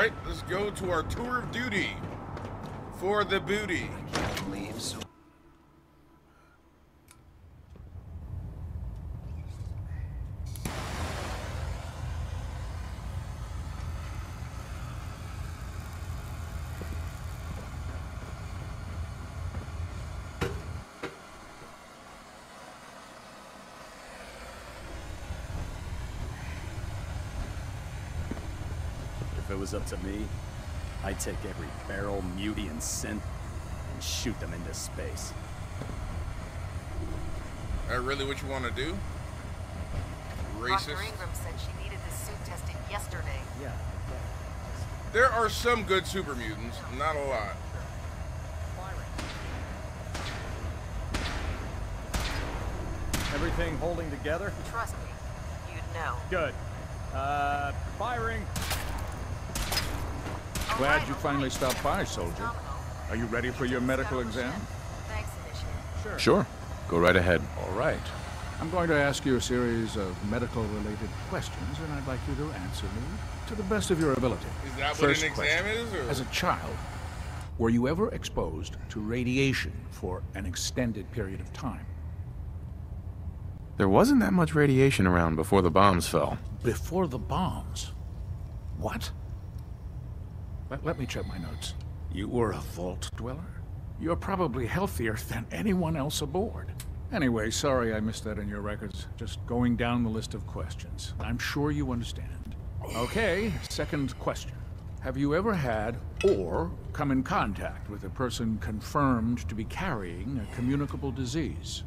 All right, let's go to our tour of duty for the booty. Leaves. If it was up to me, I'd take every barrel, mutie, and synth and shoot them into space. That really what you want to do? Racist? Dr. Ingram said she needed this suit tested yesterday. Yeah. There are some good super mutants, not a lot. Everything holding together? Trust me, you'd know. Good. Uh, firing. All Glad you finally stopped by, soldier. Are you ready for your medical exam? Thanks, Initiate. Sure. Go right ahead. All right. I'm going to ask you a series of medical-related questions, and I'd like you to answer me to the best of your ability. Is that what First an exam question. is? Or? As a child, were you ever exposed to radiation for an extended period of time? There wasn't that much radiation around before the bombs fell. Before the bombs? What? Let, let me check my notes. You were a vault dweller? You're probably healthier than anyone else aboard. Anyway, sorry I missed that in your records. Just going down the list of questions. I'm sure you understand. Okay, second question. Have you ever had or come in contact with a person confirmed to be carrying a communicable disease?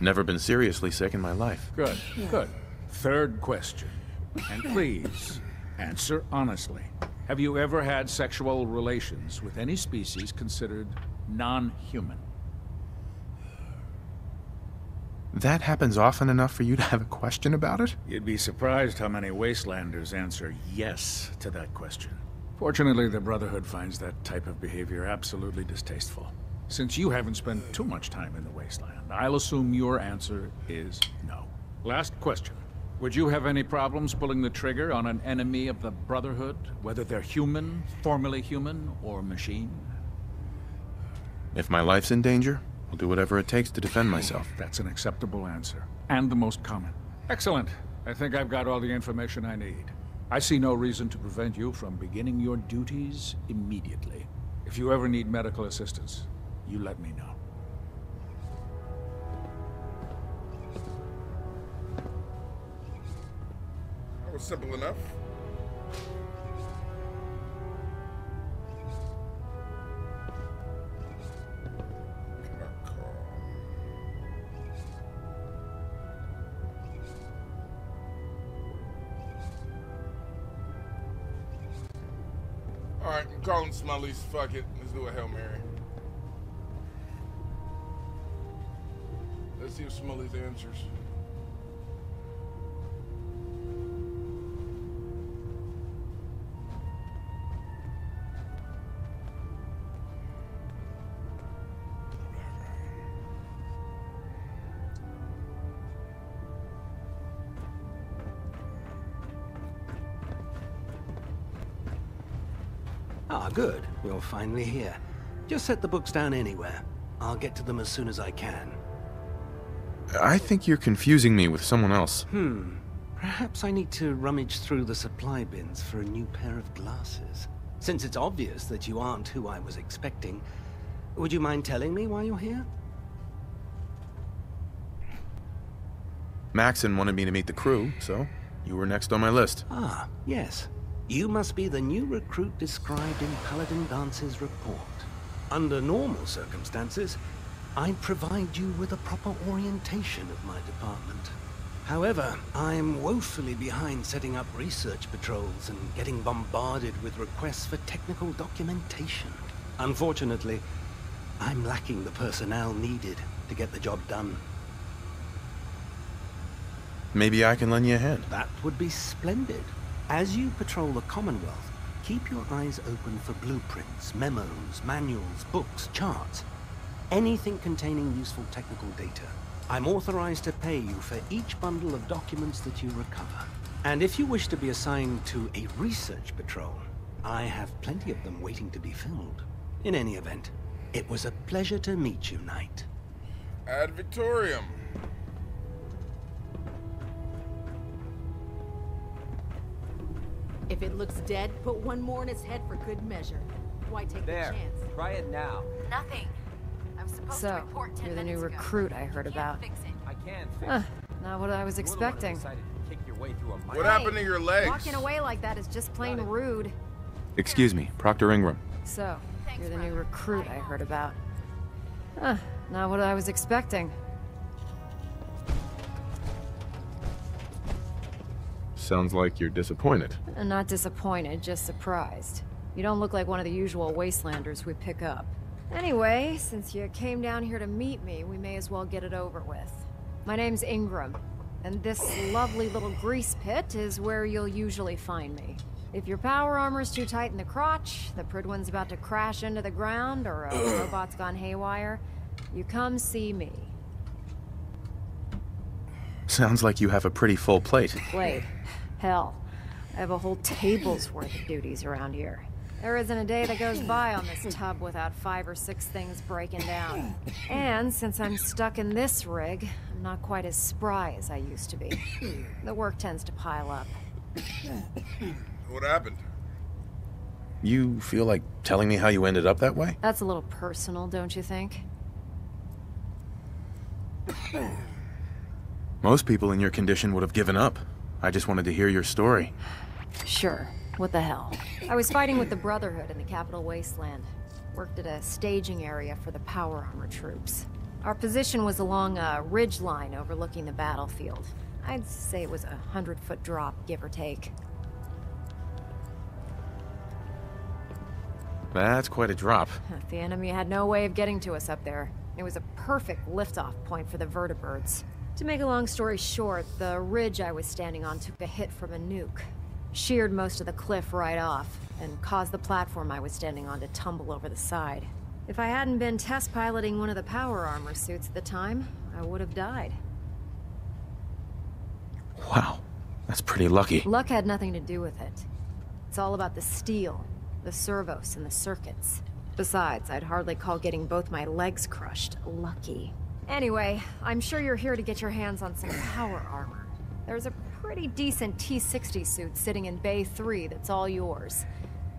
Never been seriously sick in my life. Good, good. Third question. And please, answer honestly. Have you ever had sexual relations with any species considered non-human? That happens often enough for you to have a question about it? You'd be surprised how many wastelanders answer yes to that question. Fortunately, the Brotherhood finds that type of behavior absolutely distasteful. Since you haven't spent too much time in the wasteland, I'll assume your answer is no. Last question. Would you have any problems pulling the trigger on an enemy of the Brotherhood, whether they're human, formerly human, or machine? If my life's in danger, I'll do whatever it takes to defend myself. That's an acceptable answer. And the most common. Excellent. I think I've got all the information I need. I see no reason to prevent you from beginning your duties immediately. If you ever need medical assistance, you let me know. That was simple enough. Alright, I'm calling Smellies. Fuck it. Let's do a Hail Mary. Let's see if Smellies answers. Ah, good. You're finally here. Just set the books down anywhere. I'll get to them as soon as I can. I think you're confusing me with someone else. Hmm. Perhaps I need to rummage through the supply bins for a new pair of glasses. Since it's obvious that you aren't who I was expecting, would you mind telling me why you're here? Maxson wanted me to meet the crew, so you were next on my list. Ah, yes. You must be the new recruit described in Paladin Danse's report. Under normal circumstances, I'd provide you with a proper orientation of my department. However, I'm woefully behind setting up research patrols and getting bombarded with requests for technical documentation. Unfortunately, I'm lacking the personnel needed to get the job done. Maybe I can lend you a hand. That would be splendid. As you patrol the Commonwealth, keep your eyes open for blueprints, memos, manuals, books, charts. Anything containing useful technical data. I'm authorized to pay you for each bundle of documents that you recover. And if you wish to be assigned to a research patrol, I have plenty of them waiting to be filled. In any event, it was a pleasure to meet you, Knight. Ad Victorium. If it looks dead, put one more in its head for good measure. Why take There. the chance? Try it now. Nothing. I was supposed to So, you're the new minutes ago. recruit I heard Can't about. Fix it. I can fix Huh, not what I was You're the one who expecting. decided to kick your way through a What happened to your legs? Walking away like that is just plain rude. Excuse me, Proctor Ingram. So, you're the new recruit I heard about. Huh, not what I was expecting. Sounds like you're disappointed. Uh, Not disappointed, just surprised. You don't look like one of the usual wastelanders we pick up. Anyway, since you came down here to meet me, we may as well get it over with. My name's Ingram, and this lovely little grease pit is where you'll usually find me. If your power armor's too tight in the crotch, the Prydwen's about to crash into the ground, or a robot's gone haywire, you come see me. Sounds like you have a pretty full plate. Wait, hell, I have a whole table's worth of duties around here. There isn't a day that goes by on this tub without five or six things breaking down. And since I'm stuck in this rig, I'm not quite as spry as I used to be. The work tends to pile up. What happened? You feel like telling me how you ended up that way? That's a little personal, don't you think? Most people in your condition would have given up. I just wanted to hear your story. Sure. What the hell? I was fighting with the Brotherhood in the capital wasteland. Worked at a staging area for the power armor troops. Our position was along a ridge line overlooking the battlefield. I'd say it was a hundred foot drop, give or take. That's quite a drop. The enemy had no way of getting to us up there. It was a perfect liftoff point for the vertibirds. To make a long story short, the ridge I was standing on took a hit from a nuke. Sheared most of the cliff right off, and caused the platform I was standing on to tumble over the side. If I hadn't been test piloting one of the power armor suits at the time, I would have died. Wow, that's pretty lucky. Luck had nothing to do with it. It's all about the steel, the servos, and the circuits. Besides, I'd hardly call getting both my legs crushed lucky. Anyway, I'm sure you're here to get your hands on some power armor. There's a pretty decent T-60 suit sitting in Bay 3 that's all yours.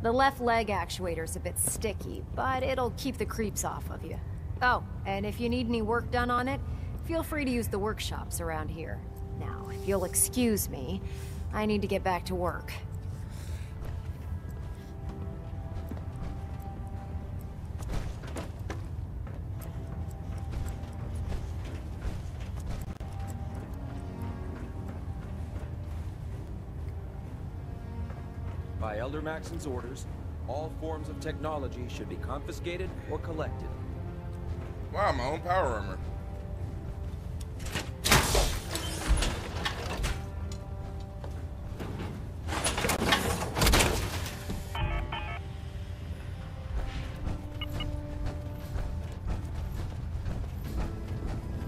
The left leg actuator's a bit sticky, but it'll keep the creeps off of you. Oh, and if you need any work done on it, feel free to use the workshops around here. Now, if you'll excuse me, I need to get back to work. By Elder Maxson's orders, all forms of technology should be confiscated or collected. Wow, my own power armor.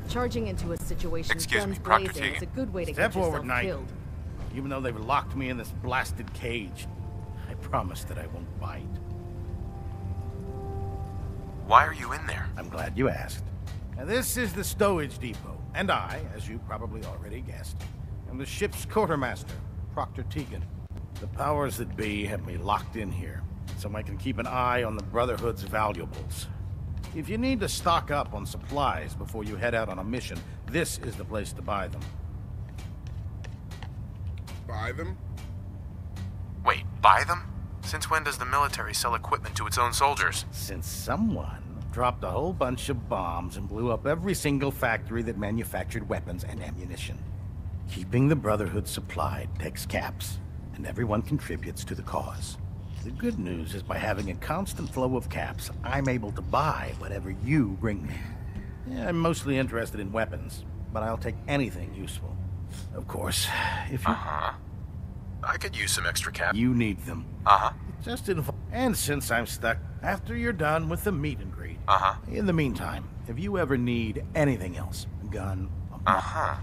Charging into a situation Excuse guns me, Proctor blazing is a good way to Step get forward, yourself Knight. killed. Even though they've locked me in this blasted cage, I promise that I won't bite. Why are you in there? I'm glad you asked. Now, this is the stowage depot, and I, as you probably already guessed, am the ship's quartermaster, Proctor Teagan. The powers that be have me locked in here, so I can keep an eye on the Brotherhood's valuables. If you need to stock up on supplies before you head out on a mission, this is the place to buy them. Buy them? Wait, buy them? Since when does the military sell equipment to its own soldiers? Since someone dropped a whole bunch of bombs and blew up every single factory that manufactured weapons and ammunition. Keeping the Brotherhood supplied takes caps, and everyone contributes to the cause. The good news is by having a constant flow of caps, I'm able to buy whatever you bring me. Yeah, I'm mostly interested in weapons, but I'll take anything useful. Of course, if you, Uh-huh. I could use some extra cap. you need them. Uh-huh. Just inv- and since I'm stuck, after you're done with the meet and greet, Uh-huh. in the meantime, if you ever need anything else, gun. Uh-huh.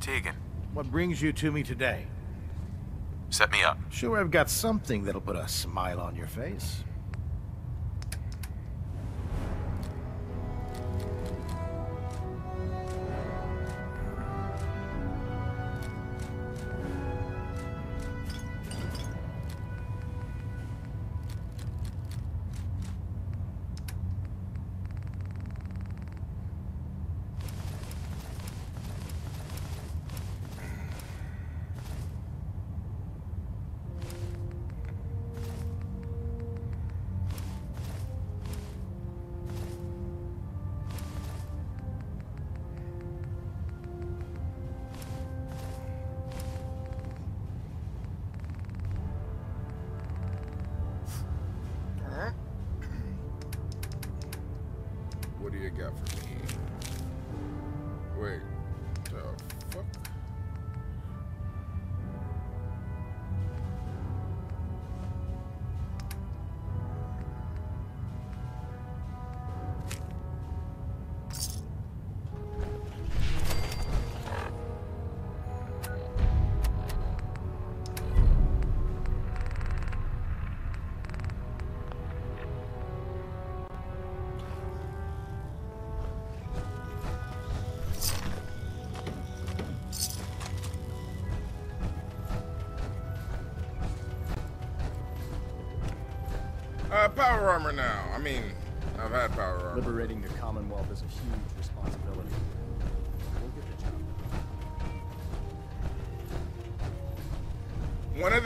Teagan, What brings you to me today? set me up. Sure, I've got something that'll put a smile on your face.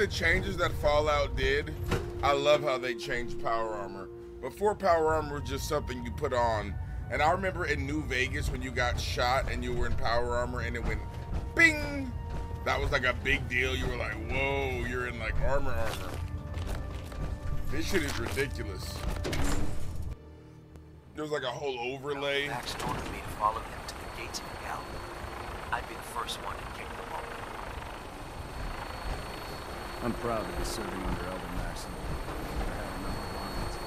The changes that Fallout did, I love how they changed power armor. Before power armor was just something you put on. And I remember in New Vegas when you got shot and you were in power armor and it went bing. That was like a big deal. You were like, whoa, you're in like armor armor. This shit is ridiculous. There was like a whole overlay. Max ordered me to follow to the gates of hell. I'd be the first one to kick them open. I'm proud to be serving under Elder Maxson. I have a number of lines in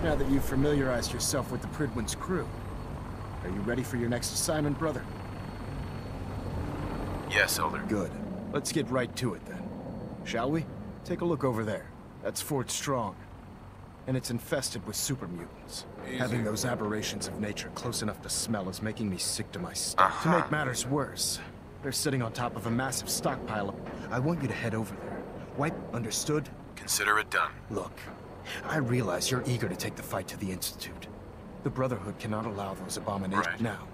his Now that you've familiarized yourself with the Prydwen's crew, are you ready for your next assignment, brother? Yes, Elder. Good. Let's get right to it then. Shall we? Take a look over there. That's Fort Strong. And it's infested with super mutants. Easy. Having those aberrations of nature close enough to smell is making me sick to my stomach. To Uh-huh. make matters worse, they're sitting on top of a massive stockpile. I want you to head over there. Wipe, understood? Consider it done. Look, I realize you're eager to take the fight to the Institute. The Brotherhood cannot allow those abominations Right. now.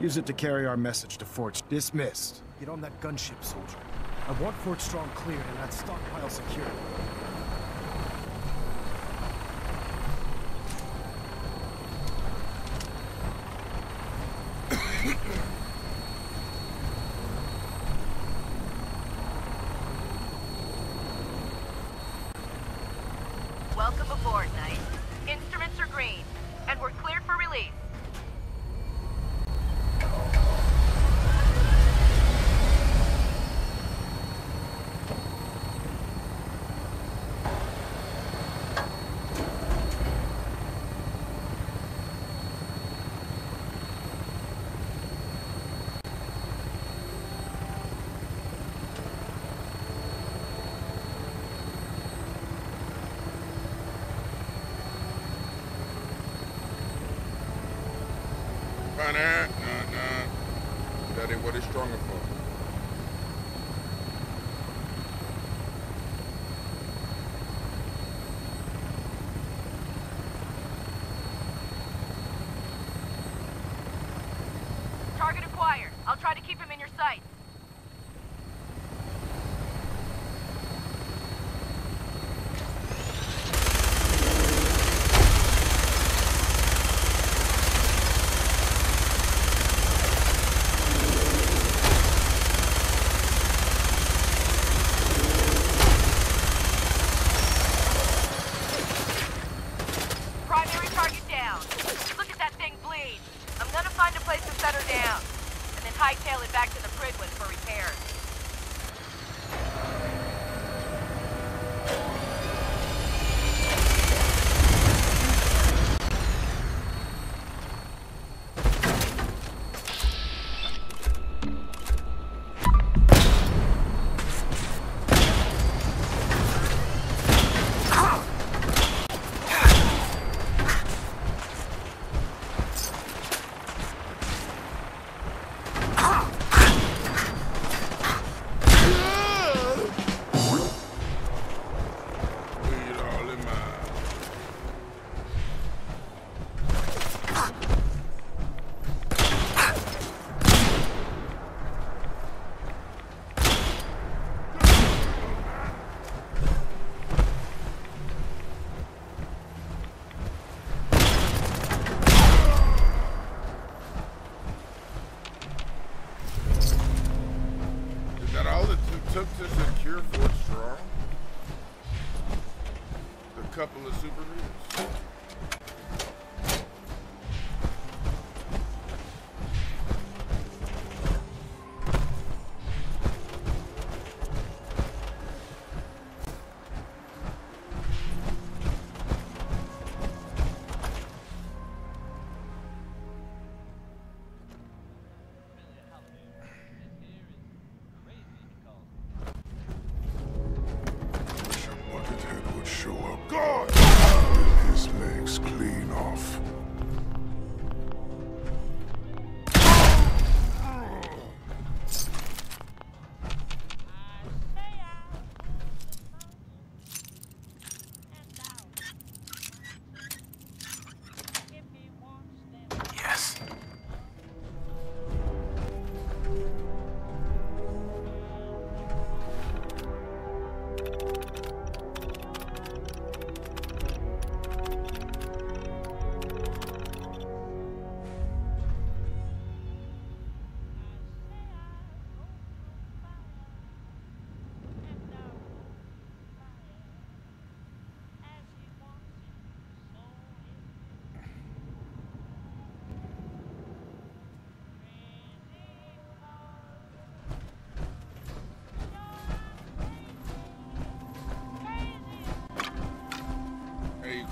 Use it to carry our message to Fort Dismissed. Get on that gunship, soldier. I want Fort Strong cleared and that stockpile secured. Welcome aboard, Knight. Instruments are green, and we're cleared for release. Nah, nah, nah, nah. That ain't what it's stronger for. Target acquired. I'll try to keep him in your sight.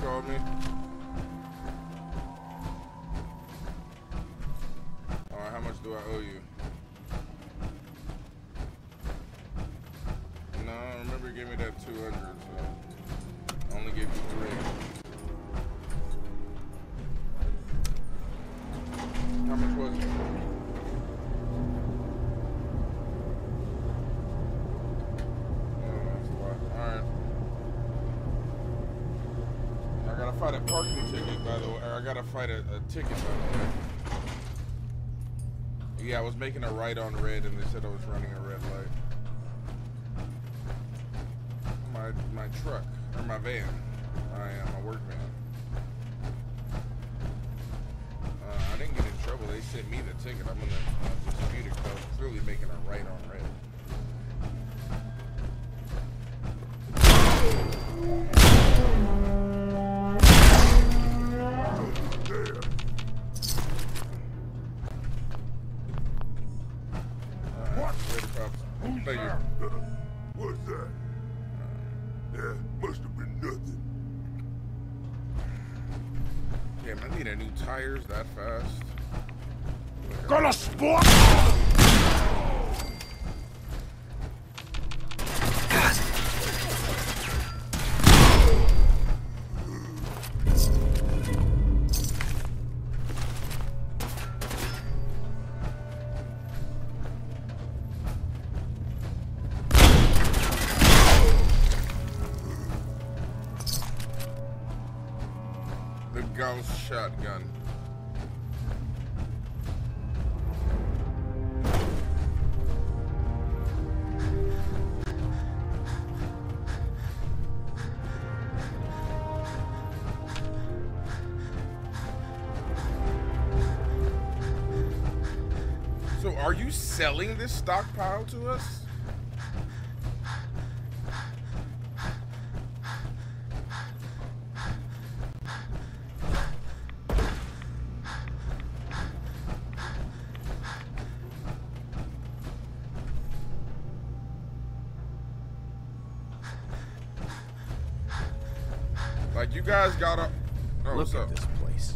Called me? Alright, how much do I owe you? No, remember you gave me that 200, fight a parking ticket, by the way. Or I gotta fight a, a ticket, by the way. Yeah, I was making a right on red, and they said I was running a red light. My my truck or my van. I am my work van. Uh, I didn't get in trouble. They sent me the ticket. I'm gonna uh, dispute it I was clearly making a right on red. Tires that selling this stockpile to us? Like you guys gotta. Oh, what's Look up? at this place.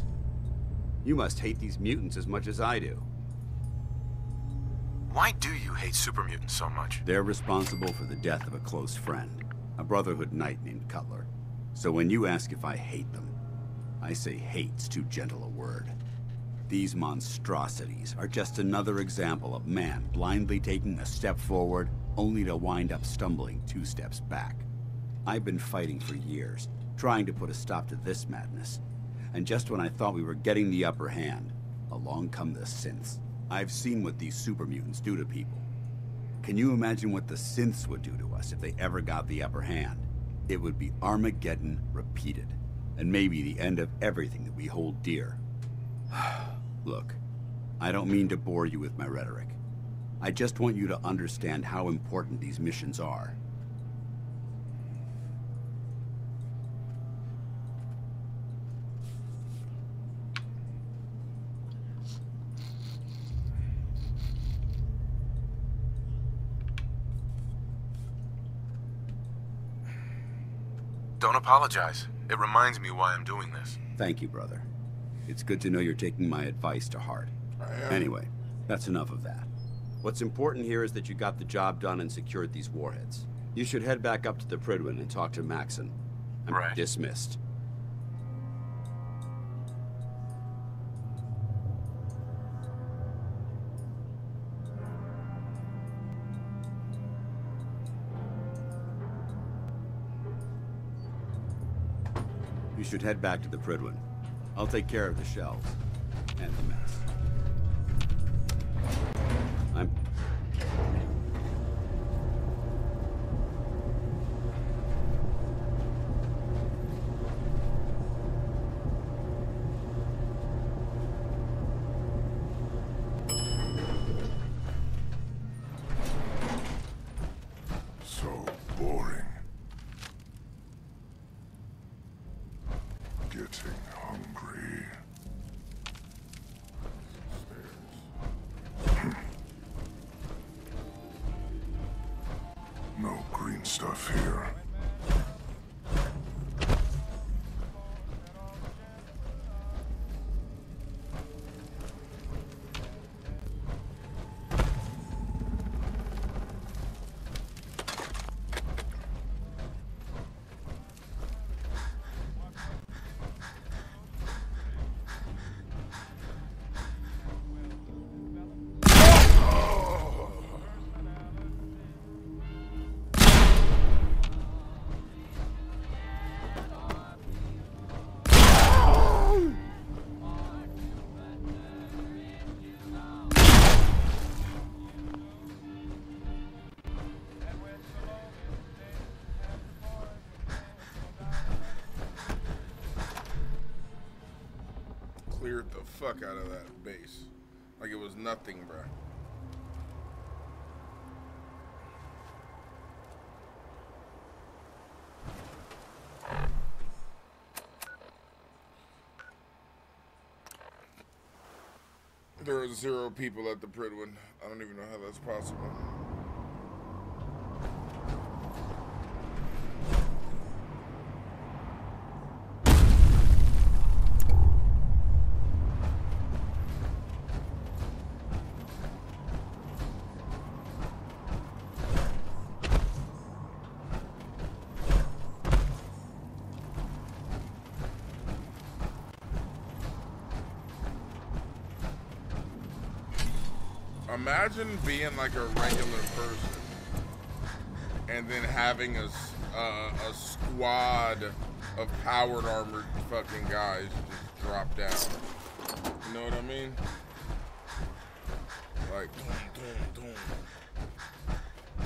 You must hate these mutants as much as I do. Hate super mutants so much? They're responsible for the death of a close friend, a Brotherhood knight named Cutler. So when you ask if I hate them, I say hate's too gentle a word. These monstrosities are just another example of man blindly taking a step forward only to wind up stumbling two steps back. I've been fighting for years, trying to put a stop to this madness. And just when I thought we were getting the upper hand, along come the synths. I've seen what these super mutants do to people. Can you imagine what the synths would do to us if they ever got the upper hand? It would be Armageddon repeated, and maybe the end of everything that we hold dear. Look, I don't mean to bore you with my rhetoric, I just want you to understand how important these missions are. Don't apologize. It reminds me why I'm doing this. Thank you, brother. It's good to know you're taking my advice to heart. Anyway, that's enough of that. What's important here is that you got the job done and secured these warheads. You should head back up to the Prydwen and talk to Maxson. I'm Right. dismissed. Should head back to the Prydwen. I'll take care of the shells and the mess. I'm fuck out of that base. Like it was nothing, bro. There are zero people at the Prydwen. I don't even know how that's possible. Imagine being like a regular person and then having a, s- uh, a squad of powered armored fucking guys just drop down. You know what I mean? Like, doom, doom, doom.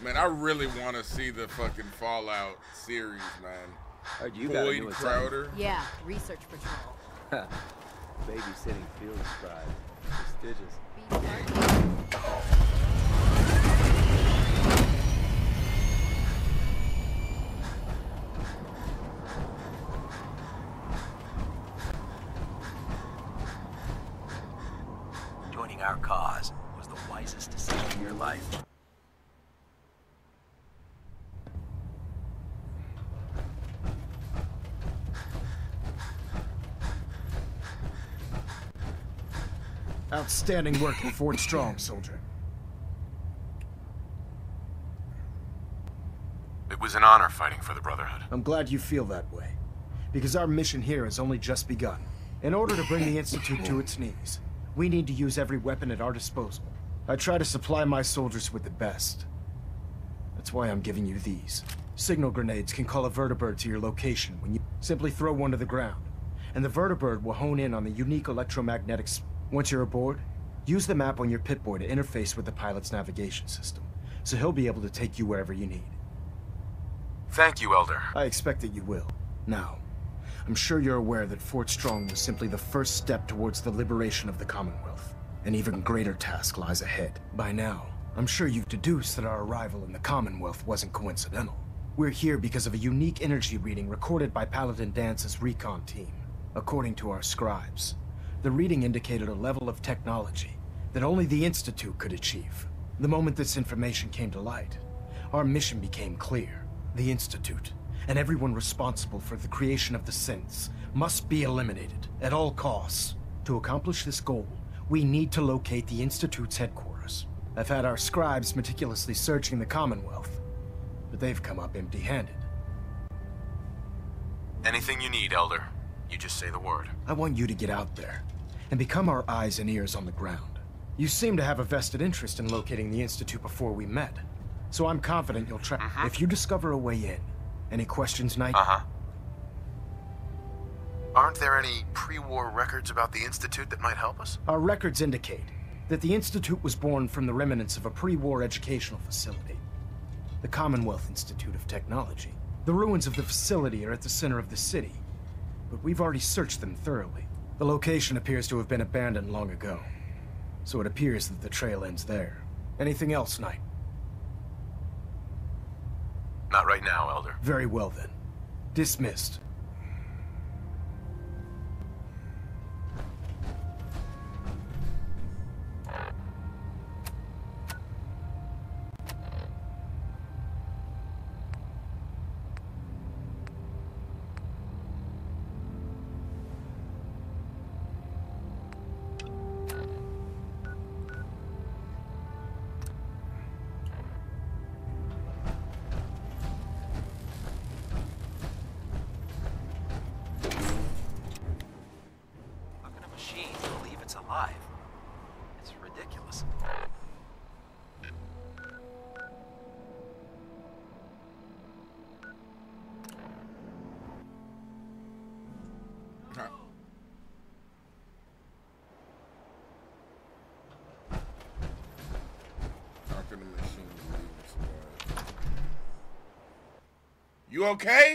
Man, I really want to see the fucking Fallout series, man. Heard you Boyd Crowder. Yeah, research patrol. Babysitting field scribe. Prestigious. Joining our cause was the wisest decision of your life. Outstanding work at Fort Strong, soldier. It was an honor fighting for the Brotherhood. I'm glad you feel that way. Because our mission here has only just begun. In order to bring the Institute to its knees, we need to use every weapon at our disposal. I try to supply my soldiers with the best. That's why I'm giving you these. Signal grenades can call a vertibird to your location when you simply throw one to the ground. And the vertibird will hone in on the unique electromagnetics. Once you're aboard, use the map on your Pip-Boy to interface with the pilot's navigation system, so he'll be able to take you wherever you need. Thank you, Elder. I expect that you will. Now, I'm sure you're aware that Fort Strong was simply the first step towards the liberation of the Commonwealth. An even greater task lies ahead. By now, I'm sure you've deduced that our arrival in the Commonwealth wasn't coincidental. We're here because of a unique energy reading recorded by Paladin Danse's recon team. According to our scribes, the reading indicated a level of technology that only the Institute could achieve. The moment this information came to light, our mission became clear. The Institute, and everyone responsible for the creation of the synths, must be eliminated at all costs. To accomplish this goal, we need to locate the Institute's headquarters. I've had our scribes meticulously searching the Commonwealth, but they've come up empty-handed. Anything you need, Elder. You just say the word. I want you to get out there and become our eyes and ears on the ground. You seem to have a vested interest in locating the Institute before we met, so I'm confident you'll try. If you discover a way in, any questions, Knight? Uh-huh. Aren't there any pre-war records about the Institute that might help us? Our records indicate that the Institute was born from the remnants of a pre-war educational facility, the Commonwealth Institute of Technology. The ruins of the facility are at the center of the city, but we've already searched them thoroughly. The location appears to have been abandoned long ago, so it appears that the trail ends there. Anything else, Knight? Not right now, Elder. Very well then. Dismissed. Okay?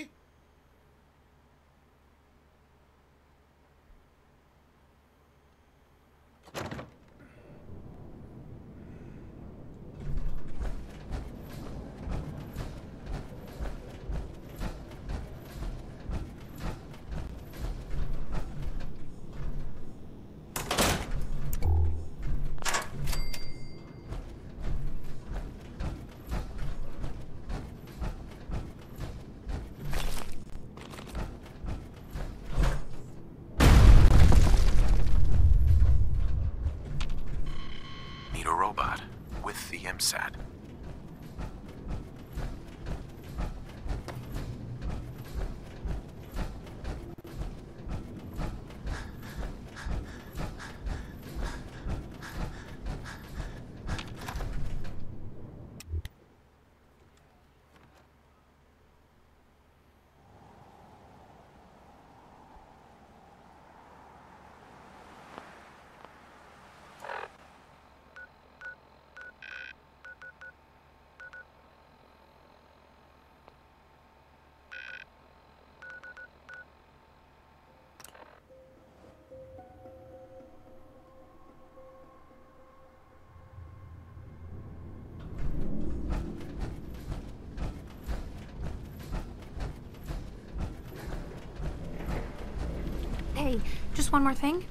Hey, just one more thing.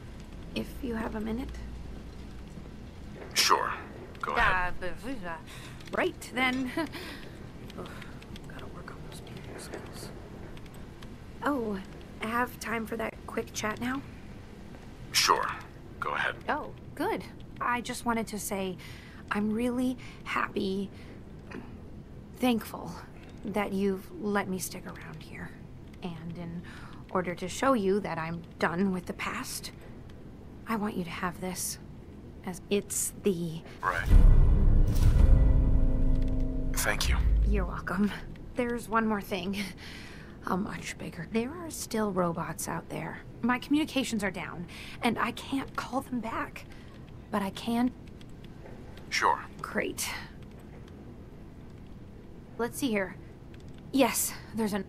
If you have a minute. Sure. Go ahead. Uh, b- b- uh, right, then. Ugh, gotta work on those people skills. Oh, I have time for that quick chat now? Sure. Go ahead. Oh, good. I just wanted to say I'm really happy, thankful that you've let me stick around here. And in order to show you that I'm done with the past, I want you to have this. As it's the. Right. Thank you. You're welcome. There's one more thing. A much bigger. There are still robots out there. My communications are down, and I can't call them back. But I can. Sure. Great. Let's see here. Yes, there's an.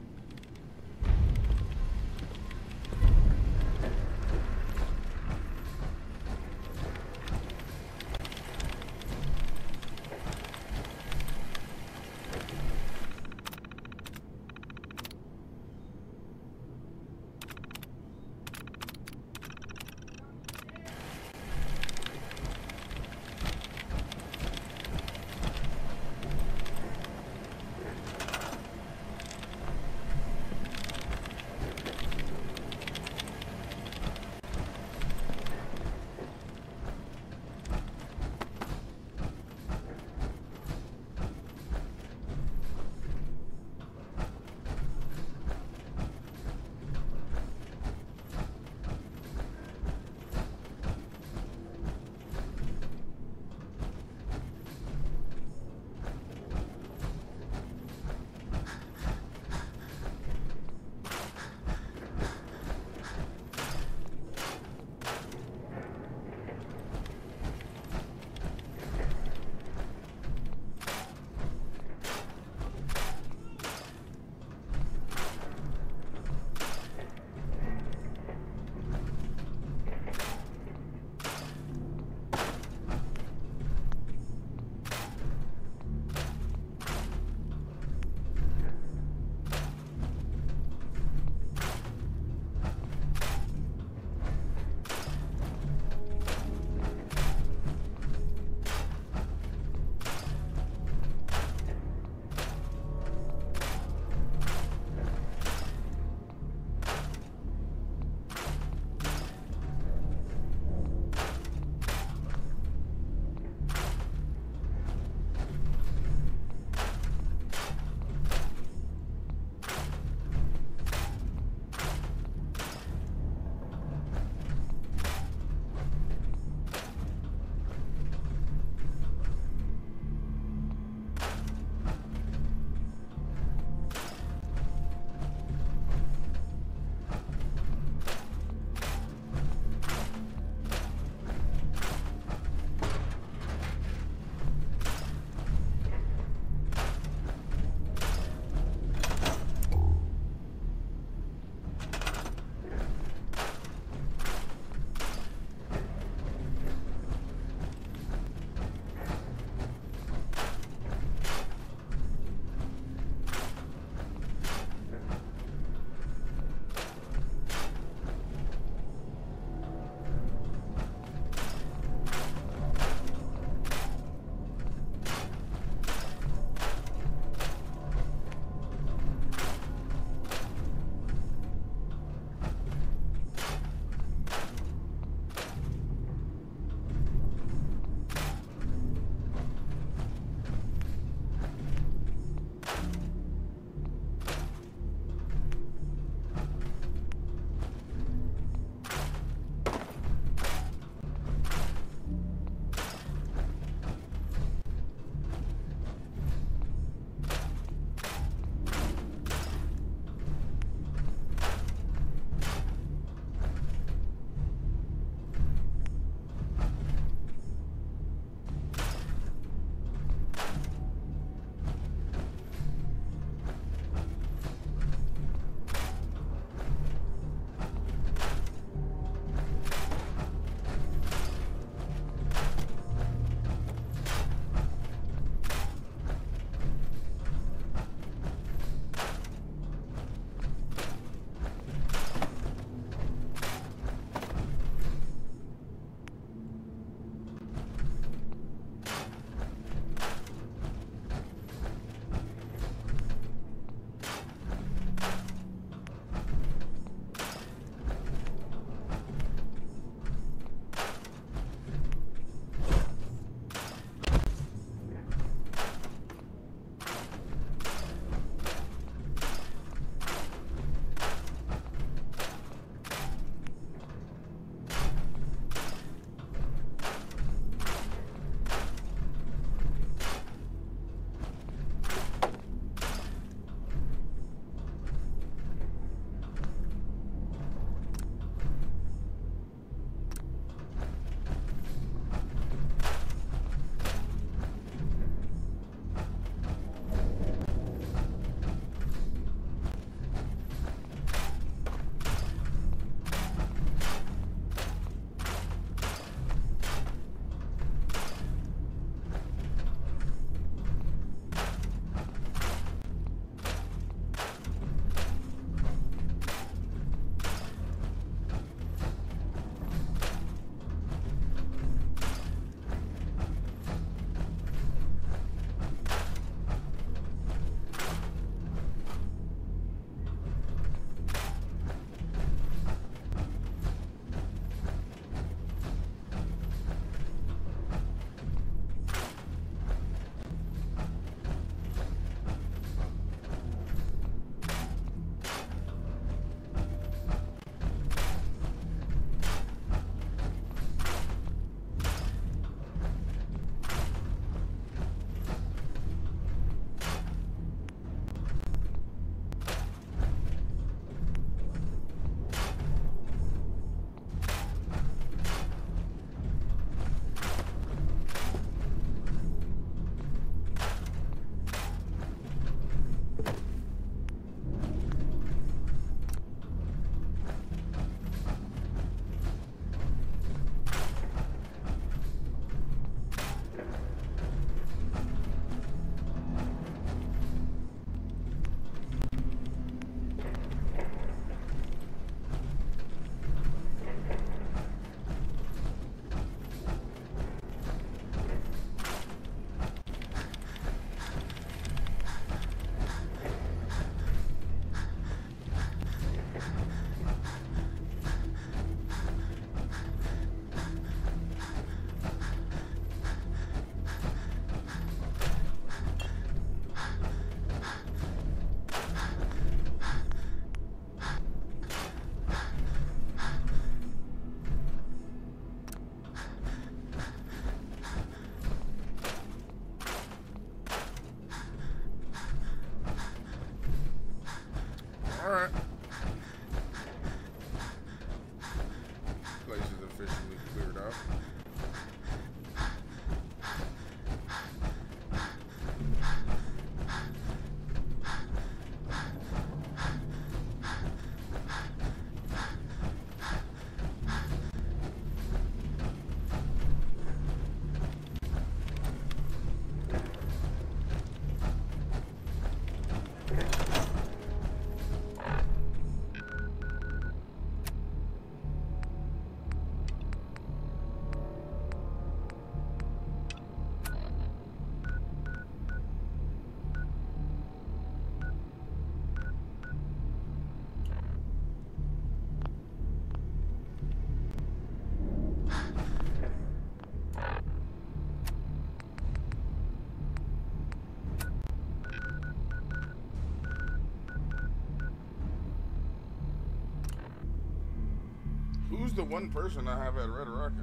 The one person I have at Red Rocket?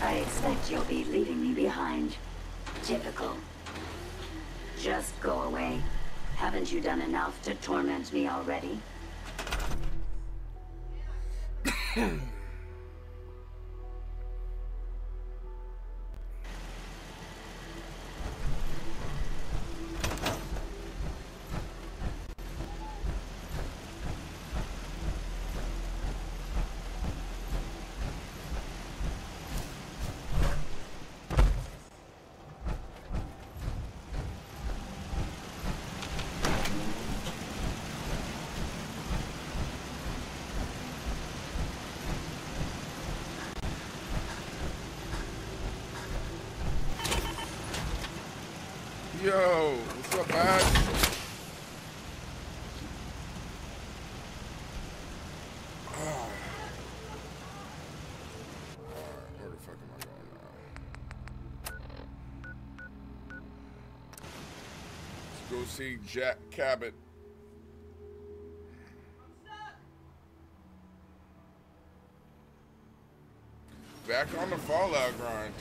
I expect you'll be leaving me behind. Typical. Just go away. Haven't you done enough to torment me already? See Jack Cabot. Back on the Fallout grind.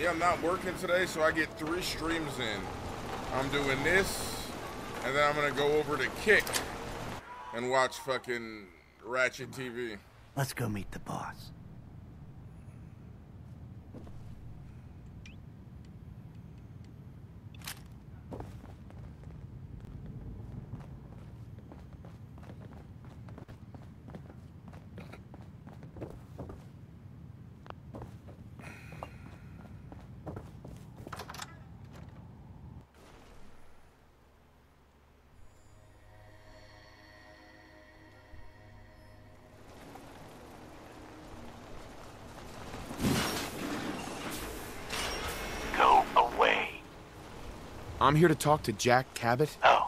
Yeah, I'm not working today, so I get three streams in. I'm doing this, and then I'm gonna go over to Kick and watch fucking Ratchet TV. Let's go meet the boss. Go away. I'm here to talk to Jack Cabot. Oh,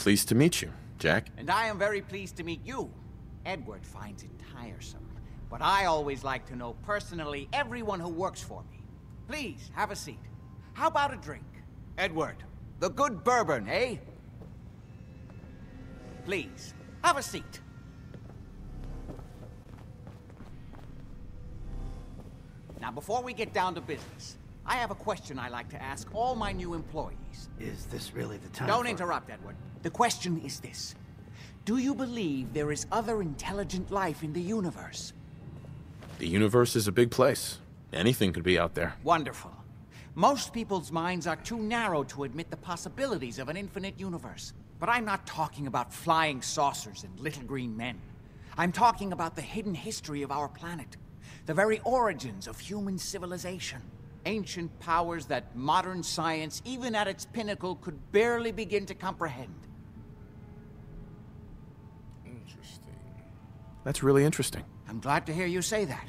Pleased to meet you, Jack. And I am very pleased to meet you. Edward finds it tiresome, but I always like to know personally everyone who works for me. Please, have a seat. How about a drink? Edward, the good bourbon, eh? Please, have a seat. Now, before we get down to business, I have a question I like to ask all my new employees. Is this really the time Don't for- interrupt, Edward. The question is this. Do you believe there is other intelligent life in the universe? The universe is a big place. Anything could be out there. Wonderful. Most people's minds are too narrow to admit the possibilities of an infinite universe. But I'm not talking about flying saucers and little green men. I'm talking about the hidden history of our planet, the very origins of human civilization. Ancient powers that modern science, even at its pinnacle, could barely begin to comprehend. Interesting. That's really interesting. I'm glad to hear you say that.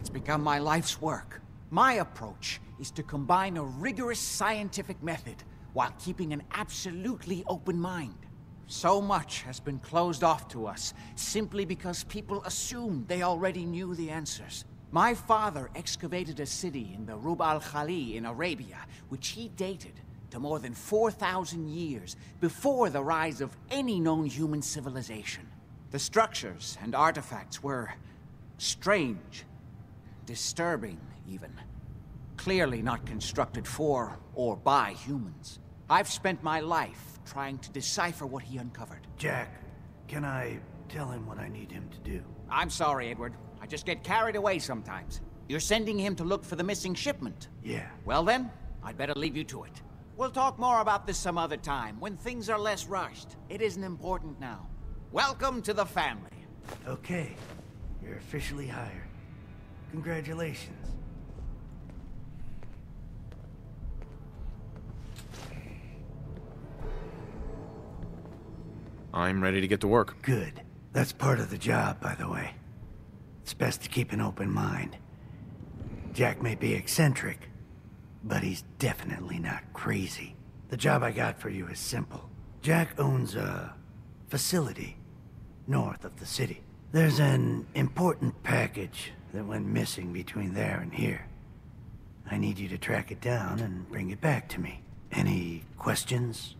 It's become my life's work. My approach is to combine a rigorous scientific method while keeping an absolutely open mind. So much has been closed off to us simply because people assumed they already knew the answers. My father excavated a city in the Rub al Khali in Arabia, which he dated to more than 4,000 years before the rise of any known human civilization. The structures and artifacts were strange, disturbing even. Clearly not constructed for or by humans. I've spent my life trying to decipher what he uncovered. Jack, can I tell him what I need him to do? I'm sorry, Edward. I just get carried away sometimes. You're sending him to look for the missing shipment. Yeah. Well then, I'd better leave you to it. We'll talk more about this some other time, when things are less rushed. It isn't important now. Welcome to the family. Okay. You're officially hired. Congratulations. I'm ready to get to work. Good. That's part of the job, by the way. It's best to keep an open mind. Jack may be eccentric, but he's definitely not crazy. The job I got for you is simple. Jack owns a facility north of the city. There's an important package that went missing between there and here. I need you to track it down and bring it back to me. Any questions?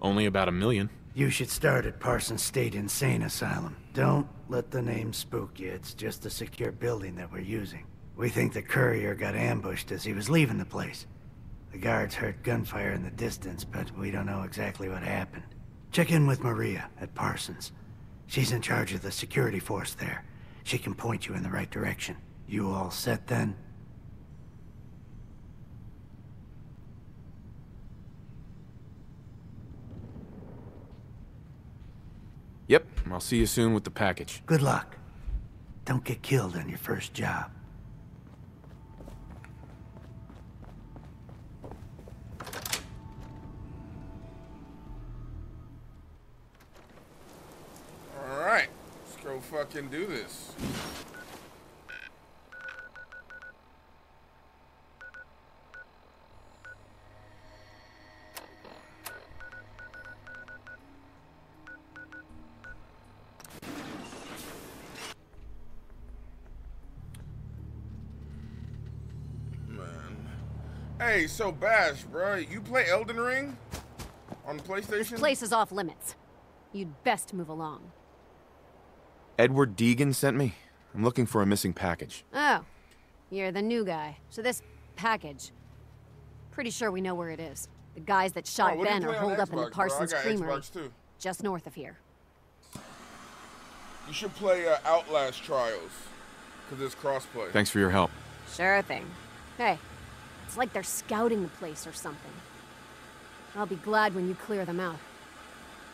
Only about a million. You should start at Parsons State Insane Asylum. Don't let the name spook you. It's just a secure building that we're using. We think the courier got ambushed as he was leaving the place. The guards heard gunfire in the distance, but we don't know exactly what happened. Check in with Maria at Parsons. She's in charge of the security force there. She can point you in the right direction. You all set then? Yep, I'll see you soon with the package. Good luck. Don't get killed on your first job. Alright, let's go fucking do this. Man. Hey, so Bash, bro, you play Elden Ring on PlayStation? This place is off limits. You'd best move along. Edward Deegan sent me. I'm looking for a missing package. Oh, you're the new guy. So this package, pretty sure we know where it is. The guys that shot Oh, what do you Ben are play holed up in the Xbox, bro? I Parsons Creamery, just north of here. You should play uh, Outlast Trials, because it's crossplay. Thanks for your help. Sure thing. Hey, it's like they're scouting the place or something. I'll be glad when you clear them out.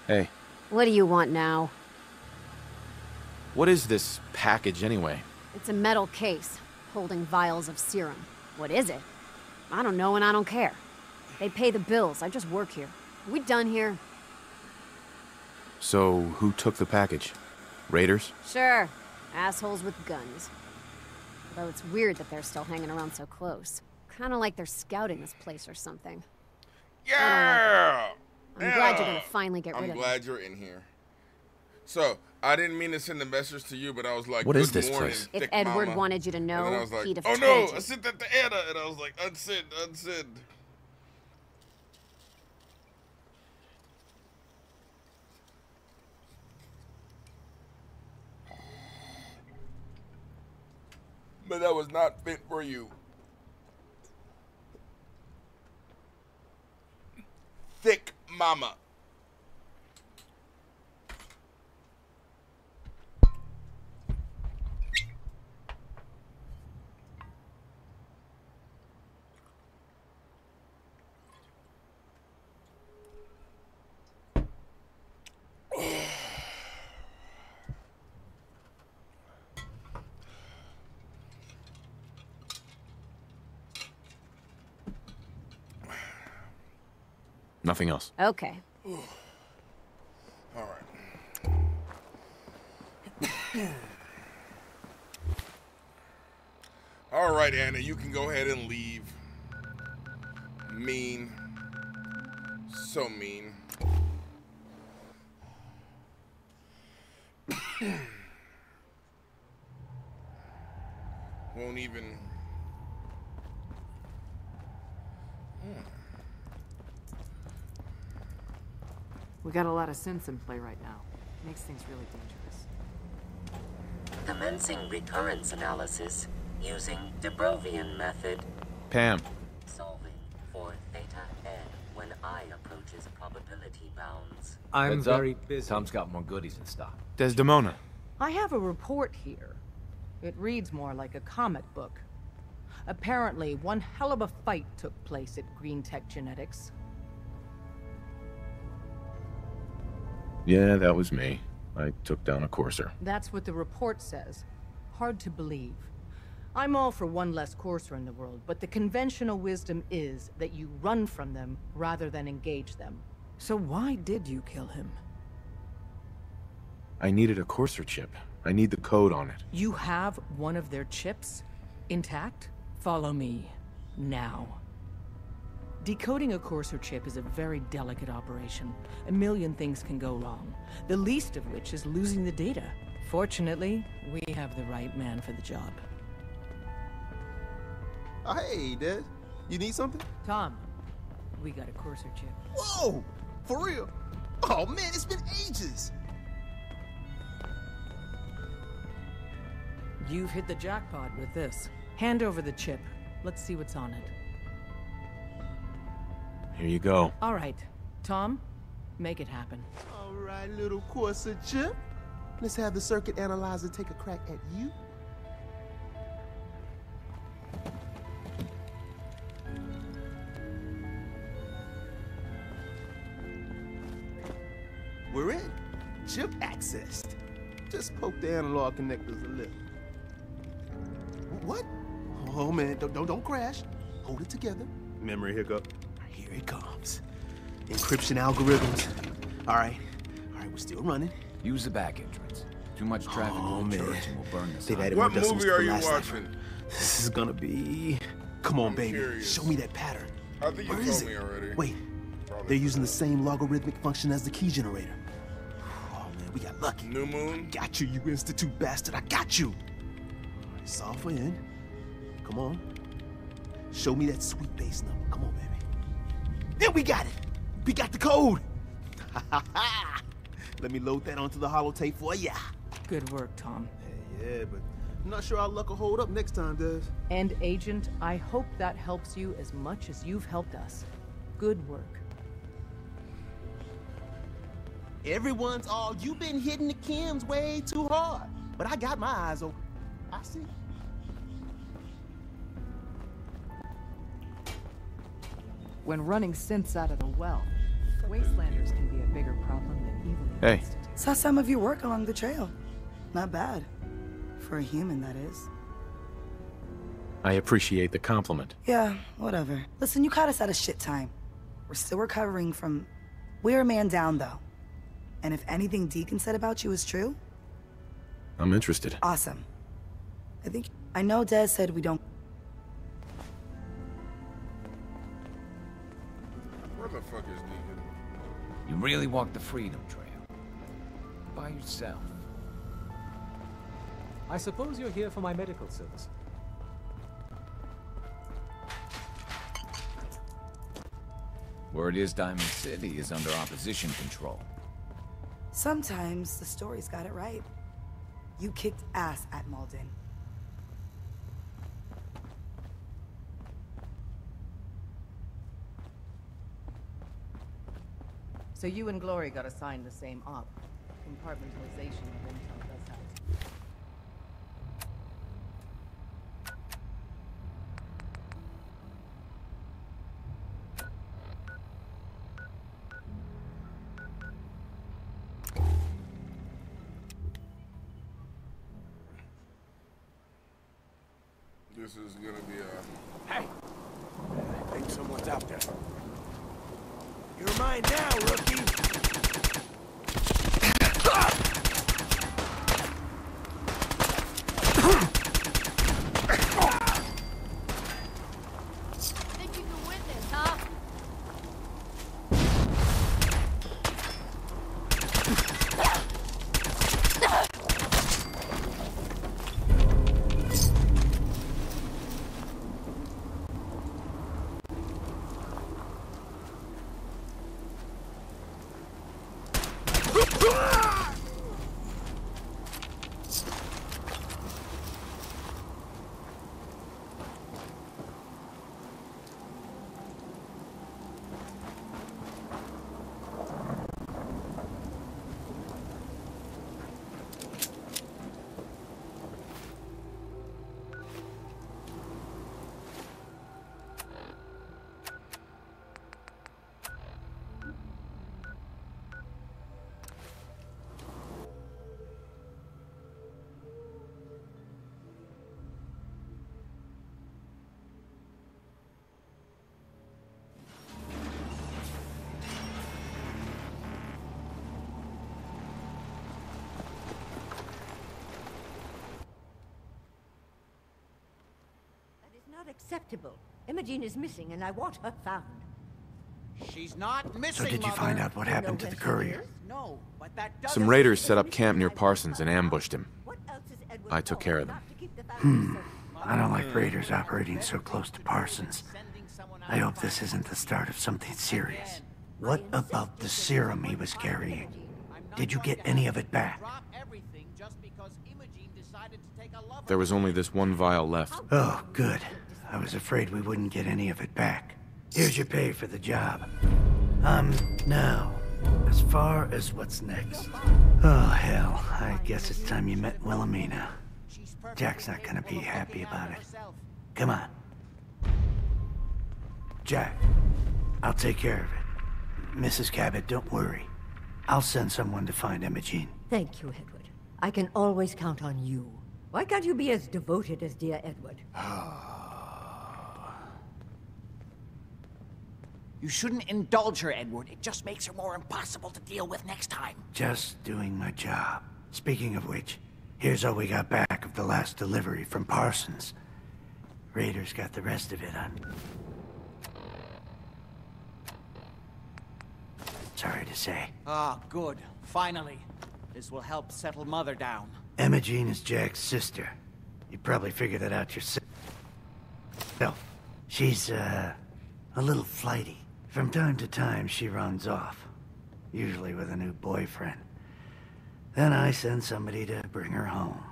Hey, What do you want now? What is this package anyway? It's a metal case holding vials of serum. What is it? I don't know and I don't care. They pay the bills. I just work here. We done here? So, who took the package? Raiders? Sure. Assholes with guns. Though it's weird that they're still hanging around so close. Kinda like they're scouting this place or something. Yeah! Uh, I'm glad you're gonna finally get rid of I'm glad you're in here. So, I didn't mean to send the message to you, but I was like, What is "Good this morning, place?" If Edward mama." wanted you to And I know, was like, he'd have oh no, you. I sent that to Anna, and I was like, unsend, unsend. But that was not fit for you. Thick mama. Nothing else. Okay. All right. All right, Anna, you can go ahead and leave. Mean. So mean. Won't even. Hmm. We got a lot of sense in play right now. It Makes things really dangerous. Commencing recurrence analysis using de Brovian method. Pam, Solving for theta n when I approaches probability bounds. I'm Heads up. very busy. Tom's got more goodies in stock. Desdemona. I have a report here. It reads more like a comic book. Apparently, one hell of a fight took place at Green Tech Genetics. Yeah, that was me. I took down a courser. That's what the report says. Hard to believe. I'm all for one less courser in the world, but the conventional wisdom is that you run from them rather than engage them. So why did you kill him? I needed a courser chip. I need the code on it. You have one of their chips? Intact? Follow me. Now. Decoding a Courser chip is a very delicate operation. A million things can go wrong, the least of which is losing the data. Fortunately, we have the right man for the job. Oh, hey, Des. You need something? Tom, we got a Courser chip. Whoa! For real? Oh, man, it's been ages. You've hit the jackpot with this. Hand over the chip. Let's see what's on it. Here you go. All right. Tom, make it happen. All right, little Courser chip. Let's have the circuit analyzer take a crack at you. We're in. Chip accessed. Just poke the analog connectors a little. What? Oh man, don't don't, don't crash. Hold it together. Memory hiccup. Here it comes. Encryption algorithms. All right, all right, we're still running. Use the back entrance. Too much traffic Oh, to the man. church and we'll burn this They've out. What movie are you watching? cipher. This is gonna be. Come on, baby. curious. Show me that pattern. I think you Where told is me it? already. Wait, they're using the same logarithmic function as the key generator. Oh man, we got lucky. New Moon. Got you, you institute bastard. I got you. Solve for in. Come on. Show me that sweet base number. Come on, baby. Then we got it. We got the code. Let me load that onto the holotape for ya. Good work, Tom. Hey, Yeah, but I'm not sure our luck will hold up next time, Des. And Agent, I hope that helps you as much as you've helped us. Good work. Everyone's all, you've been hitting the Kims way too hard. But I got my eyes open. I see. When running synths out of the well, wastelanders can be a bigger problem than even Hey. Saw some of your work along the trail. Not bad. For a human, that is. I appreciate the compliment. Yeah, whatever. Listen, you caught us at a shit time. We're still recovering from... We're a man down, though. And if anything Deacon said about you is true, I'm interested. awesome. I think... I know Des said we don't... Where the fuck is Deacon? You really walked the Freedom Trail. By yourself. I suppose you're here for my medical service. Word is Diamond City is under opposition control. Sometimes the story's got it right. You kicked ass at Malden. So you and Glory got assigned the same op. Compartmentalization of intel does help. This is gonna be a. Hey! I think someone's out there. You're mine now, rookie! Unacceptable. Imogene is missing, and I want her found. She's not missing, So did you Mother. find out what happened to the courier? No, but that doesn't... Some raiders set up camp near Parsons and ambushed him. I took care of them. Hmm. I don't like raiders operating so close to Parsons. I hope this isn't the start of something serious. What about the serum he was carrying? Did you get any of it back? There was only this one vial left. Oh, good. I was afraid we wouldn't get any of it back. Here's your pay for the job. Um, now, as far as what's next. Oh, hell. I guess it's time you met Wilhelmina. Jack's not gonna be happy about it. Come on. Jack, I'll take care of it. Mrs. Cabot, don't worry. I'll send someone to find Imogene. Thank you, Edward. I can always count on you. Why can't you be as devoted as dear Edward? You shouldn't indulge her, Edward. It just makes her more impossible to deal with next time. Just doing my job. Speaking of which, here's all we got back of the last delivery from Parsons. Raiders got the rest of it on. Sorry to say. Ah, good. Finally. This will help settle Mother down. Imogene is Jack's sister. You probably figured that out yourself. No, she's, uh, a little flighty. From time to time, she runs off. Usually with a new boyfriend. Then I send somebody to bring her home.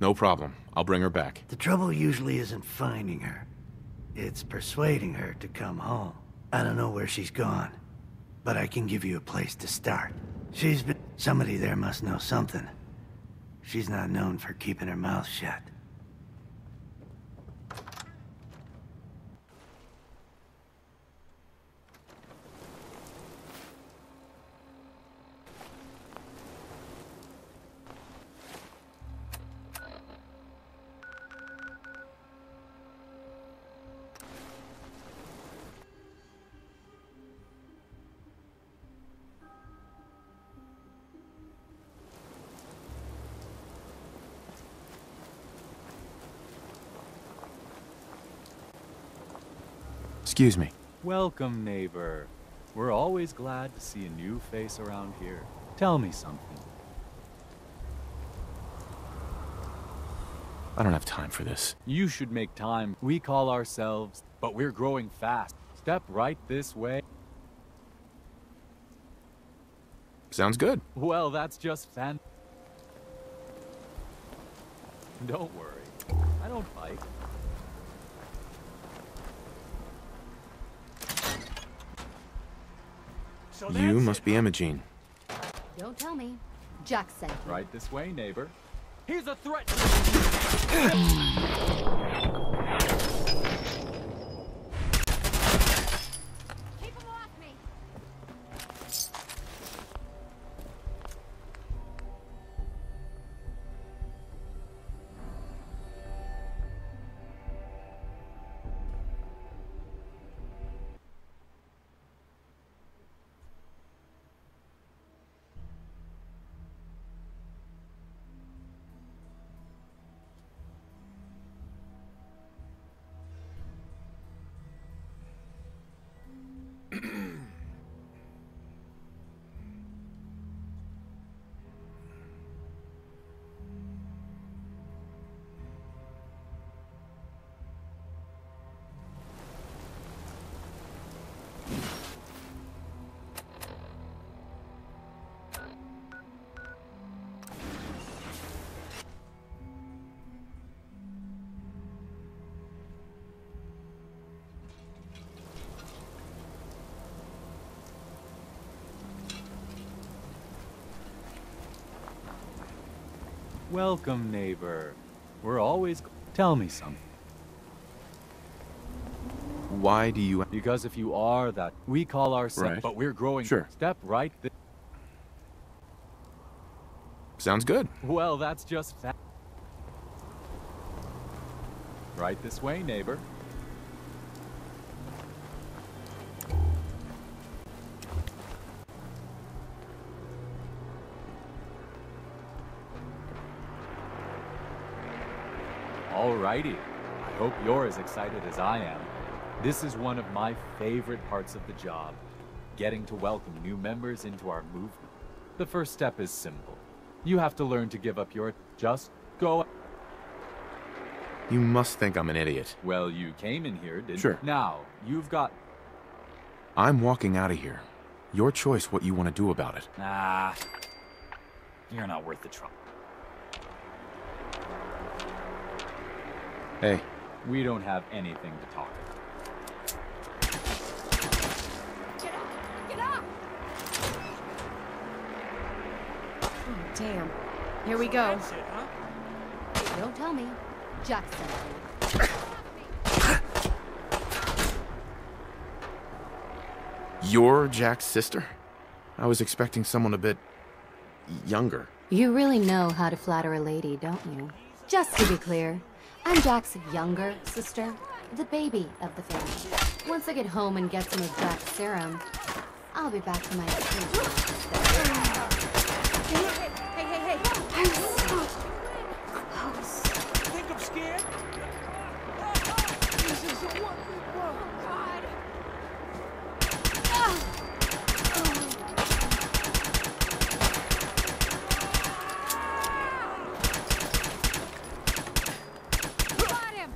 No problem. I'll bring her back. The trouble usually isn't finding her. It's persuading her to come home. I don't know where she's gone, but I can give you a place to start. She's been... Somebody there must know something. She's not known for keeping her mouth shut. Excuse me. Welcome, neighbor. We're always glad to see a new face around here. Tell me something. I don't have time for this. You should make time. We call ourselves, but we're growing fast. Step right this way. Sounds good. Well, that's just fan. Don't worry. I don't bite. You must be Imogene. Don't tell me. Jack sent. Right this way, neighbor. Here's a threat. Welcome, neighbor. We're always. Tell me something. Why do you... Because if you are that, we call ourselves, Right. but we're growing. Sure. Step right. Th Sounds good. well, that's just fa- Right this way, neighbor. Alrighty. I hope you're as excited as I am. This is one of my favorite parts of the job. Getting to welcome new members into our movement. The first step is simple. You have to learn to give up your just go. You must think I'm an idiot. Well, you came in here, didn't Sure. Now, you've got. I'm walking out of here. Your choice what you want to do about it. Nah. You're not worth the trouble. Hey, We don't have anything to talk about. Get up! Oh, damn. Here we go. Don't tell me. Jackson. you're Jack's sister? I was expecting someone a bit younger. You really know how to flatter a lady, don't you? Just to be clear, I'm Jack's younger sister, the baby of the family. Once I get home and get some of Jack's serum, I'll be back to my Hey, hey, hey, hey! I'm so close. Think I'm scared? This is a. God. Got him!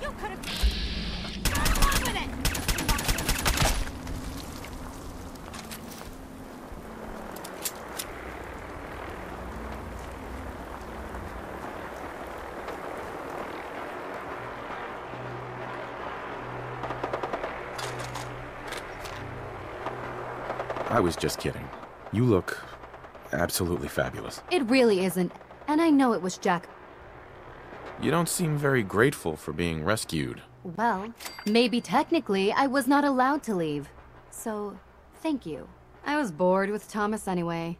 You could have. Go along with it! I was just kidding. You look absolutely fabulous. It really isn't, and I know it was Jack. You don't seem very grateful for being rescued. Well, maybe technically I was not allowed to leave. So, thank you. I was bored with Thomas anyway.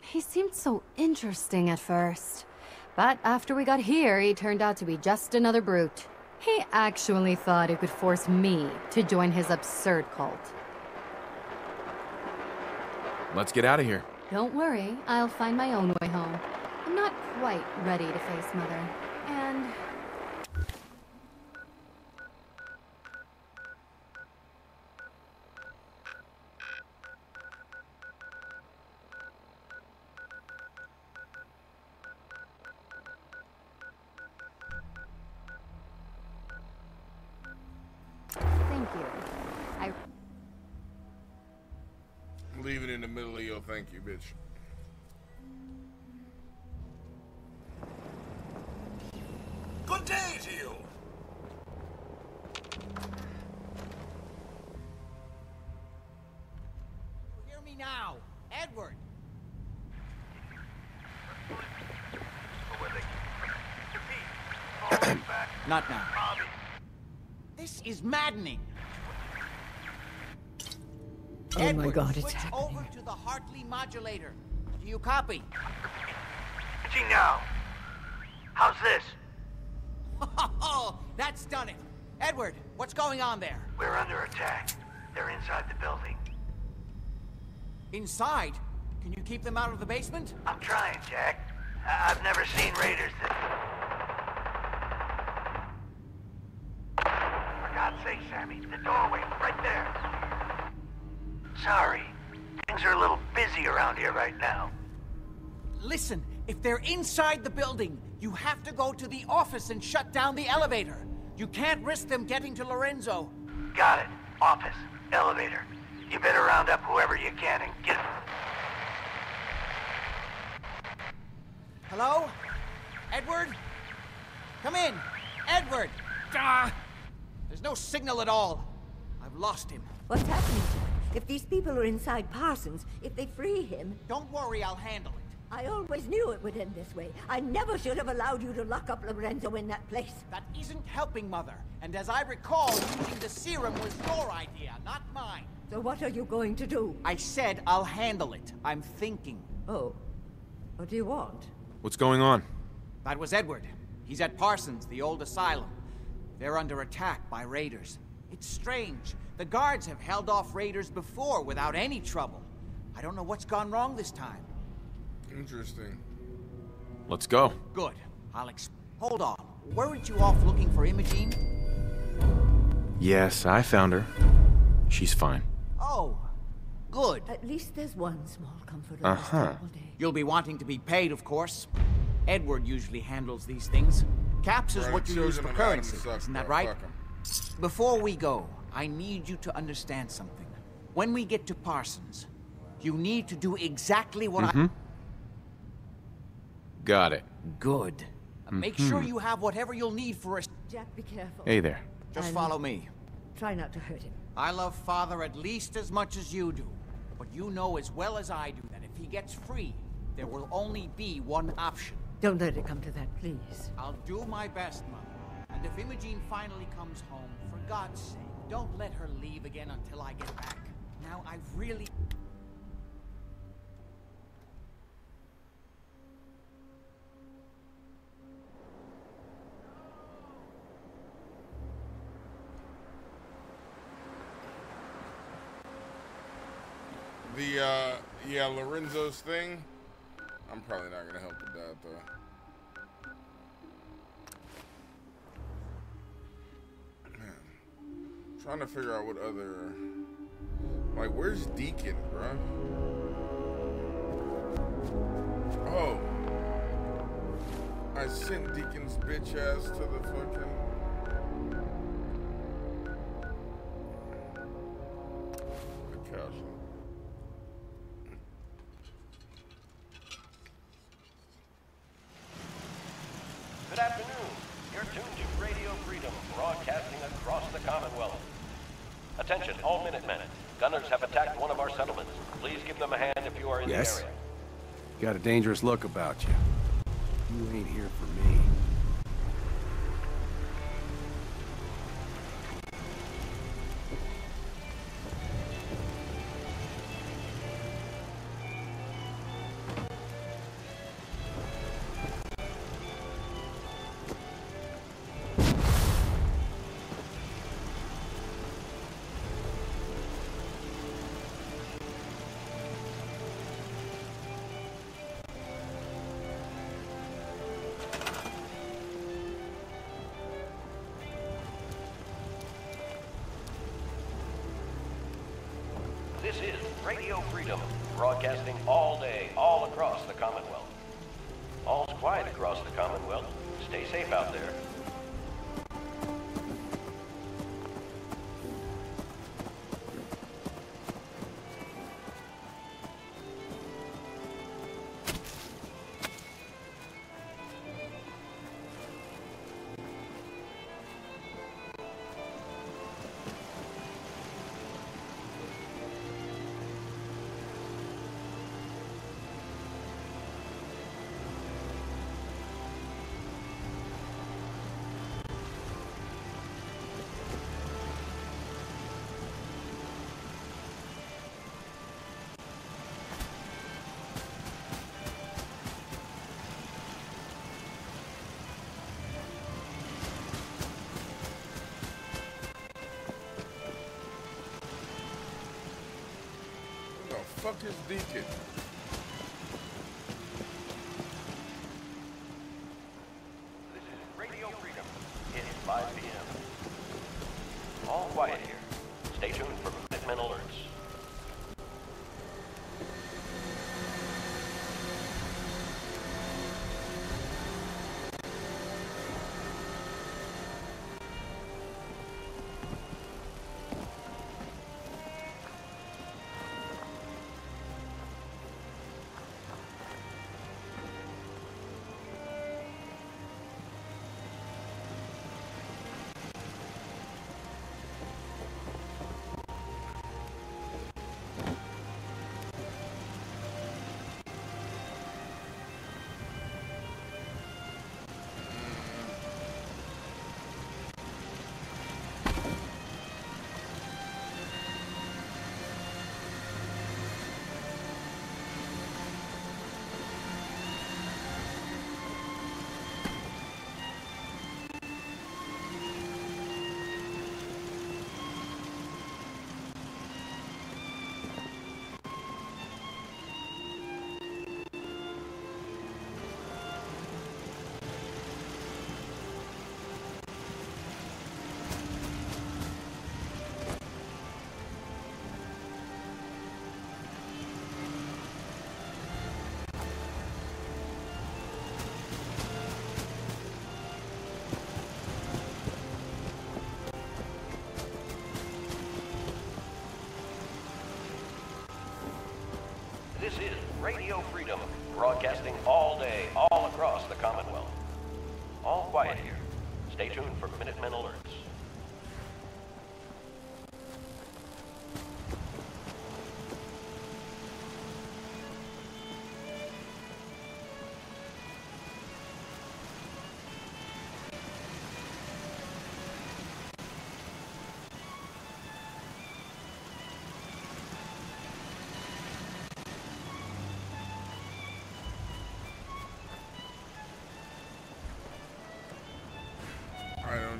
He seemed so interesting at first. But after we got here, he turned out to be just another brute. He actually thought he could force me to join his absurd cult. Let's get out of here. Don't worry, I'll find my own way home. I'm not quite ready to face Mother. And thank you. I Leave it in the middle of your thank you, bitch. Good day to you. Hear me now, Edward. Not now. This is maddening. Oh my Edward, God, it's switch happening. over to the Hartley modulator. Do you copy? Gee, now. How's this? Oh, that's done it. Edward, what's going on there? We're under attack. They're inside the building. Inside? Can you keep them out of the basement? I'm trying, Jack. I- I've never seen raiders that... For God's sake, Sammy, the doorway, right there. Sorry. Things are a little busy around here right now. Listen, if they're inside the building, you have to go to the office and shut down the elevator. You can't risk them getting to Lorenzo. Got it. Office. Elevator. You better round up whoever you can and get... Hello? Edward? Come in. Edward! Ah! There's no signal at all. I've lost him. What's happening? If these people are inside Parsons, if they free him... Don't worry, I'll handle it. I always knew it would end this way. I never should have allowed you to lock up Lorenzo in that place. That isn't helping, Mother. And as I recall, using the serum was your idea, not mine. So what are you going to do? I said I'll handle it. I'm thinking. Oh. What do you want? What's going on? That was Edward. He's at Parsons, the old asylum. They're under attack by raiders. It's strange. The guards have held off raiders before without any trouble. I don't know what's gone wrong this time. Interesting. Let's go. Good. I'll ex- Hold on. Weren't you off looking for Emogene? Yes, I found her. She's fine. Oh, good. At least there's one small comfort in uh-huh. terrible day. You'll be wanting to be paid, of course. Edward usually handles these things. Caps is Right, what you use for of currency, isn't that right? Before we go, I need you to understand something. When we get to Parsons, you need to do exactly what Mm-hmm. Got it. I... Good. Uh, Make sure Mhm. you have whatever you'll need for us. Jack, be careful. Hey there. Just And- follow me. Try not to hurt him. I love Father at least as much as you do. But you know as well as I do that if he gets free, there will only be one option. Don't let it come to that, please. I'll do my best, Mother. And if Emogene finally comes home, for God's sake, don't let her leave again until I get back. Now, I really... The, uh, yeah, Lorenzo's thing. I'm probably not gonna help with that, though. Trying to figure out what other. Like, where's Deacon, bruh? Oh. I sent Deacon's bitch ass to the fucking. Dangerous look about. You fuck is Deacon?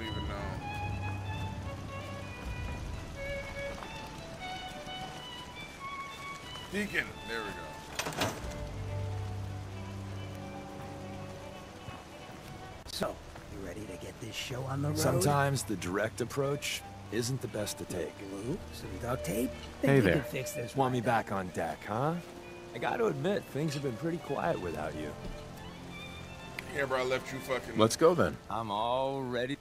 Don't even know. Deacon, there we go. So, you ready to get this show on the road? Sometimes the direct approach isn't the best to take. Glue, some duct tape. Hey Think we there. can fix this. Want me back on deck, huh? I gotta admit, things have been pretty quiet without you. Yeah, bro, I left you fucking. Let's go then. I'm all ready.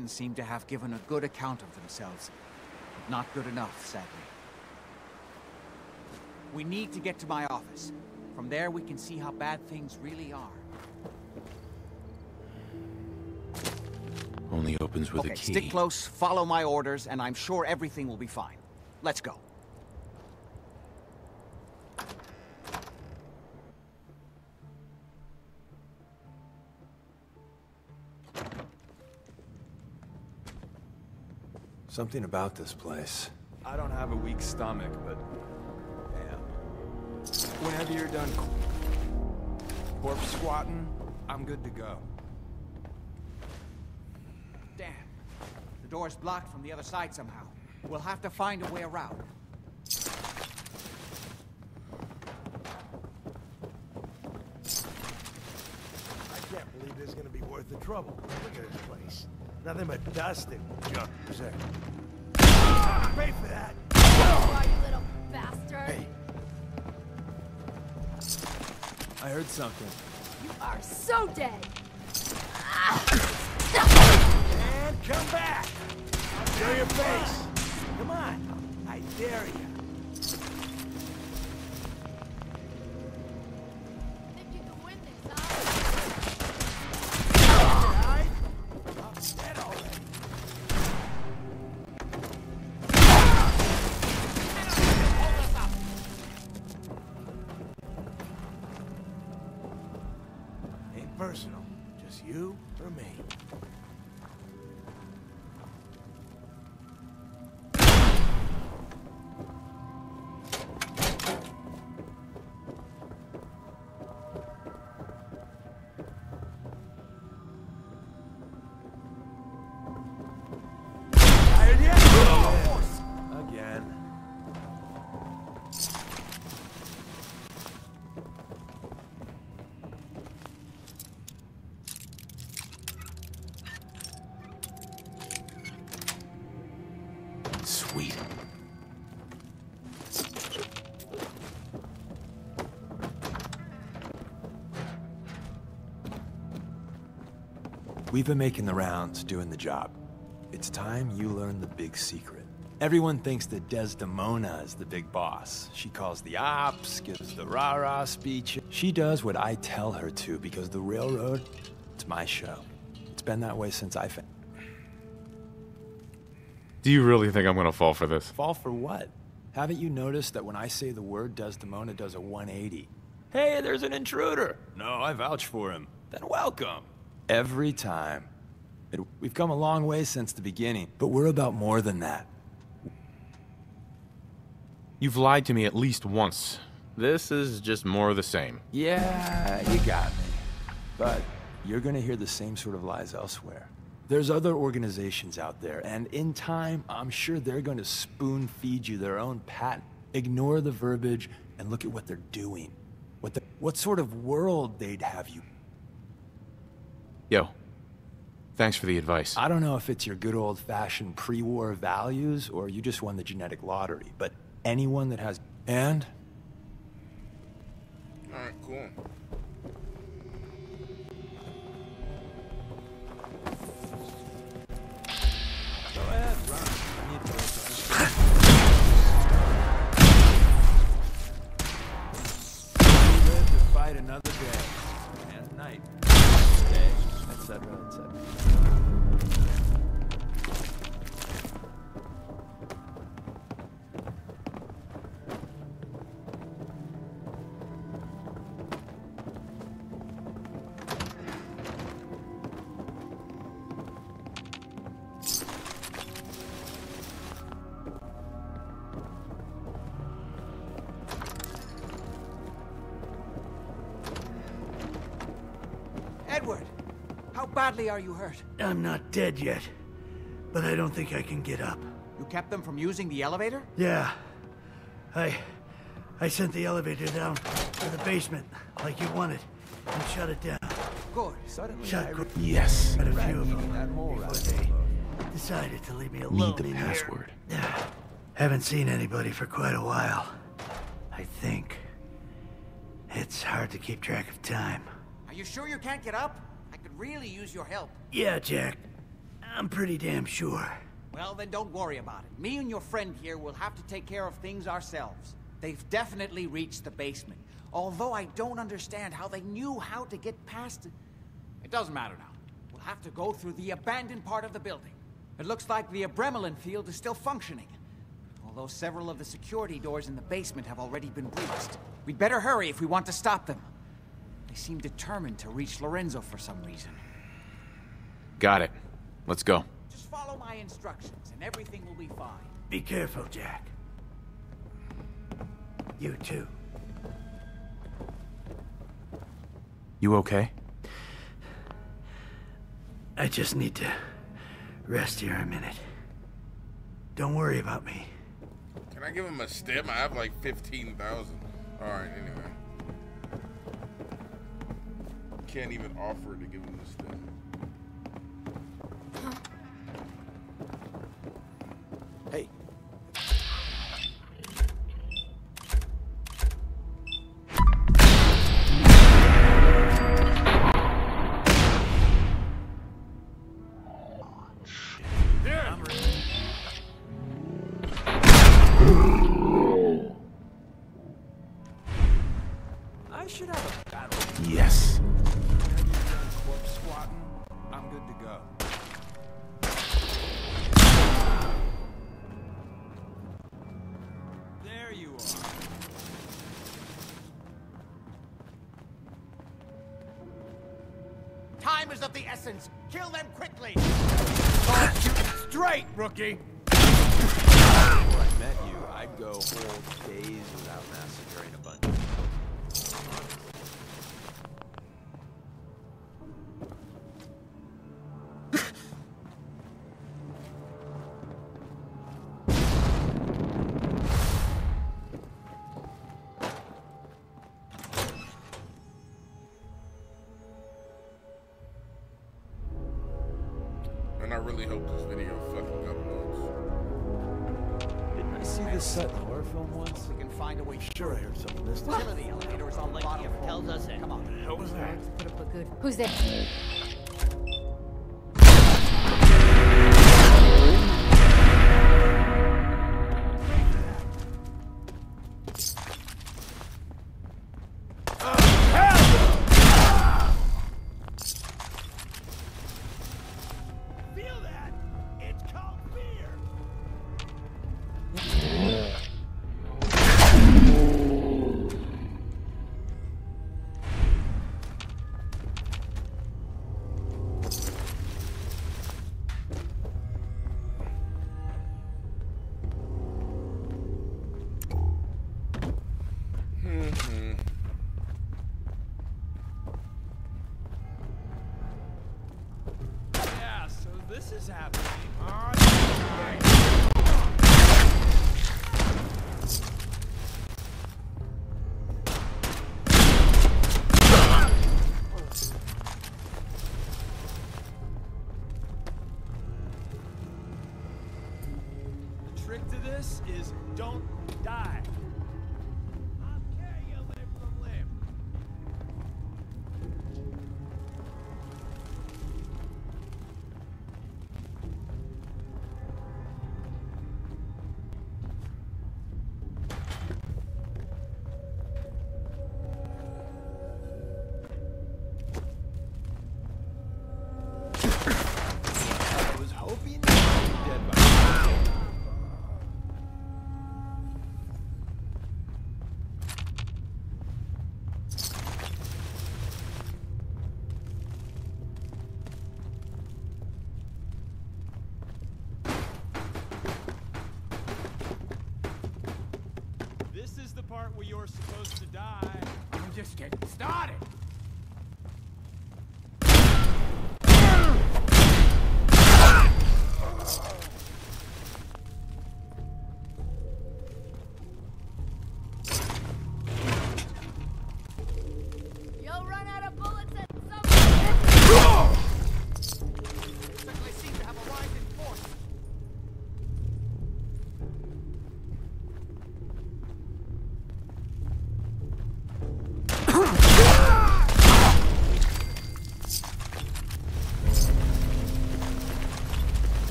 Men seem to have given a good account of themselves. But not good enough, sadly. We need to get to my office. From there, we can see how bad things really are. Only opens with okay, a key. stick close, follow my orders, and I'm sure everything will be fine. Let's go. Something about this place. I don't have a weak stomach, but damn. Whenever you're done corpse squatting, I'm good to go. Damn. The door's blocked from the other side somehow. We'll have to find a way around. I can't believe this is gonna be worth the trouble. Look at this place. Nothing but dust and junk. There. Pay for that. Oh, you little bastard. Hey. I heard something. You are so dead. And come back. Show your face. Come on. I dare you. We've been making the rounds, doing the job. It's time you learn the big secret. Everyone thinks that Desdemona is the big boss. She calls the ops, gives the rah-rah speech. She does what I tell her to because the railroad, it's my show. It's been that way since I fa- Do you really think I'm gonna fall for this? Fall for what? Haven't you noticed that when I say the word, Desdemona does a 180? Hey, there's an intruder! No, I vouch for him. Then welcome. Every time. It- we've come a long way since the beginning, but we're about more than that. You've lied to me at least once. This is just more of the same. Yeah, you got me. But you're gonna hear the same sort of lies elsewhere. There's other organizations out there, and in time, I'm sure they're gonna spoon feed you their own patent. Ignore the verbiage and look at what they're doing. What, the, what sort of world they'd have you. Yo, thanks for the advice. I don't know if it's your good old-fashioned pre-war values or you just won the genetic lottery, but anyone that has... And? Alright, cool. another day etc., etc. badly are you hurt? I'm not dead yet, but I don't think I can get up. You kept them from using the elevator? Yeah. I... I sent the elevator down to the basement, like you wanted, and shut it down. Good. Suddenly, Shut I quick. yes, Got a few of them that mole before they decided to leave me alone Need the here. password. Yeah. Haven't seen anybody for quite a while. I think. It's hard to keep track of time. Are you sure you can't get up? Really use your help. Yeah, Jack. I'm pretty damn sure. Well, then don't worry about it. Me and your friend here will have to take care of things ourselves. They've definitely reached the basement. Although I don't understand how they knew how to get past it. It doesn't matter now. We'll have to go through the abandoned part of the building. It looks like the Abremalin field is still functioning. Although several of the security doors in the basement have already been breached. We'd better hurry if we want to stop them. They seem determined to reach Lorenzo for some reason. Got it. Let's go. Just follow my instructions and everything will be fine. Be careful, Jack. You too. You okay? I just need to rest here a minute. Don't worry about me. Can I give him a stem? I have like 15,000. Alright, anyway. Can't even offer to give him this thing. Hey. essence. Kill them quickly. Straight, rookie. Before I met you, I'd go whole days without massacring a bunch And I really hope this video fucking uploads. Didn't I see this set in a horror film once? We can find a way. Sure, I heard something this Still the elevator is on the bottom tells us it. Come on. What was that? Put up a good. Who's there?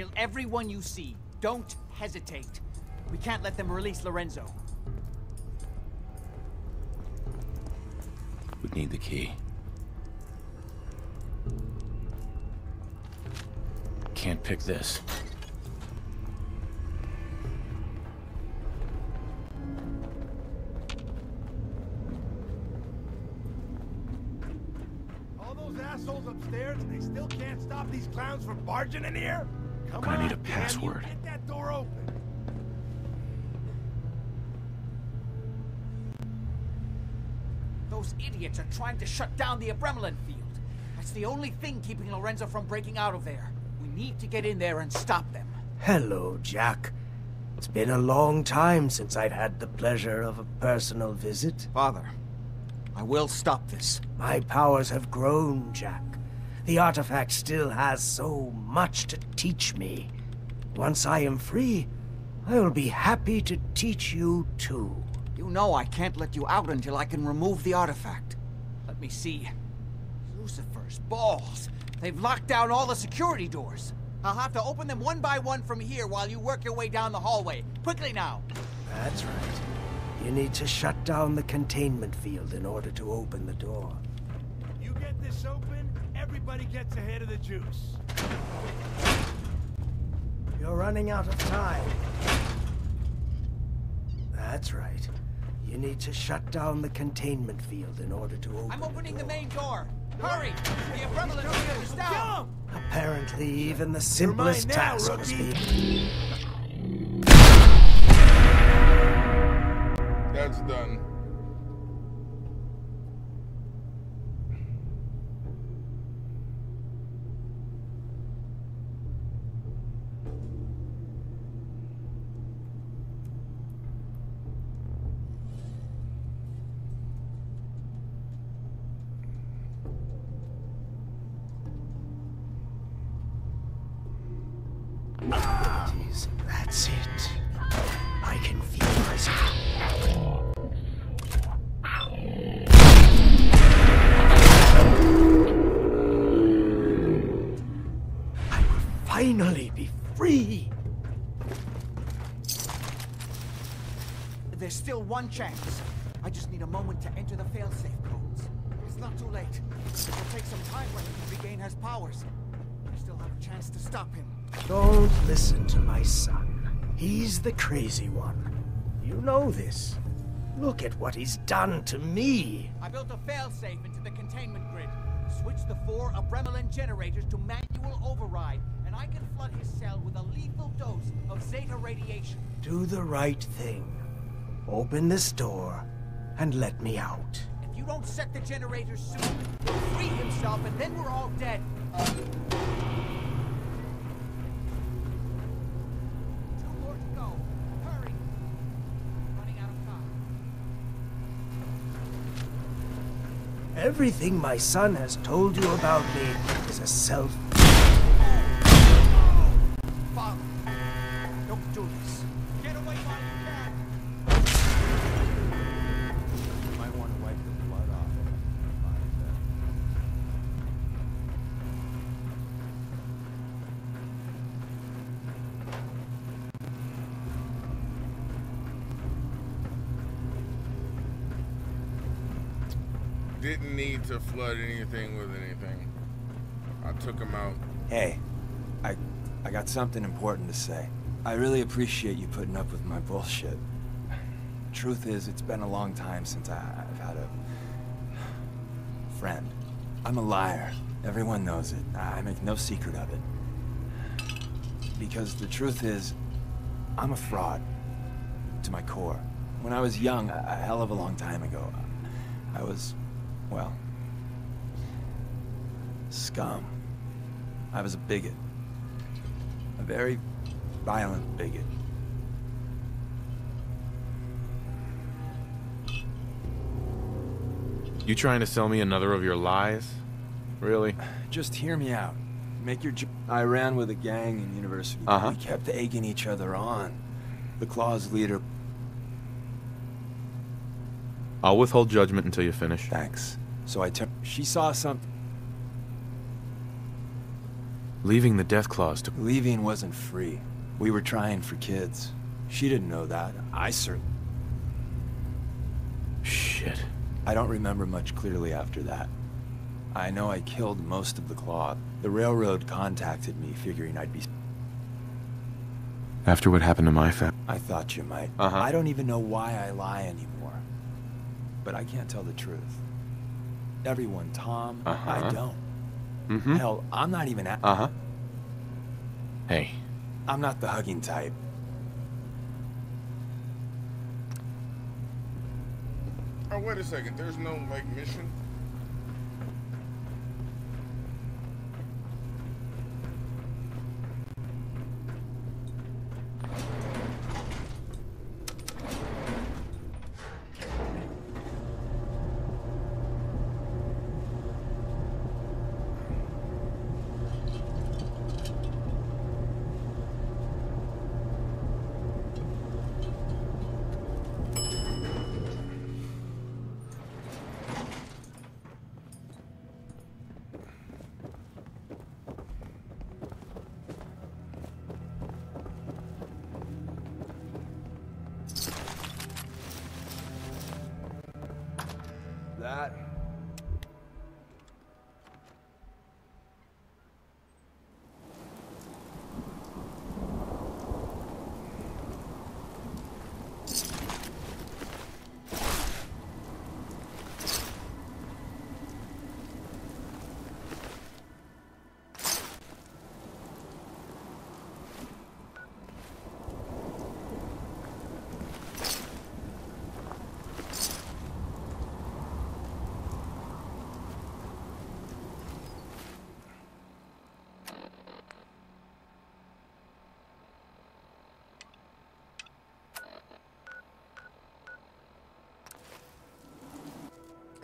Kill everyone you see. Don't hesitate. We can't let them release Lorenzo. We need the key. Can't pick this. All those assholes upstairs, and they still can't stop these clowns from barging in here? Come Gonna need a password. Get that door open. Those idiots are trying to shut down the Abremalin field. That's the only thing keeping Lorenzo from breaking out of there. We need to get in there and stop them. Hello, Jack. It's been a long time since I've had the pleasure of a personal visit. Father, I will stop this. My powers have grown, Jack. The artifact still has so much to teach me. Once I am free, I will be happy to teach you too. You know I can't let you out until I can remove the artifact. Let me see. Lucifer's balls. They've locked down all the security doors. I'll have to open them one by one from here while you work your way down the hallway. Quickly now. That's right. You need to shut down the containment field in order to open the door. You get this open, everybody gets ahead of the juice. You're running out of time. That's right. You need to shut down the containment field in order to open I'm opening the the main door. Hurry! The Abremalin field is down! Apparently, even the simplest now, task must rookie. be... That's done. One chance. I just need a moment to enter the failsafe codes. It's not too late. It'll take some time when the Brigade has powers. I still have a chance to stop him. Don't listen to my son. He's the crazy one. You know this. Look at what he's done to me. I built a failsafe into the containment grid. Switch the four Abremalin generators to manual override, and I can flood his cell with a lethal dose of Zeta radiation. Do the right thing. Open this door and let me out. If you don't set the generators soon, he'll free himself, and then we're all dead. Uh, two more to go. Hurry. Running out of time. Everything my son has told you about me is a self. To flood anything with anything. I took him out. Hey, I, I got something important to say. I really appreciate you putting up with my bullshit. Truth is, it's been a long time since I, I've had a friend. I'm a liar. Everyone knows it. I make no secret of it. Because the truth is, I'm a fraud. To my core. When I was young, a, a hell of a long time ago, I was, well, scum. I was a bigot. A very violent bigot. You trying to sell me another of your lies? Really? Just hear me out. Make your. J- I ran with a gang in university. Uh-huh. We kept egging each other on. The Claw's leader. I'll withhold judgment until you finish. Thanks. So I. She saw something. Leaving the Death Claws to. Leaving wasn't free. We were trying for kids. She didn't know that. I certainly. Shit. I don't remember much clearly after that. I know I killed most of the Claw. The railroad contacted me, figuring I'd be. After what happened to my family. I thought you might. Uh-huh. I don't even know why I lie anymore. But I can't tell the truth. Everyone, Tom, uh -huh. I Uh-huh. Don't. Mm-hmm. Hell, I'm not even at. Uh huh. Hey, I'm not the hugging type. Oh, wait a second. There's no, like, mission?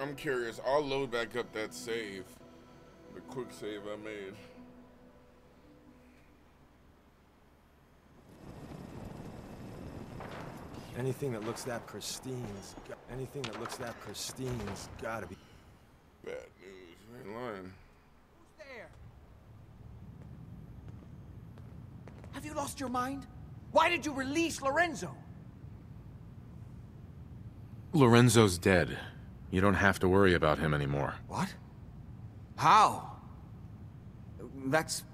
I'm curious. I'll load back up that save. The quick save I made. Anything that looks that pristine's. Got, anything that looks that pristine's gotta be. Bad news. You ain't lying. There. Have you lost your mind? Why did you release Lorenzo? Lorenzo's dead. You don't have to worry about him anymore. What? How? That's...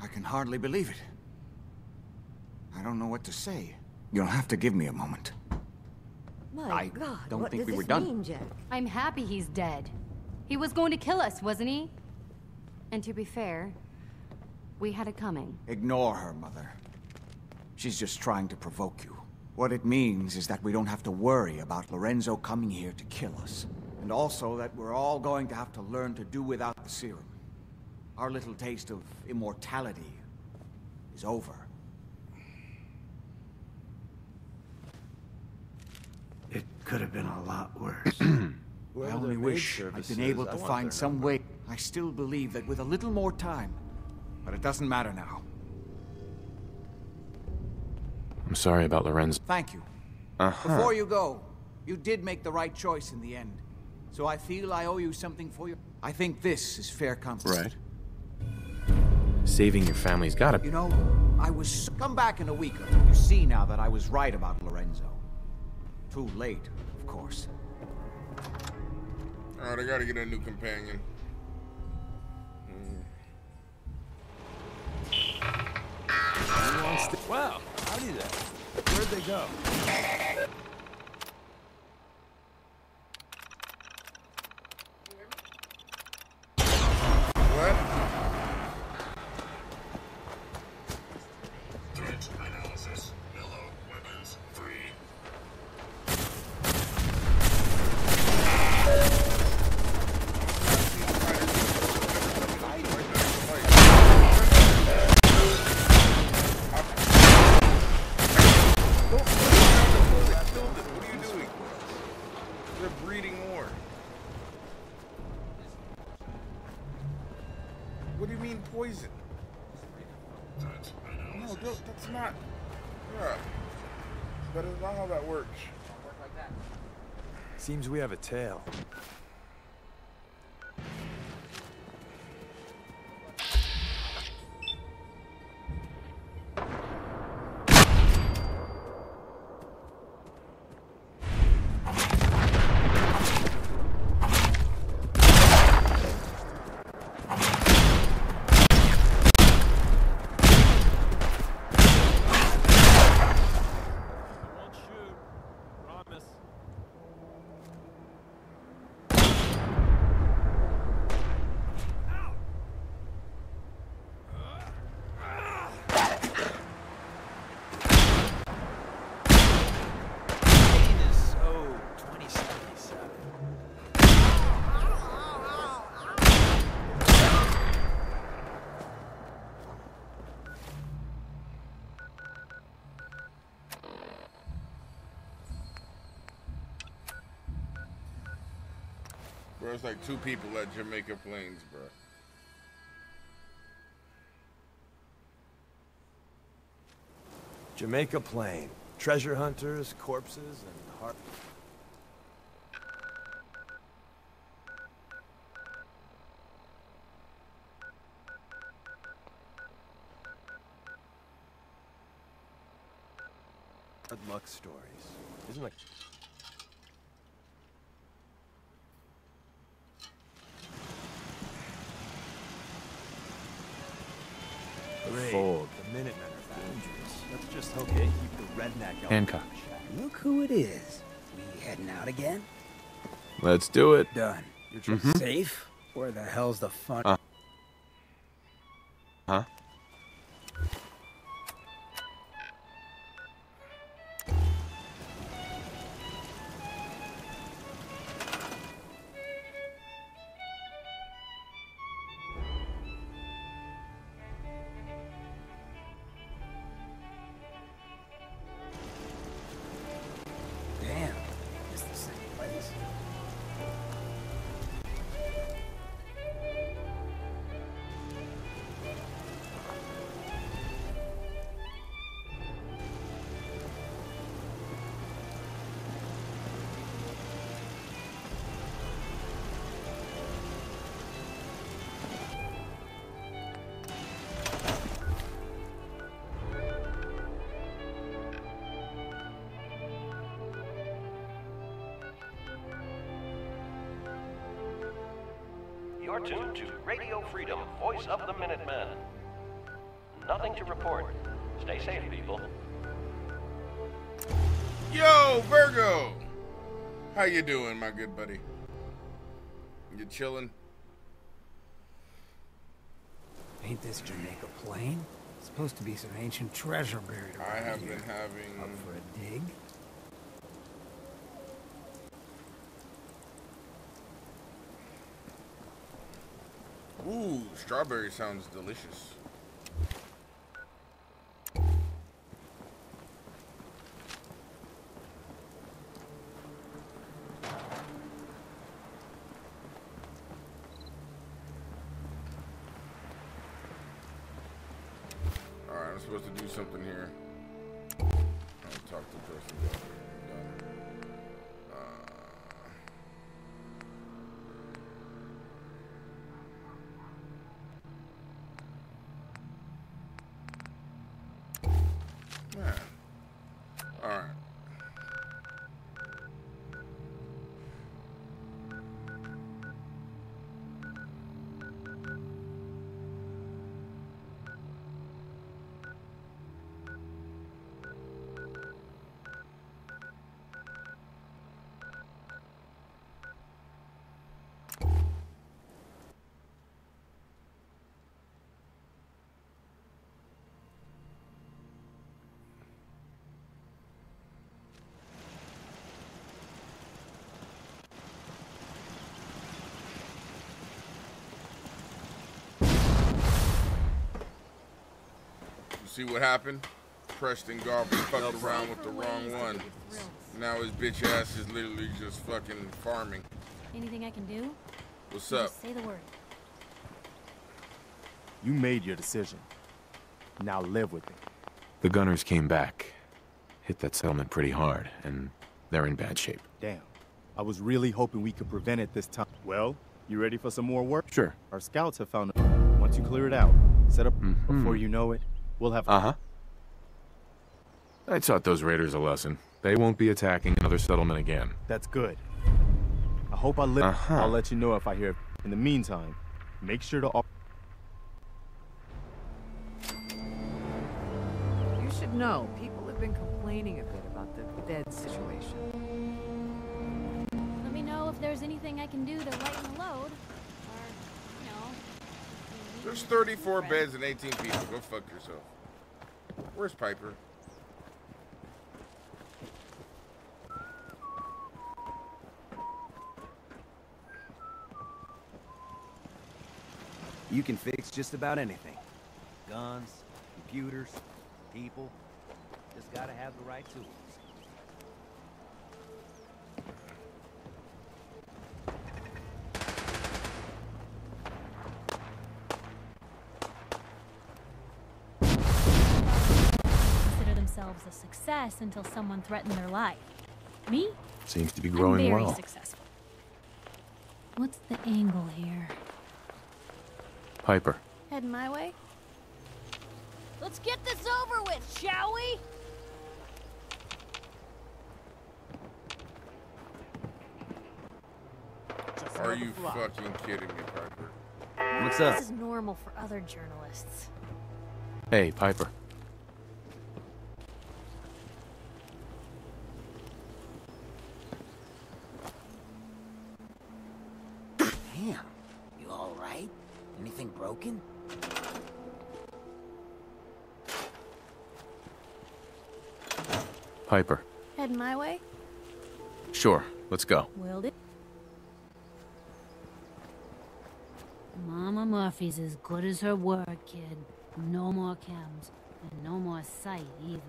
I can hardly believe it. I don't know what to say. You'll have to give me a moment. My I God, don't what think does we were this done. mean, Jack? I'm happy he's dead. He was going to kill us, wasn't he? And to be fair, we had it coming. Ignore her, Mother. She's just trying to provoke you. What it means is that we don't have to worry about Lorenzo coming here to kill us. And also that we're all going to have to learn to do without the serum. Our little taste of immortality is over. It could have been a lot worse. I only wish I'd been able to find some way. I still believe that with a little more time, but it doesn't matter now. I'm sorry about Lorenzo. Thank you. Uh-huh. Before you go, you did make the right choice in the end. So I feel I owe you something for your... I think this is fair compensation. Right. Saving your family's gotta You know, I was... Come back in a week or two. You see now that I was right about Lorenzo. Too late, of course. Alright, I gotta get a new companion. Wow, howdy there. Where'd they go? What? Threat analysis. Mellow weapons free. What are you doing? They're breeding more. What do you mean poison? No, don't, that's not. Yeah. That is not how that works. Seems we have a tail. It's like two people at Jamaica Plains, bro. Jamaica Plain. Treasure hunters, corpses, and heart. Luck stories. Isn't it? Hancock. Look who it is. We heading out again? Let's do it. Done. You're just Mhm. safe? Where the hell's the fun? Uh. How you doing, my good buddy? You chilling? Ain't this Jamaica Plain? Supposed to be some ancient treasure buried around I have here. been having Up for a dig? Ooh, strawberry sounds delicious. See what happened? Preston Garvey fucked around with the wrong one. Now his bitch ass is literally just fucking farming. Anything I can do? What's up? just Say the word. You made your decision. Now live with it. The gunners came back. Hit that settlement pretty hard, and they're in bad shape. Damn. I was really hoping we could prevent it this time. Well, you ready for some more work? Sure. Our scouts have found Once you clear it out, set up mm-hmm. before you know it, we'll have Uh huh. I taught those raiders a lesson. They won't be attacking another settlement again. That's good. I hope I live. Uh-huh. I'll let you know if I hear. In the meantime, make sure to. al- You should know, people have been complaining a bit about the bed situation. Let me know if there's anything I can do to lighten the load. There's 34 beds and 18 people. Go fuck yourself. Where's Piper? You can fix just about anything. Guns, computers, people. Just gotta have the right tools. Consider themselves a success until someone threatened their life. Me? Seems to be I'm growing very well. successful. What's the angle here? Piper. Heading my way? Let's get this over with, shall we? Are you fucking kidding me, Piper? What's up? This is normal for other journalists. Hey, Piper. Piper. Heading my way? Sure. Let's go. Will do. Mama Murphy's as good as her word, kid. No more chems. And no more sight, either.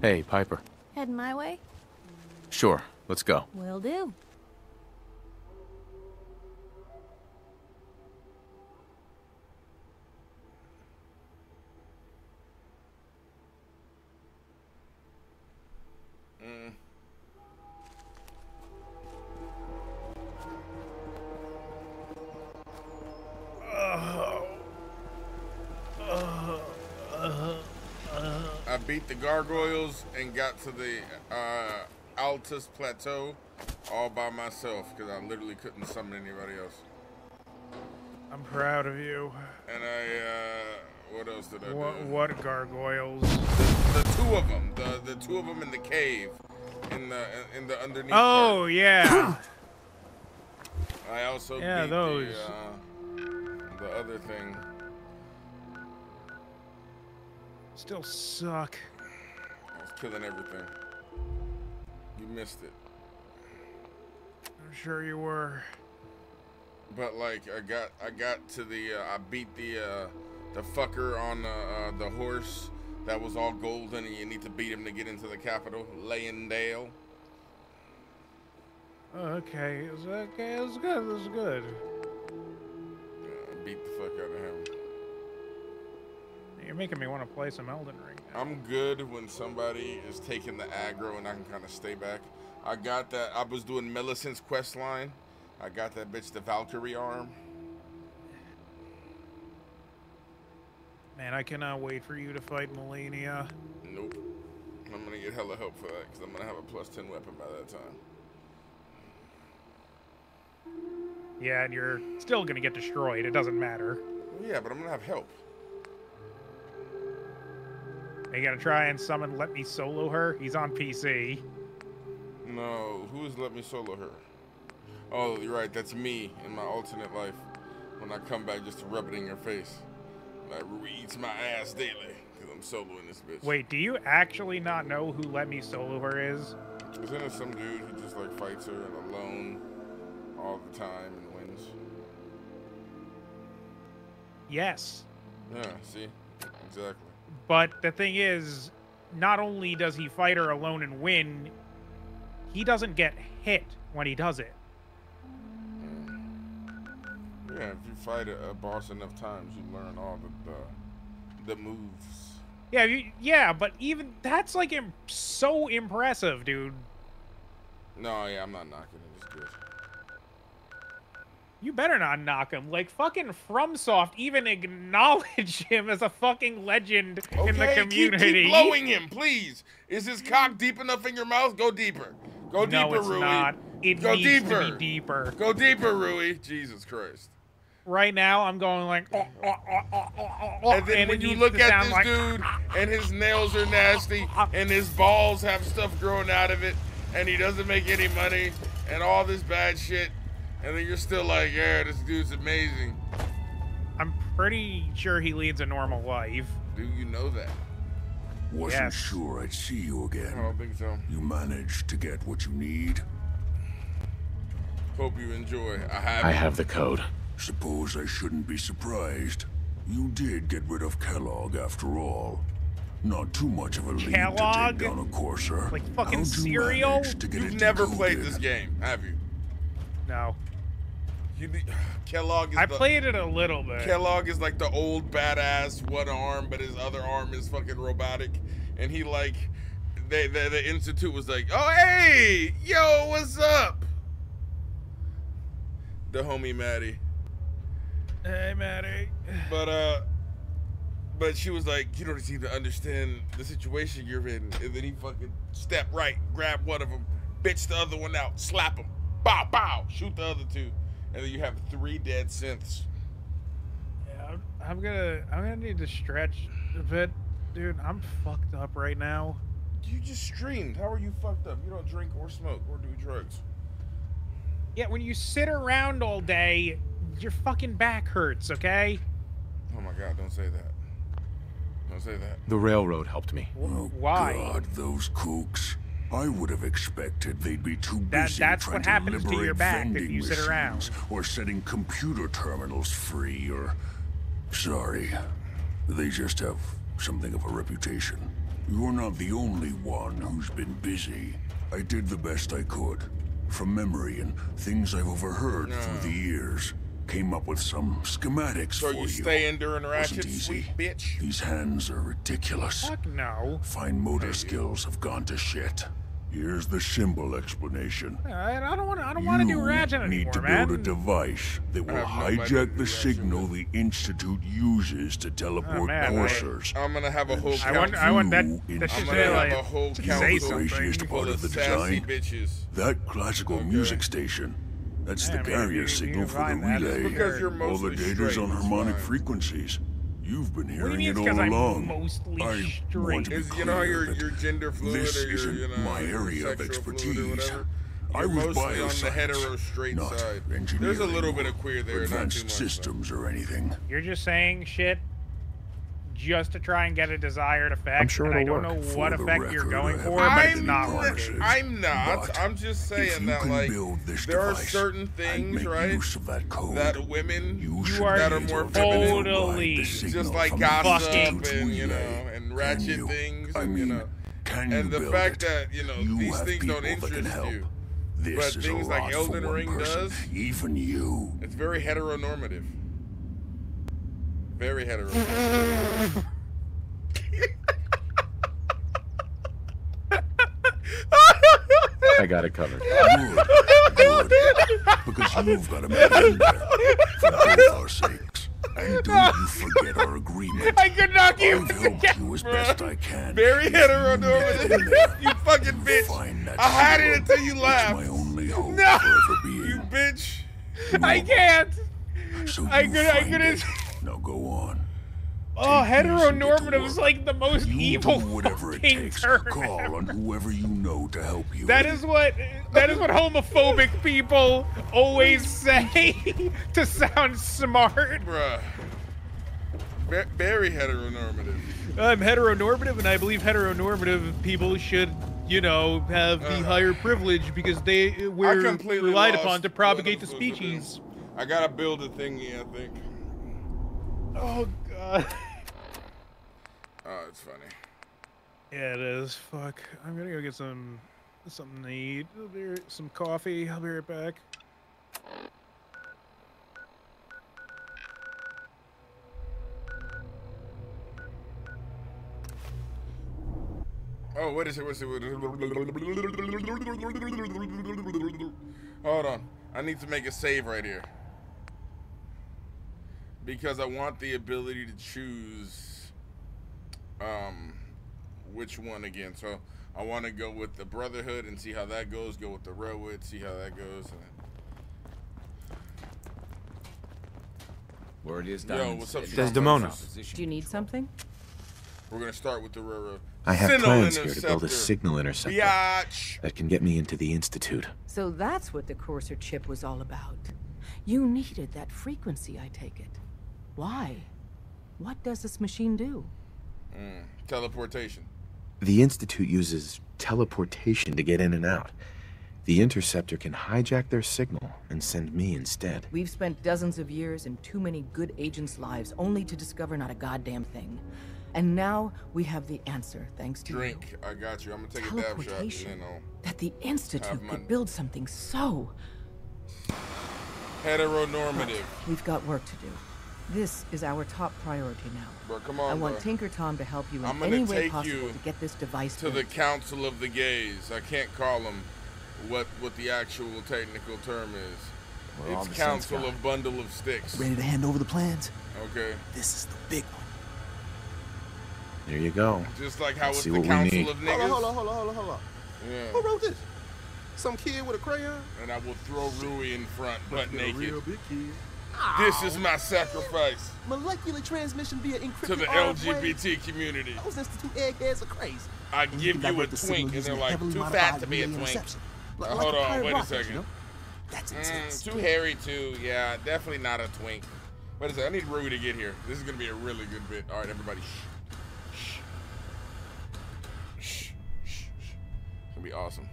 Hey, Piper. Heading my way? Sure. Let's go. Will do. Gargoyles and got to the uh, Altus Plateau all by myself because I literally couldn't summon anybody else. I'm proud of you. And I, uh, what else did I What, do? what gargoyles? The two of them, the the two of them in the cave, in the in the underneath. Oh, part. yeah. I also Yeah, beat those. the uh, the other thing. Still suck. Killing everything. You missed it. I'm sure you were. But like I got I got to the uh, I beat the uh, the fucker on the uh, the horse that was all golden and you need to beat him to get into the capital, Leyndell. Okay, it was okay. It was good. It was good. Yeah, I beat the fuck out of him. You're making me want to play some Elden Ring. I'm good when somebody is taking the aggro and I can kind of stay back. I got that. I was doing Millicent's quest line. I got that bitch the Valkyrie arm. Man, I cannot wait for you to fight Malenia. Nope. I'm gonna get hella help for that because I'm gonna have a plus 10 weapon by that time. Yeah, and you're still gonna get destroyed. It doesn't matter. Yeah, but I'm gonna have help. You gonna try and summon Let Me Solo Her? He's on PC. No, who's let me solo her? Oh, you're right. That's me in my alternate life. When I come back just to rub it in your face. Like Rui eats my ass daily because I'm soloing this bitch. Wait, do you actually not know who Let Me Solo Her is? Isn't it some dude who just like fights her and alone all the time and wins? Yes. Yeah, see? Exactly. But the thing is, not only does he fight her alone and win, he doesn't get hit when he does it. Yeah, if you fight a, a boss enough times, you learn all the the, the moves. Yeah, you, yeah, but even that's like Im- so impressive, dude. No, yeah, I'm not knocking it. It's good. You better not knock him. Like fucking FromSoft even acknowledge him as a fucking legend in the Okay, keep- community. Keep, blowing him, please. Is his cock deep enough in your mouth? Go deeper. Go No, deeper, it's Rui. not. It Go needs to deeper. be deeper. Go deeper, Rui. Jesus Christ. Right now, I'm going like. "Oh, oh, oh, oh, oh, oh," And then and when you look at this like, dude ah, ah, and his nails are ah, nasty and his balls have stuff growing out of it and he doesn't make any money and all this bad shit and then you're still like, yeah, this dude's amazing. I'm pretty sure he leads a normal life. Do you know that? Wasn't Yes. sure I'd see you again. I don't think so. You managed to get what you need? Hope you enjoy. I have I have the code. Suppose I shouldn't be surprised. You did get rid of Kellogg after all. Not too much of a lead Kellogg? to take down a courser. Like fucking How'd cereal? manage to get You've it never played this game, have you? No. You need, Kellogg is I the, played it a little bit. Kellogg is like the old badass one arm, but his other arm is fucking robotic, and he like, they, the the institute was like, oh hey, yo, what's up? The homie Maddie, Hey, Maddie. but uh, but she was like, you don't seem to understand the situation you're in, and then he fucking step right, grab one of them, bitch the other one out, slap him, bow bow, shoot the other two, and then you have three dead synths. Yeah, I'm, I'm gonna I'm gonna need to stretch a bit, dude. I'm fucked up right now. You just streamed. How are you fucked up? You don't drink or smoke or do drugs. Yeah, when you sit around all day, your fucking back hurts. Okay. Oh my god, don't say that. Don't say that. The railroad helped me. Why? God, those kooks. I would have expected they'd be too busy That- that's trying what to happens to liberate your back if vending you sit around. machines or setting computer terminals free or sorry. They just have something of a reputation. You're not the only one who's been busy. I did the best I could. From memory and things I've overheard through the years. Came up with some schematics So for you staying during Wasn't ratchet, easy. sweet bitch? These hands are ridiculous. Fuck no. Fine motor skills have gone to shit. Here's the simple explanation. All right, I don't want to. I don't want to do Ratchet anymore, need anymore, to man. build a device that will hijack the signal the Institute uses to teleport Oh, man, I- coursers. I'm gonna have a whole I count. want. I want that. That I'm gonna say have like. a whole should count say full something. craziest part of the sassy design? bitches. That classical music station. That's the carrier signal for the relay. All the data's on harmonic frequencies. You've been What do you hearing it all all 'cause I'm along. I want to be Is you know clear that you're gender fluid this or you're isn't you know my area of sexual fluid or expertise. I was mostly on the bioscience, hetero straight not side. There's a little bit of queer there, not too advanced much. systems or anything. You're just saying shit just to try and get a desired effect. sure and I it'll don't know work. what For the effect you're record, going I for, haven't but it's not working. I'm not. But I'm just saying you that can like build this there are certain things, right? use of that code, That women you, You are that are more able to totally just like gossip and you know and ratchet things, I and you mean, know, can and you the fact it? that you know You these things don't people that can interest help. you, This but things like Elden Ring person, does, even you. it's very heteronormative. Very heteronormative. I got it covered. Good, good. Because you've got a make it in there for both our sakes. And don't you forget our agreement. I could knock you I've helped you as best I can. Very heteronormative. you fucking bitch. I had it until you It's laughed. my only hope No. for ever being. You bitch. I can't. So I you could. I couldn't. It. Now go on. Oh, Take these and get to heteronormative is like the most You evil do whatever it takes. term. Call on whoever you know to help you. That is what that is what homophobic people always say to sound smart. Bruh. Ve- Very heteronormative. I'm heteronormative, and I believe heteronormative people should, you know, have the higher privilege because they Uh, I were completely relied upon to propagate the supposed to species. I gotta build a thingy, I think. Oh god. Oh, it's funny. Yeah, it is. Fuck. I'm gonna go get some something to eat. Right- some coffee. I'll be right back. Oh, what is it? What's it? Hold on. I need to make a save right here. Because I want the ability to choose um which one again. So I want to go with the Brotherhood and see how that goes. Go with the Railwood, see how that goes. Word is Yo, what's up, said- Desdemona. Do you need something? We're gonna start with the Railroad. I have Signal plans here to build a signal interceptor Biatch. that can get me into the Institute. So that's what the Courser chip was all about. You needed that frequency, I take it. Why? What does this machine do? Mm, teleportation. The Institute uses teleportation to get in and out. The interceptor can hijack their signal and send me instead. We've spent dozens of years and too many good agents' lives only to discover not a goddamn thing. And now we have the answer, thanks to you. Drink. I got you. I'm gonna take a dab shot. and Teleportation. then I'll That the Institute Have my- could build something so. Heteronormative. We've got work to do. This is our top priority now. Bro, come on, I want bro. Tinker Tom to help you in I'm any way possible you to get this device to the. Council of the Gays. I can't call them what what the actual technical term is. We're it's Council of Bundle of Sticks. Ready to hand over the plans? Okay. This is the big one. There you go. Just like how Let's it's the Council need. of Hold on, Niggas. hold on, hold on, hold on, hold on. Yeah. Who wrote this? Some kid with a crayon? And I will throw Rui in front, butt You're a naked. real big kid. This is my sacrifice Molecular transmission via encrypted to the RF waves? LGBT community. Those Institute eggheads are crazy. I And give can you a divert the signal twink, and using they're like, too modified fat to be a twink. interception. Like- hold like a on, pirate wait a second. you know? That's intense. Mm, too hairy too. Yeah, definitely not a twink. Wait a second. I need Rui to get here. This is gonna be a really good bit. All right, everybody. Shh. Shh. Shh. Shh. Shh. It's gonna be awesome.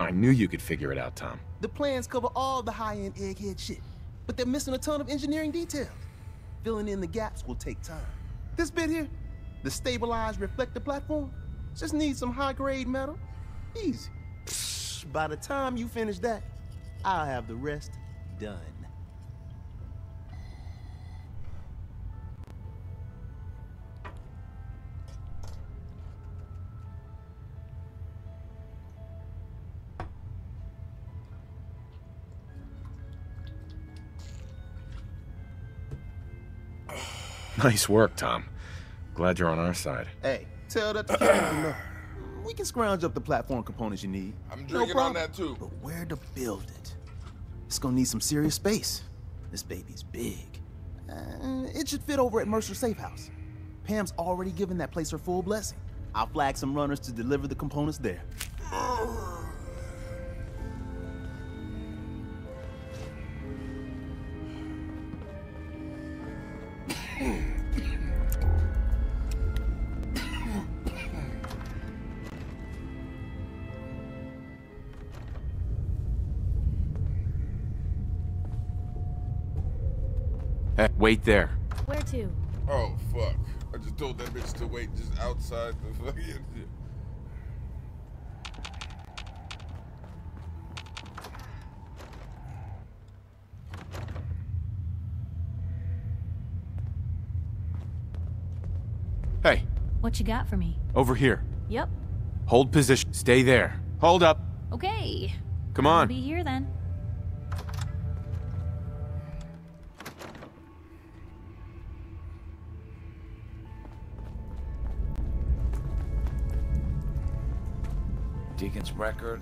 I knew you could figure it out, Tom. The plans cover all the high-end egghead shit, but they're missing a ton of engineering details. Filling in the gaps will take time. This bit here, the stabilized reflector platform, just needs some high-grade metal. Easy. By the time you finish that, I'll have the rest done. Nice work, Tom. Glad you're on our side. Hey, tell that to Karen, We can scrounge up the platform components you need. I'm No drinking on problem. that too. But where to build it? It's gonna need some serious space. This baby's big. Uh, it should fit over at Mercer Safe House. Pam's already given that place her full blessing. I'll flag some runners to deliver the components there. Hey, wait there. Where to? Oh fuck! I just told that bitch to wait just outside the fucking. Hey, What you got for me? over here. Yep. Hold position. Stay there. Hold up. Okay. Come on. I'll on. be here then. Deacon's record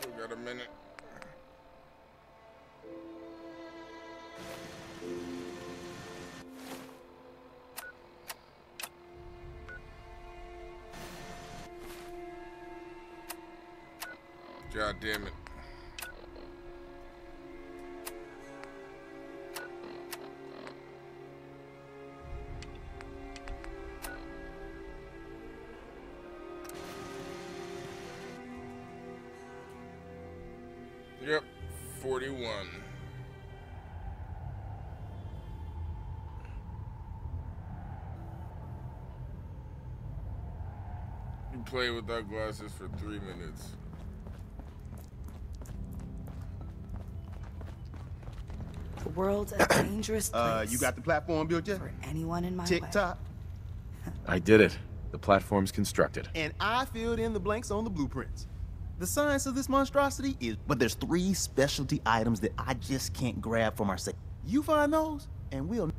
Still got a minute. God damn it. Play without glasses for three minutes. The world's a dangerous place. Uh, you got the platform built yet? For anyone in my Tick way. tock. I did it. The platform's constructed. And I filled in the blanks on the blueprints. The science of this monstrosity is, but there's three specialty items that I just can't grab for myself. You find those, and we'll.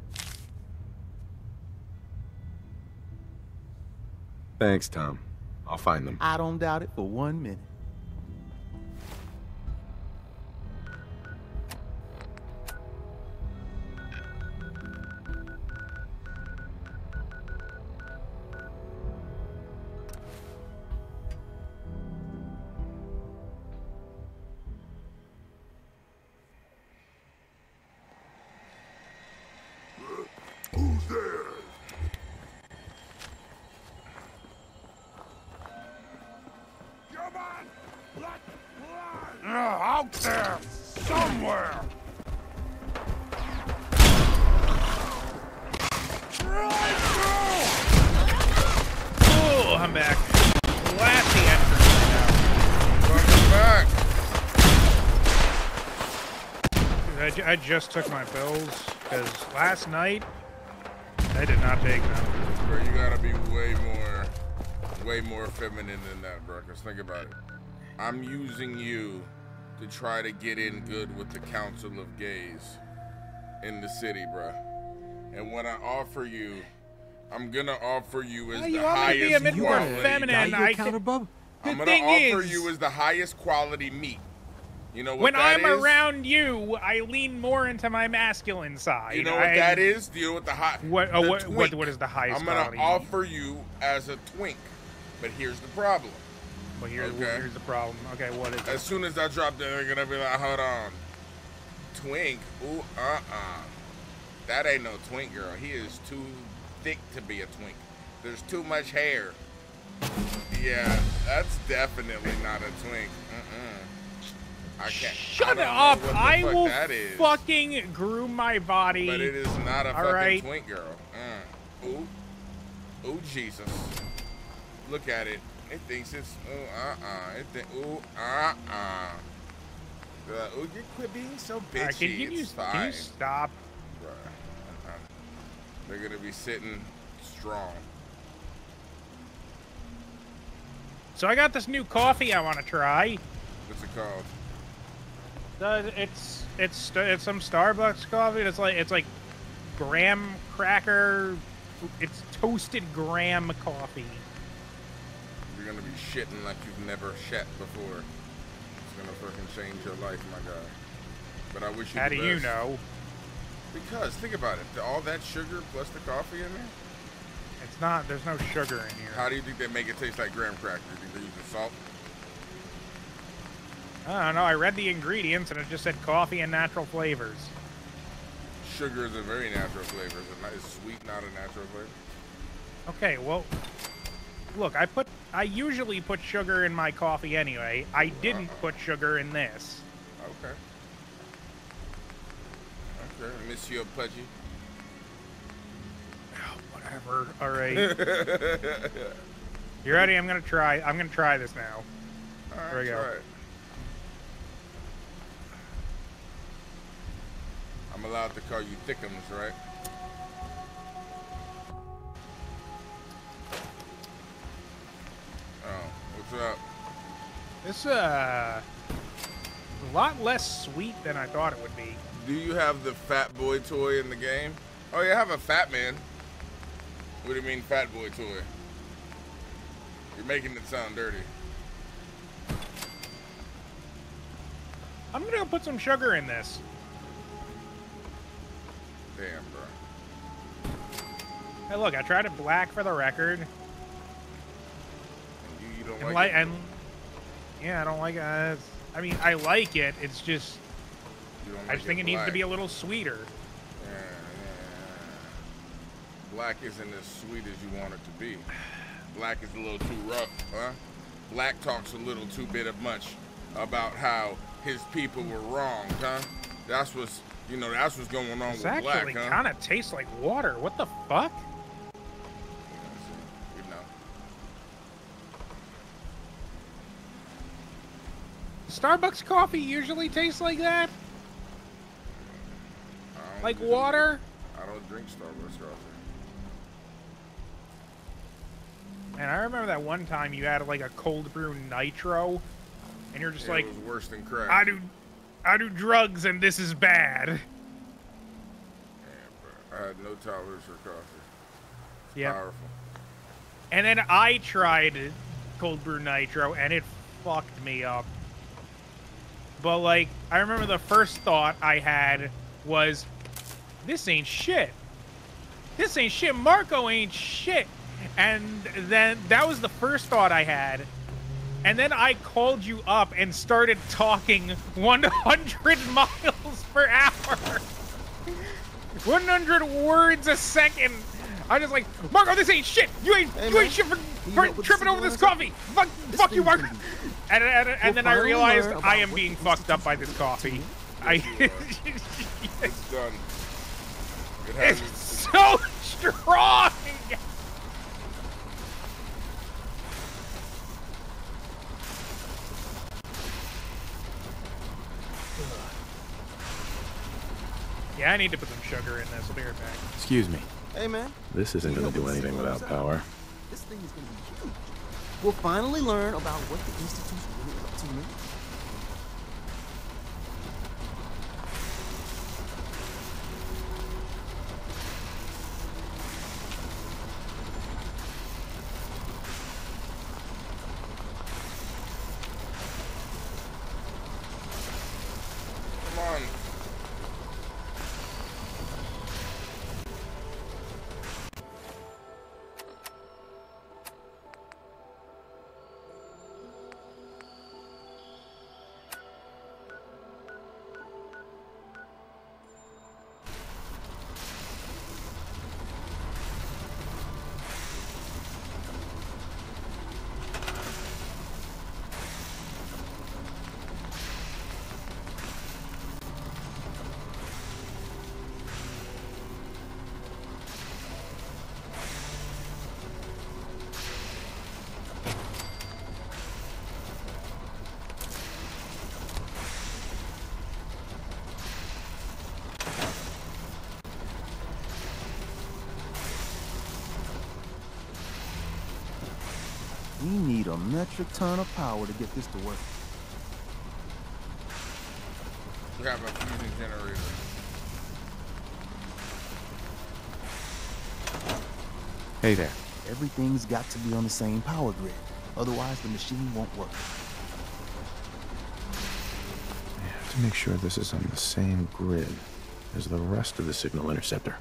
Thanks, Tom. I'll find them. I don't doubt it for one minute. Just took my pills because last night I did not take them. Bro, you gotta be way more, way more feminine than that, bro. Cause think about it. I'm using you to try to get in good with the Council of Gays in the city, bro. And when I offer you, I'm gonna offer you as Why the you want me to be a highest bit more quality. feminine? I can- I'm The gonna thing offer is- you as the highest quality meat. You know what When I'm is? around you, I lean more into my masculine side. You know what I- that is? Do you know what the high? What- uh, the what- what- twink. what is the highest I'm gonna quality? offer you as a twink, but here's the problem. Well, here's, Okay. here's the problem. Okay, what is it? As soon as I drop that, they're gonna be like, hold on. Twink? Ooh, uh-uh. That ain't no twink, girl. He is too thick to be a twink. There's too much hair. Yeah, that's definitely not a twink. Mm-mm. I can't. I Shut know up! I fuck will fucking groom my body. But it is not a All fucking right. twink girl. Uh, ooh. Ooh, Jesus. Look at it. It thinks it's ooh, uh-uh. It think, ooh, uh-uh. Uh, ooh, you quit being so bitchy. Alright, can, can you, it's can fine. you stop? Bruh. Uh-uh. They're gonna be sitting strong. So I got this new coffee I want to try. What's it called? Uh, it's it's it's some Starbucks coffee. It's like it's like graham cracker. It's toasted graham coffee. You're gonna be shitting like you've never shat before. It's gonna fucking change your life, my guy. But I wish you How the do you know? Because think about it. All that sugar plus the coffee in there. It's not. There's no sugar in here. How do you think they make it taste like graham cracker? You think they're using salt? I don't know. I read the ingredients and it just said coffee and natural flavors. Sugar is a very natural flavor. Is, it not, is sweet not a natural flavor? Okay, well, look, I put I usually put sugar in my coffee anyway. I uh-huh. didn't put sugar in this. Okay. Okay, Monsieur Pudgy. Oh, whatever. All right. you ready? I'm gonna try. I'm gonna try this now. All right, Here we go. try it. I'm allowed to call you Thickums, right? Oh, what's up? This uh, a lot less sweet than I thought it would be. Do you have the Fat Boy toy in the game? Oh, you have a Fat Man. What do you mean, Fat Boy toy? You're making it sound dirty. I'm gonna go put some sugar in this. Damn, bro. Hey, look, I tried it black for the record. You, you don't And like like, it? and Yeah, I don't like it. Uh, I mean, I like it. It's just, don't I like just think it needs to be a little sweeter. Yeah, yeah. Black isn't as sweet as you want it to be. Black is a little too rough, huh? Black talks a little too bit of much about how his people were wrong, huh? That's what's, you know, that's what's going on This with actually black, huh? kind of tastes like water. What the fuck? Starbucks coffee usually tastes like that? Like usually- water? I don't drink Starbucks coffee. And I remember that one time you had like a cold brew nitro, and you're just Yeah, like, it was worse than crack. I do, I do drugs, and this is bad. I had no tolerance for coffee. Yeah. Powerful. And then I tried cold brew nitro, and it fucked me up. But like, I remember the first thought I had was, "This ain't shit. This ain't shit. Marco ain't shit." And then that was the first thought I had. And then I called you up and started talking 100 miles per hour. 100 words a second. I just like, Marco, this ain't shit. You ain't, you ain't shit for, for tripping over this coffee. Fuck, fuck you, Marco. And, and, and then I realized I am being fucked up by this coffee. I, It's done. It it's so strong. Yeah, I need to put some sugar in this. I'll be right back. Excuse me. Hey, man. This isn't going to do anything without power. This thing is gonna be huge. We'll finally learn about what the Institute's really up to, man. Metric ton of power to get this to work. We have a fusion generator. Hey there. Everything's got to be on the same power grid. Otherwise, the machine won't work. I have to make sure this is on the same grid as the rest of the signal interceptor.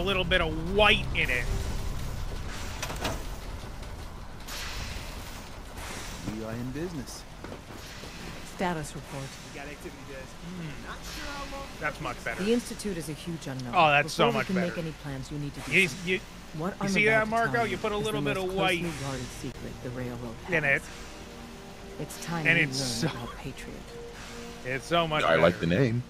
Little bit of white in it. We are in business. Status report. We got activity desk. Hmm. Not sure how long. That's much better. The Institute is a huge unknown. Oh, that's so Before much we can better. make any plans, you need to do You- something. you- what you I'm see about that, Marco? You put a little bit of white secret the railroad in it. It's time And it's learn so- about Patriot. It's so much I like the name.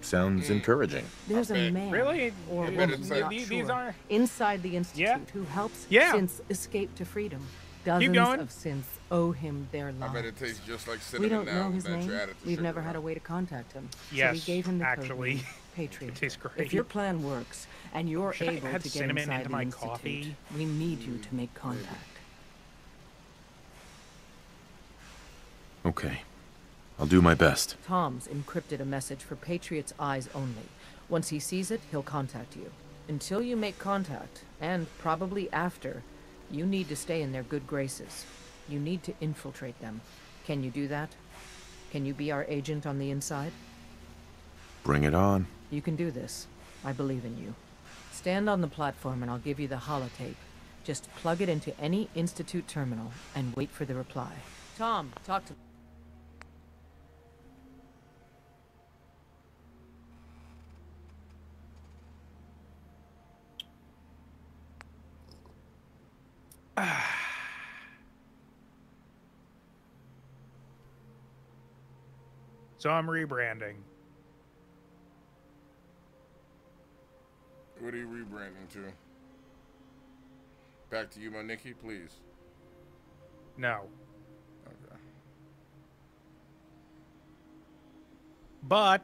Sounds mm. encouraging. There's a man, Really? or I woman, it's we're not these- these are- inside the Institute Yeah. who helps Yeah. synths escape to freedom. Dozens going. of synths owe him their I lives. bet it tastes just like we don't now. know his name. We've never had a way to contact him. so Yes, we gave him the code actually. name, Patriot. It tastes great. If your plan works and you're Should able to get cinnamon inside into the my Institute, coffee? we need you to hmm, make contact. Okay. I'll do my best. Tom's encrypted a message for Patriot's eyes only. Once he sees it, he'll contact you. Until you make contact, and probably after, you need to stay in their good graces. You need to infiltrate them. Can you do that? Can you be our agent on the inside? Bring it on. You can do this. I believe in you. Stand on the platform and I'll give you the holotape. Just plug it into any Institute terminal and wait for the reply. Tom, talk to So I'm rebranding. What are you rebranding to? Back to you, my Nikki, please. No. Okay. But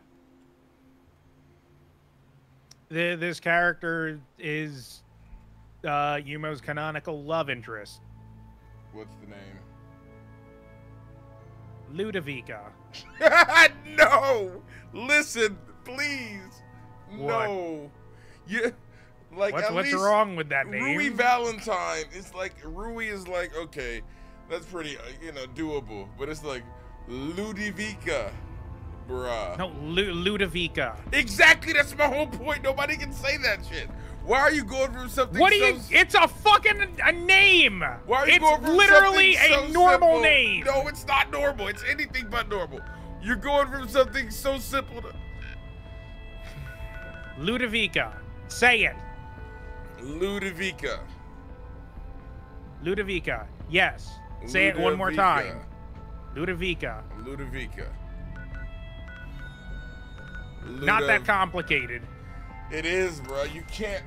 th- this character is uh, Yumo's canonical love interest, What's the name? Ludovica. no! Listen, please. What? No. You like What's- at what's least wrong with that name? Rui Valentine. It's like Rui is like okay, that's pretty uh, you know doable, but it's like Ludovica, bruh. No, Lu- Ludovica. Exactly, that's my whole point. Nobody can say that shit. Why are you going from something? What do so you? It's a fucking a name. Why are you it's going from literally something a so normal simple- name. No, it's not normal. It's anything but normal. You're going from something so simple to Ludovica. Say it. Ludovica. Ludovica. Yes. Say it one more time. Ludovica. Ludovica. Not that complicated. It is, bro. You can't.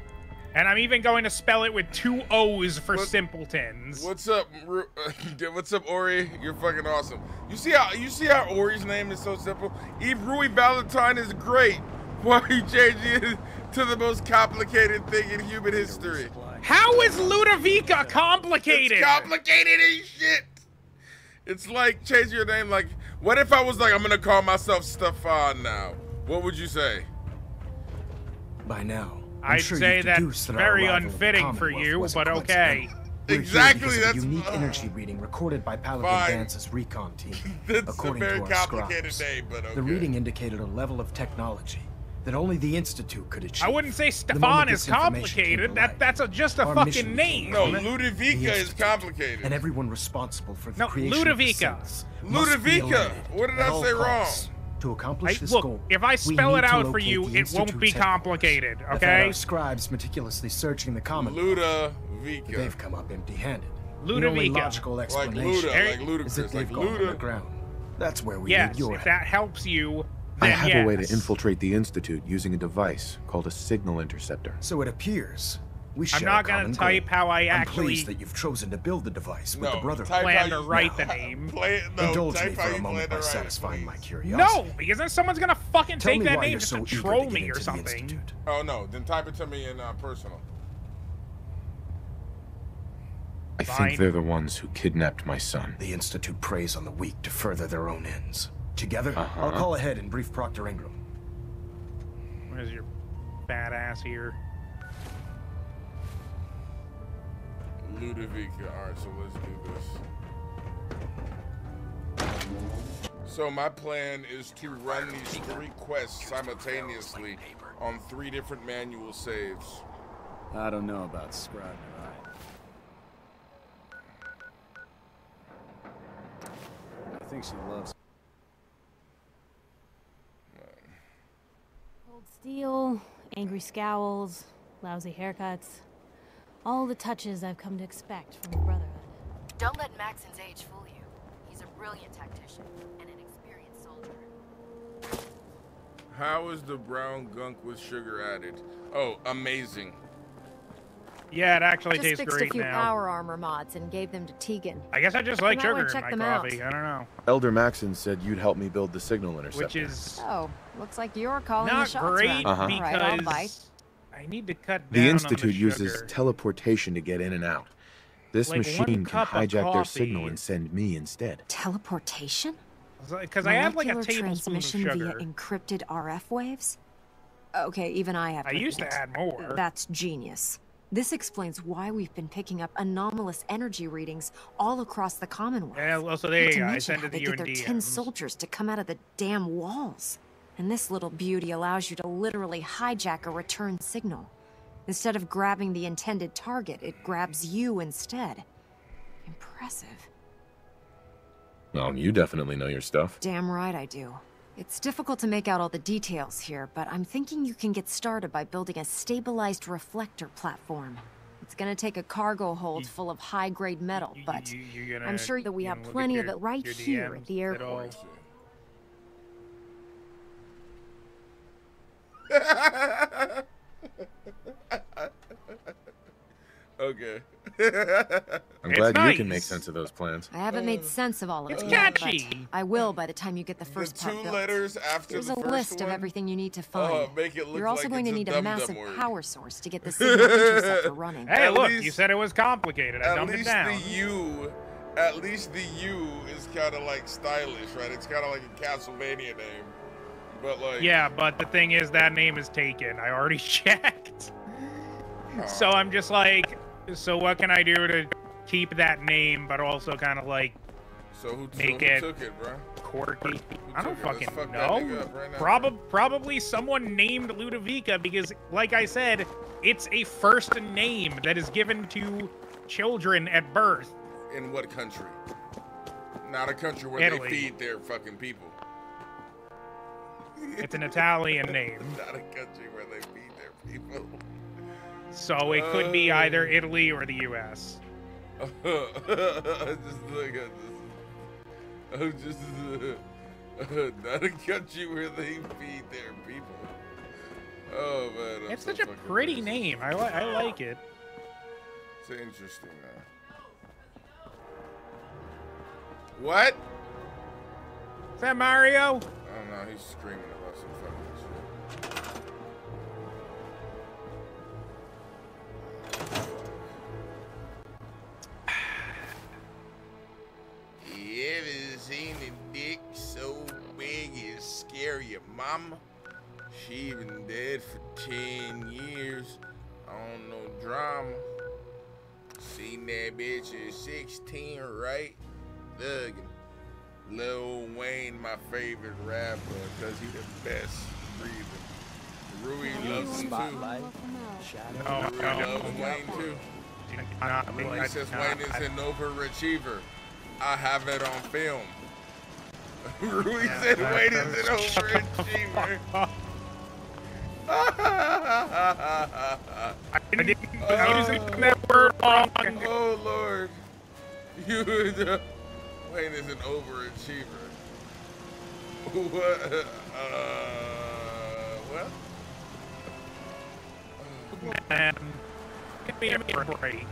And I'm even going to spell it with two O's for What- simpletons. What's up, Ru- what's up, Ori? You're fucking awesome. You see how you see how Ori's name is so simple. Eve Rui Valentine is great. Why are you changing it to the most complicated thing in human history? How is Ludovica complicated? It's complicated as shit. It's like change your name. Like, what if I was like, I'm gonna call myself Stefan now? What would you say? By now, I'm I'd sure say that's that very arrival in the unfitting for you, wasn't but okay. coincidental. We're here Exactly, because that's- a unique energy reading recorded by Paladin Fine. Vance's recon team. That's a very to our complicated scribes, name, but okay. the reading indicated a level of technology that only the Institute could achieve. I wouldn't say Stefan is this information came to complicated. That that's a, just a our fucking name. No, Ludovica is complicated. And everyone responsible for the No, creation of the Ludovica. synths must be Ludovica. eliminated What did I say wrong? Costs. To accomplish I- this look, goal, if I spell it out for you, it won't be complicated, okay? our scribes meticulously searching the common. Ludovica. They've come up empty-handed. The Ludovica. only logical Like explanation Luda, like is that they've like gone Luda. underground. That's where we yes, need your if help. that helps you, I have yes. a way to infiltrate the Institute using a device called a signal interceptor. So it appears we I'm not gonna type goal. how I I'm actually pleased that you've chosen to build the device with the No, Brotherhood. type plan how to you- write the name. Play it. No, Indulge type me how for you a moment plan by to write it, satisfying my please. curiosity. No, because then someone's gonna fucking Tell take me that why name you're just so to eager to troll get me or into the something. Institute. Oh no, then type it to me in uh, personal. I Fine. think they're the ones who kidnapped my son. The Institute preys on the weak to further their own ends. Together, Uh-huh. I'll call ahead and brief Proctor Ingram. Where's your badass here? Ludovica. All right, so let's do this. So my plan is to run these three quests simultaneously on three different manual saves. I don't know about scribe I think she loves. Cold steel, angry scowls, lousy haircuts. All the touches I've come to expect from the Brotherhood. Don't let Maxson's age fool you. He's a brilliant tactician and an experienced soldier. How is the brown gunk with sugar added? Oh, amazing. Yeah, it actually Just tastes fixed great a few now. power armor mods and gave them to Teagan. I guess I just like You might sugar in check my them out. coffee. I don't know. Elder Maxon said you'd help me build the signal interceptor. Which is Oh, looks like you're calling the not shots great around. Uh-huh. All right, because bite. I need to cut down The on Institute the uses sugar. teleportation to get in and out. This Like machine can hijack their signal and send me instead. Teleportation? Because I have like a Molecular tablespoon of transmission sugar. via encrypted RF waves? Okay, even I have. I used to add more. That's genius. This explains why we've been picking up anomalous energy readings all across the Commonwealth. Yeah, well, so there Not you go. I mention sent how it they to you get their tin soldiers to come out of the damn walls. And this little beauty allows you to literally hijack a return signal. Instead of grabbing the intended target, it grabs you instead. Impressive. Well, you definitely know your stuff. Damn right I do. It's difficult to make out all the details here, but I'm thinking you can get started by building a stabilized reflector platform. It's gonna take a cargo hold full of high-grade metal, but you- you gonna- I'm sure that we you have gonna look at plenty of it right your here at DMs the at all? airport. Okay. I'm glad you can make sense of those plans. I haven't made sense of all of it It's catchy. I will by the time you get the first two part built. letters after There's the a first list of everything you need to Oh, find. make it look You're also like going to it's a need a dum-dum massive word. power source to get the signal interceptor running. Hey, At look, least- you said it was complicated. I At dumbed it least the U, at least the U is kind of like stylish, right? It's kind of like a Castlevania name, but like Yeah, but the thing is, that name is taken. I already checked. So I'm just like, so what can I do to keep that name, but also kind of like So who, so make who it took it, bro? quirky? I don't took it? Let's fucking fuck know. right. Probably, probably someone named Ludovica because, like I said, it's a first name that is given to children at birth. In what country? Not a country where Italy. they feed their fucking people. It's an Italian name. Not a country where they feed their people. So it could be either Italy or the U.S. just look at this. Oh, just uh, not a country where they feed their people. Oh man, I'm It's so such a pretty name. I, li- I like it. It's interesting though. What? Is that Mario? Oh, I don't know. He's screaming about some fucking shit. Your mama? She been dead for 10 years on no drama. Seen that bitch at 16, right? Thuggin'. Lil Wayne, my favorite rapper, cause he the best breathing. Rui loves him Spotlight. Oh, too. Shadow. Rui loves Wayne too. Rui says Wayne is an overachiever. I have it on film. Rui said Wayne is an overachiever. I didn't I was using that word wrong. Oh Lord, you the, Wayne is an overachiever. What? Uh, well, Man, give me a break.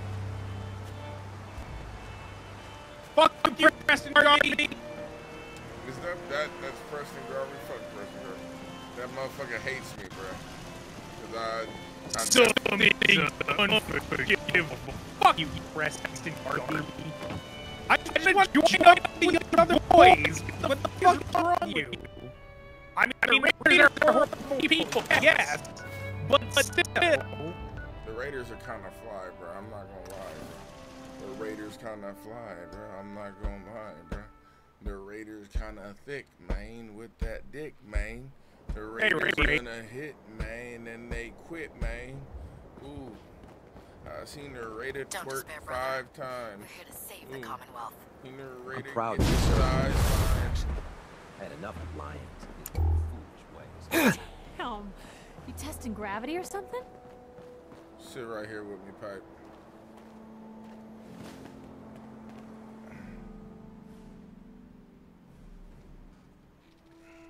Fuck you, Preston Garvey. is that that that's Preston Garvey? Fuck Preston Garvey. That motherfucker hates me, bro. Cause I. I So many unforgivable. Fuck you, Preston Garvey. I just want to join up with the other boys. What the fuck is wrong with you? I mean, I mean Raiders are horrible people, yes, but still. The Raiders are kind of fly, bro. I'm not gonna lie. The Raiders kind of fly, bro. I'm not gonna lie, bro. The Raiders kind of thick, man, with that dick, man. The Hey, Raiders Ray- gonna hit, man, and they quit, man. Ooh. Uh, I seen the Raider Don't twerk despair, five times. We're here to save the Commonwealth. Seen the Raider proud get of you, sir. size Had enough of lying to foolish ways. Damn. You testing gravity or something? Sit right here with me, pipe.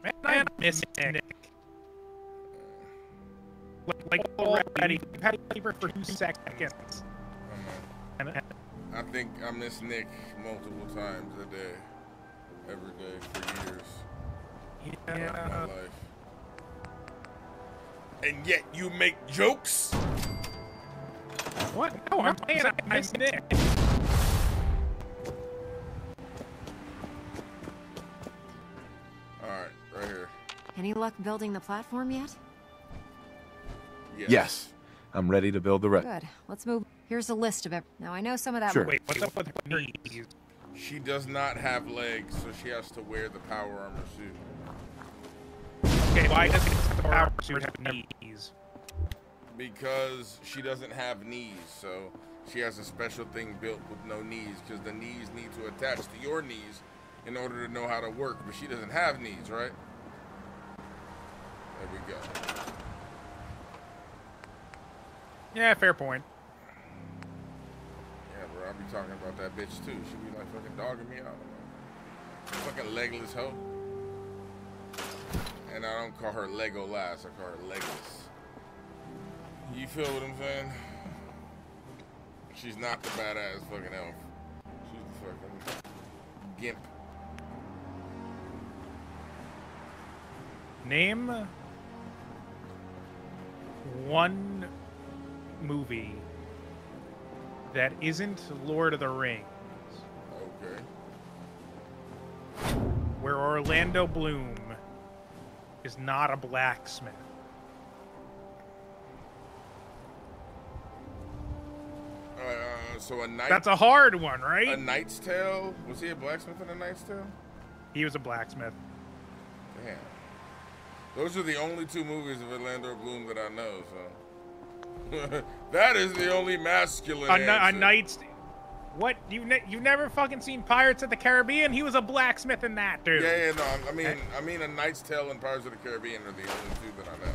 Man, I miss Nick. Like, like already, we've had paper for two seconds. Uh-huh. And, and I think I miss Nick multiple times a day, every day for years. of Yeah. my life. And yet you make jokes? What? No, I'm saying I miss Nick. Alright, right here. Any luck building the platform yet? Yes. I'm ready to build the rest. Good. Let's move. Here's a list of it. Now I know some of that. Sure. Wait, what's up with her knees? She does not have legs, so she has to wear the power armor suit. Okay, why doesn't the power suit have knees? Because she doesn't have knees, so she has a special thing built with no knees, because the knees need to attach to your knees in order to know how to work, but she doesn't have knees, right? There we go. Yeah, fair point. Yeah, bro, I'll be talking about that bitch too. She be like fucking dogging me out. Fucking legless hoe. And I don't call her Lego last, I call her legless. You feel what I'm saying? She's not the badass fucking elf. She's the fucking gimp. Name one movie that isn't Lord of the Rings Okay. where Orlando Bloom is not a blacksmith. Uh, so a knight. That's a hard one, right? A Knight's Tale. Was he a blacksmith in a Knight's Tale? He was a blacksmith. Damn. Those are the only two movies of Orlando Bloom that I know. So that is the only masculine. A, a knight's. What you ne- you never fucking seen Pirates of the Caribbean? He was a blacksmith in that, dude. Yeah, yeah, no. I mean, eh. I mean, A Knight's Tale and Pirates of the Caribbean are the only two that I know.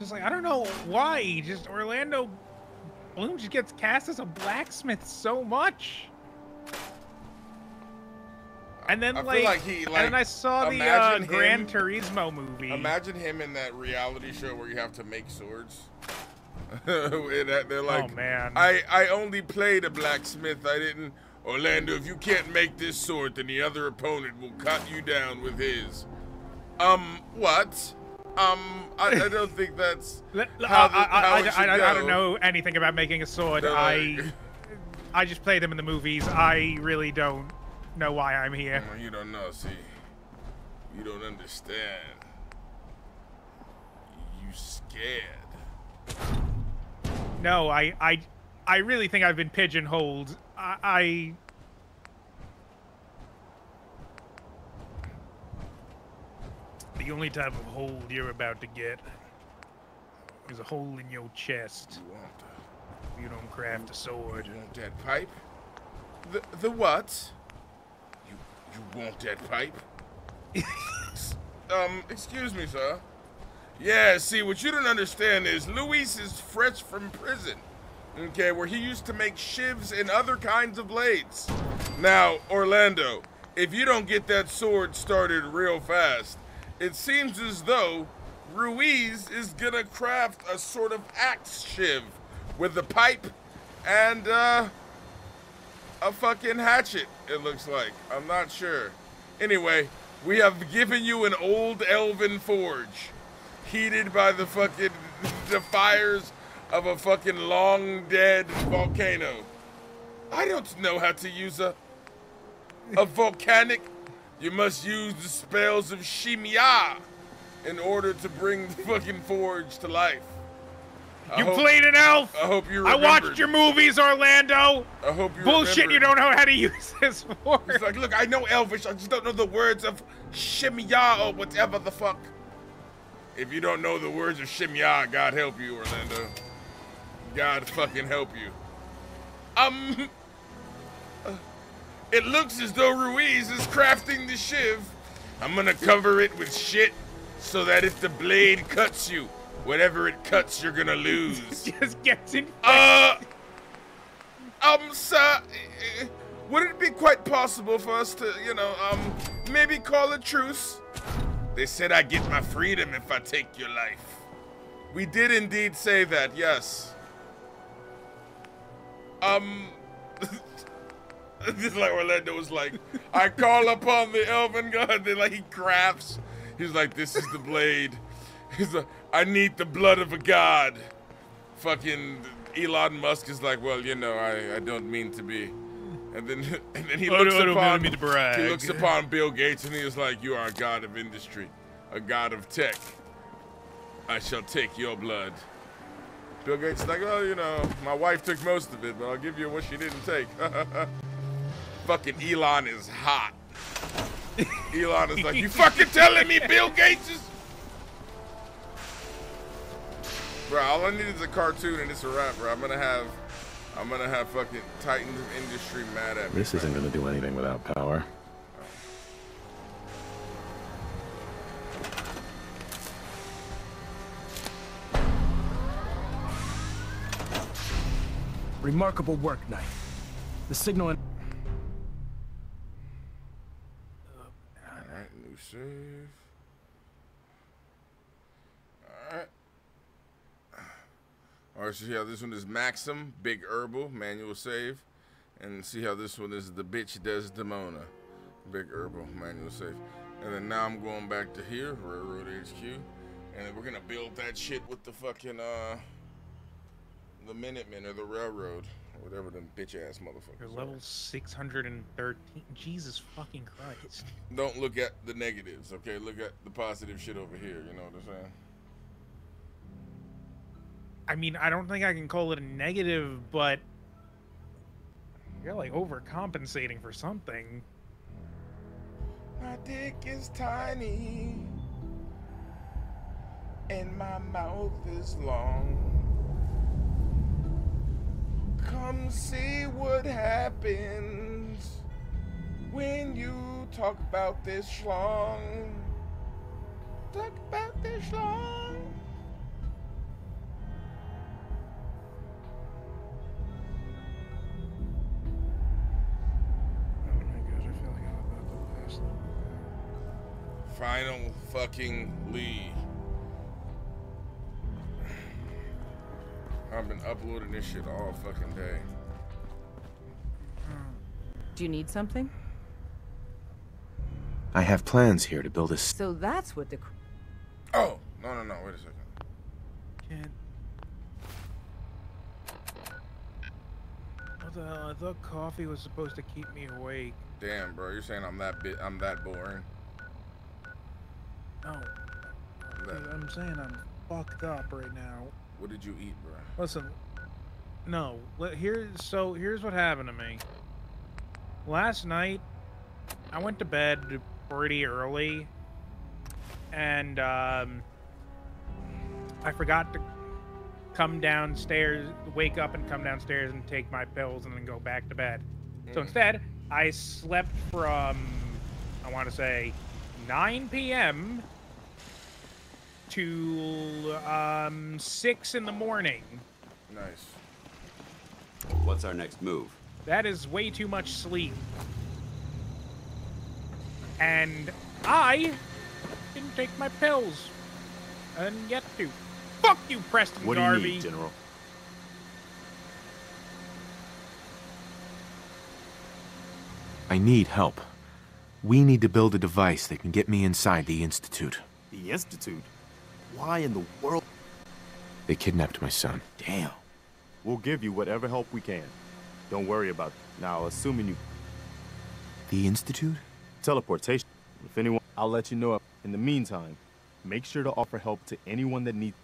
Just like I don't know why. Just Orlando Bloom just gets cast as a blacksmith so much. And then I like, like he, and then I saw the uh, imagine Gran Turismo movie. Imagine him in that reality show where you have to make swords. They're like, Oh, man. I I only played a blacksmith. I didn't. Orlando, if you can't make this sword, then the other opponent will cut you down with his. Um, what? Um, I, I don't think that's how, I, the, I, how I, I, I, I don't know anything about making a sword. They're I like- I just play them in the movies. I really don't know why I'm here. You don't know. See, you don't understand. You scared. No, I, I, I really think I've been pigeonholed. I, I the only type of hold you're about to get is a hole in your chest. You want You don't craft a sword. You want that pipe? The the what? You want that pipe? um, excuse me, sir. Yeah, see, what you don't understand is Luis is fresh from prison. Okay, where he used to make shivs and other kinds of blades. Now, Orlando, if you don't get that sword started real fast, it seems as though Ruiz is gonna craft a sort of axe shiv with the pipe and uh, a fucking hatchet, it looks like. I'm not sure. Anyway, we have given you an old elven forge, heated by the fucking the fires of a fucking long dead volcano. I don't know how to use a a volcanic. You must use the spells of Shimya in order to bring the fucking forge to life. I You hope- played an elf. I hope you I watched your movies, Orlando. I hope you Bullshit. You don't know how to use this for. He's like, look, I know Elvish, I just don't know the words of Shimya or whatever the fuck. If you don't know the words of Shimya, God help you, Orlando. God fucking help you. Um, uh, it looks as though Ruiz is crafting the shiv. I'm gonna cover it with shit so that if the blade cuts you, whatever it cuts, you're gonna lose. Just gets in. Uh, um, sir, would it be quite possible for us to, you know, um, maybe call a truce? They said I get my freedom if I take your life. We did indeed say that, yes. Um, just like Orlando was like, I call upon the elven god. Then like he crafts. He's like, this is the blade. He's like, I need the blood of a god. Fucking Elon Musk is like, well, you know, I, I don't mean to be And then and then he I looks don't upon mean to brag. he looks upon Bill Gates and he is like, "You are a god of industry, a god of tech. I shall take your blood." Bill Gates is like, "Well, you know, my wife took most of it, but I'll give you what she didn't take." fucking Elon is hot. Elon is like, "You fucking telling me Bill Gates is?" Bro, all I need is a cartoon and it's a wrap, bro. I'm gonna have, I'm gonna have fucking titans of industry mad at me. This isn't gonna do anything without power. Remarkable work, Knight. The signal and Alright, new save. Alright. Alright, so see how this one is Maxim, Big Herbal, manual save. And see how this one is the bitch Desdemona. Big Herbal, manual save. And then now I'm going back to here, Railroad HQ. And then we're gonna build that shit with the fucking uh the Minutemen or the railroad. Or whatever them bitch ass motherfuckers. You're level 613. Jesus fucking Christ. Don't look at the negatives, okay? Look at the positive shit over here, you know what I'm saying? I mean, I don't think I can call it a negative, but you're like overcompensating for something. My dick is tiny and my mouth is long. Come see what happens when you talk about this schlong. Talk about this schlong. Final fucking Lee. I've been uploading this shit all fucking day. Do you need something? I have plans here to build a. s- So that's what the. cr- Oh, no, no, no, wait a second. Can't. What the hell? I thought coffee was supposed to keep me awake. Damn, bro, you're saying I'm that bit, I'm that boring. No. Dude, I'm saying I'm fucked up right now. What did you eat, bro? Listen, no. Here, so here's what happened to me. Last night, I went to bed pretty early, and um, I forgot to come downstairs, wake up and come downstairs and take my pills and then go back to bed. So Mm. instead, I slept from, I want to say, 9 p.m. to um, 6 in the morning. Nice. What's our next move? That is way too much sleep. And I didn't take my pills. And didn't to. Fuck you, Preston What do you Garvey. need, General? I need help. We need to build a device that can get me inside the Institute. The Institute? Why in the world? They kidnapped my son. Damn. We'll give you whatever help we can. Don't worry about it. Now, assuming you... The Institute? Teleportation. If anyone... I'll let you know. In the meantime, make sure to offer help to anyone that needs...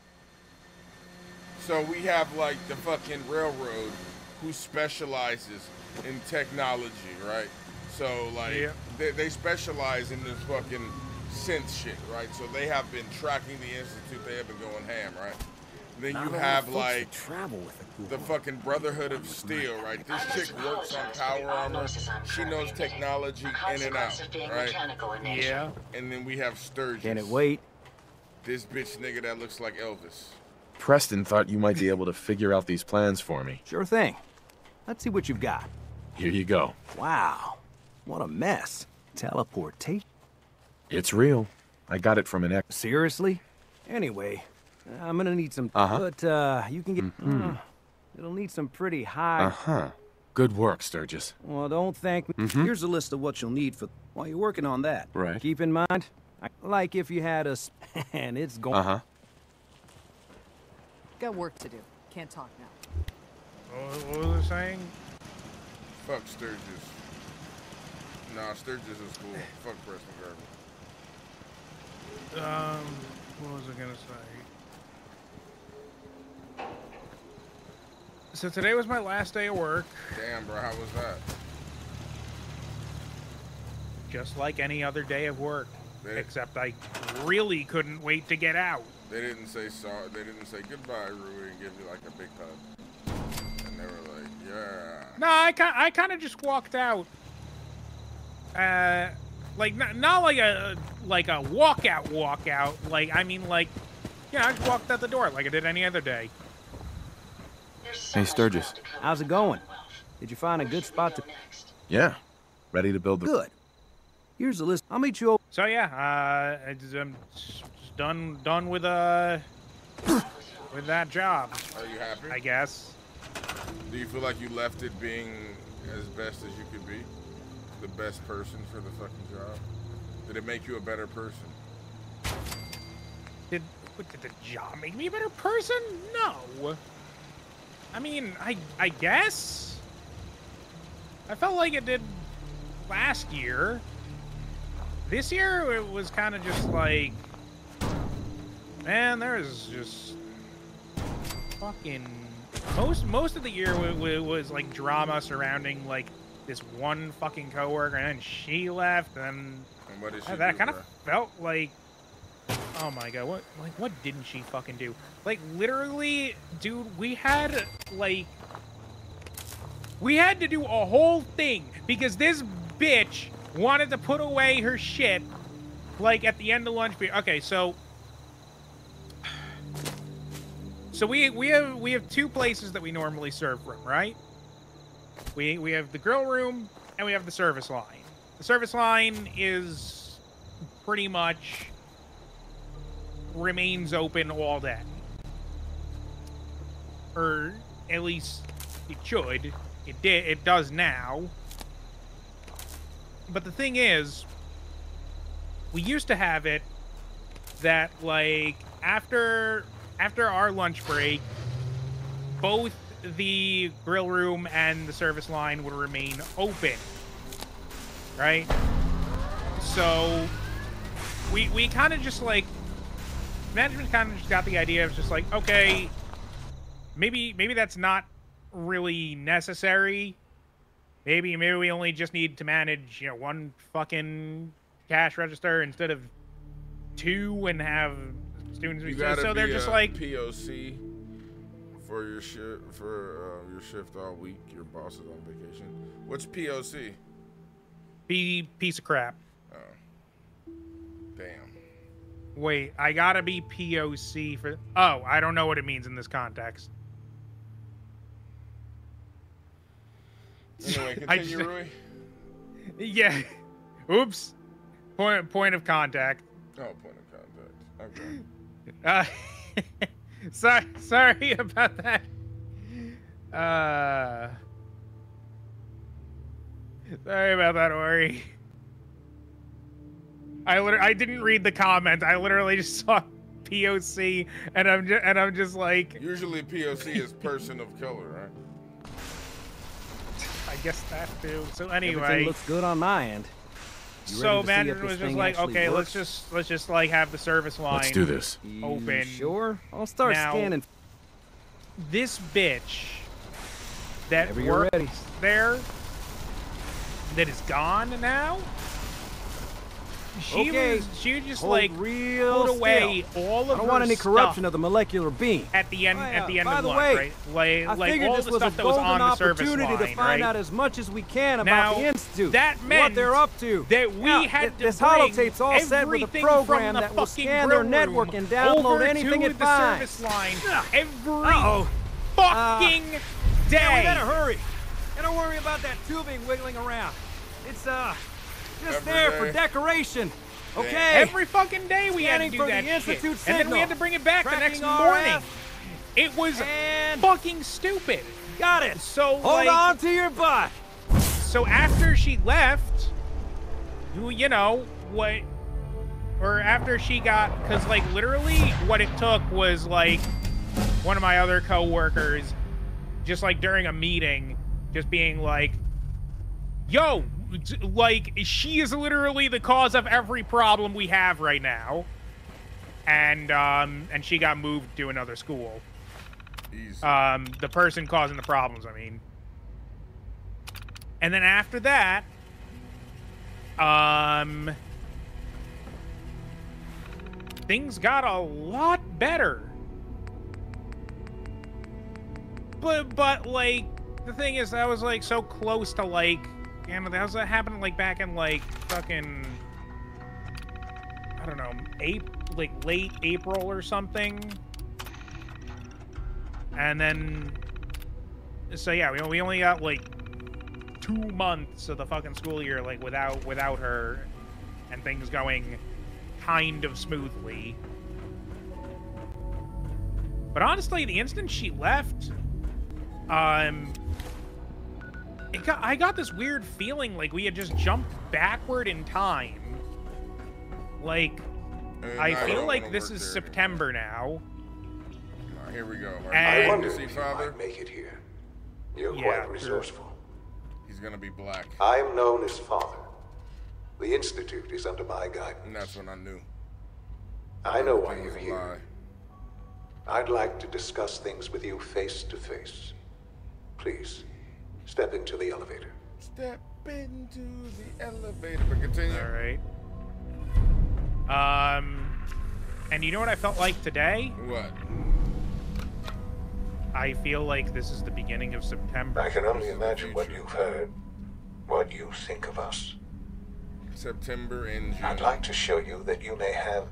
So we have like the fucking railroad who specializes in technology, right? So like Yeah. they, they specialize in this fucking synth shit, right? So they have been tracking the institute. They have been going ham, right? Then Not you a lot of have like travel with a the fucking Brotherhood of Steel, right? This chick works on power armor. She knows technology in and out, right? Yeah. And then we have Sturgis. Can it wait? This bitch nigga that looks like Elvis. Preston thought you might be able to figure out these plans for me. Sure thing. Let's see what you've got. Here you go. Wow. What a mess. Teleportation. It's real. I got it from an ex. Seriously? Anyway, I'm gonna need some. Uh-huh. But uh, you can get. Mhm. Uh, it'll need some pretty high. Uh huh. Good work, Sturgis. Well, don't thank me. Mhm. Here's a list of what you'll need for while you're working on that. Right. Keep in mind, I, like if you had a, s- and it's going. Uh huh. Got work to do. Can't talk now. What what was I saying? Fuck Sturgis. Nah, Sturgis is cool. Fuck Preston Garvey. Um, what was I gonna say? So today was my last day of work. Damn, bro, how was that? Just like any other day of work. Except I really couldn't wait to get out. They didn't say sorry. They didn't say goodbye, Rui, and give you like a big hug. And they were like, yeah. No, I kind I kind of just walked out. Uh, like not, not like a like a walkout walkout. Like I mean like, yeah, I just walked out the door like I did any other day. Hey, Sturgis. How's it going? Did you find a good spot to... Yeah. Ready to build the. Good. Here's the list. I'll meet you over... So yeah, uh, I'm done done with uh with that job. Are you happy? I guess. Do you feel like you left it being as best as you could be? The best person for the fucking job? Did it make you a better person? Did what, did the job make me a better person? No. I mean, I I guess. I felt like it did last year. This year it was kind of just like, man, there's just fucking most most of the year wa- was like drama surrounding like this one fucking coworker, and then she left, and, And what did she that kind of felt like, oh my god, what like what didn't she fucking do? Like literally, dude, we had like we had to do a whole thing because this bitch wanted to put away her shit like at the end of lunch period. Okay, so so we we have we have two places that we normally serve from, right? We we have the grill room and we have the service line. The service line is pretty much remains open all day. Or at least it should. It did it does now. But the thing is, we used to have it that like after after our lunch break, both the grill room and the service line would remain open. Right? So we we kind of just like management kind of just got the idea of just like okay, maybe maybe that's not really necessary. Maybe maybe we only just need to manage, you know, one fucking cash register instead of two and have students. So- so they're just like POC for your shift for uh, your shift all week. Your boss is on vacation. What's POC? be piece of crap. Oh, damn. Wait, I gotta be POC for. Oh, I don't know what it means in this context. Anyway, continue, just- Rui. Yeah. Oops. Point point of contact. Oh, point of contact. Okay. Uh, sorry, sorry about that. Uh, sorry about that, Ori. I literally, I didn't read the comment. I literally just saw POC, and I'm just, and I'm just like, Usually POC is person of color, right? I guess that too. So anyway, Everything looks good on my end. You so ready to see if management this was just like, actually okay, let's just let's just like have the service line. Let's do this. Open. sure? I'll start Now, scanning. This bitch that Whenever you're works there that is gone now. She Okay, was she just hold like real put away still. all of I don't want any corruption of the molecular beam. at the end Oh, at the end by of the lunch, way, right? Like I like figured all this the was stuff a that was golden on the service opportunity line, to find right? out as much as we can Now, about the institute. that what they're up to. that we Now, had th- to this bring holotape's all set with a program that will scan their network and download anything it finds. service line every Uh-oh. fucking day. Yeah, we better hurry. And don't worry about that tubing wiggling around. It's uh just Every there day. for decoration. Okay. Every fucking day we had to Scanning do that shit. And then we had to bring it back the next Tracking morning. RF. It was and fucking stupid. Got it. So Hold like, on to your butt. So after she left, you you know what, or after she got, because like literally what it took was like one of my other coworkers, just like during a meeting, just being like, yo, like she is literally the cause of every problem we have right now. And um and she got moved to another school. Um the person causing the problems, I mean. And then after that, um things got a lot better. But but like the thing is I was like so close to like know that was that happened like back in like fucking I don't know, April like late April or something. And then so yeah, we, we only got like two months of the fucking school year like without without her and things going kind of smoothly. But honestly, the instant she left, um, it got, I got this weird feeling like we had just jumped backward in time. Like, And I I feel like this is there. September now. Now, here we go. Are And- you I going to see father? Make it here. You're Yeah, quite sure. resourceful. He's gonna be black. I am known as Father. The Institute is under my guidance. And that's when I knew. I know why you're was here. lie. I'd like to discuss things with you face to face. Please, step into the elevator. Step into the elevator. But continue. All right. Um, and you know what I felt like today? What? I feel like this is the beginning of September. I can only imagine what you've heard, what you think of us. September and June. I'd like to show you that you may have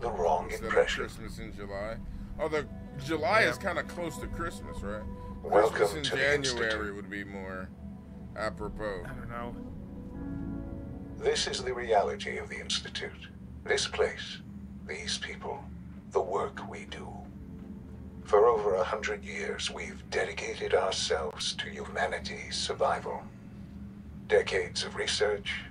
the wrong Instead of impression. Christmas in July. Oh, the July is kind of close to Christmas, right? Welcome Christmas in to the January Institute. would be more apropos. I don't know. This is the reality of the Institute. This place, these people, the work we do. For over a hundred years, we've dedicated ourselves to humanity's survival. Decades of research,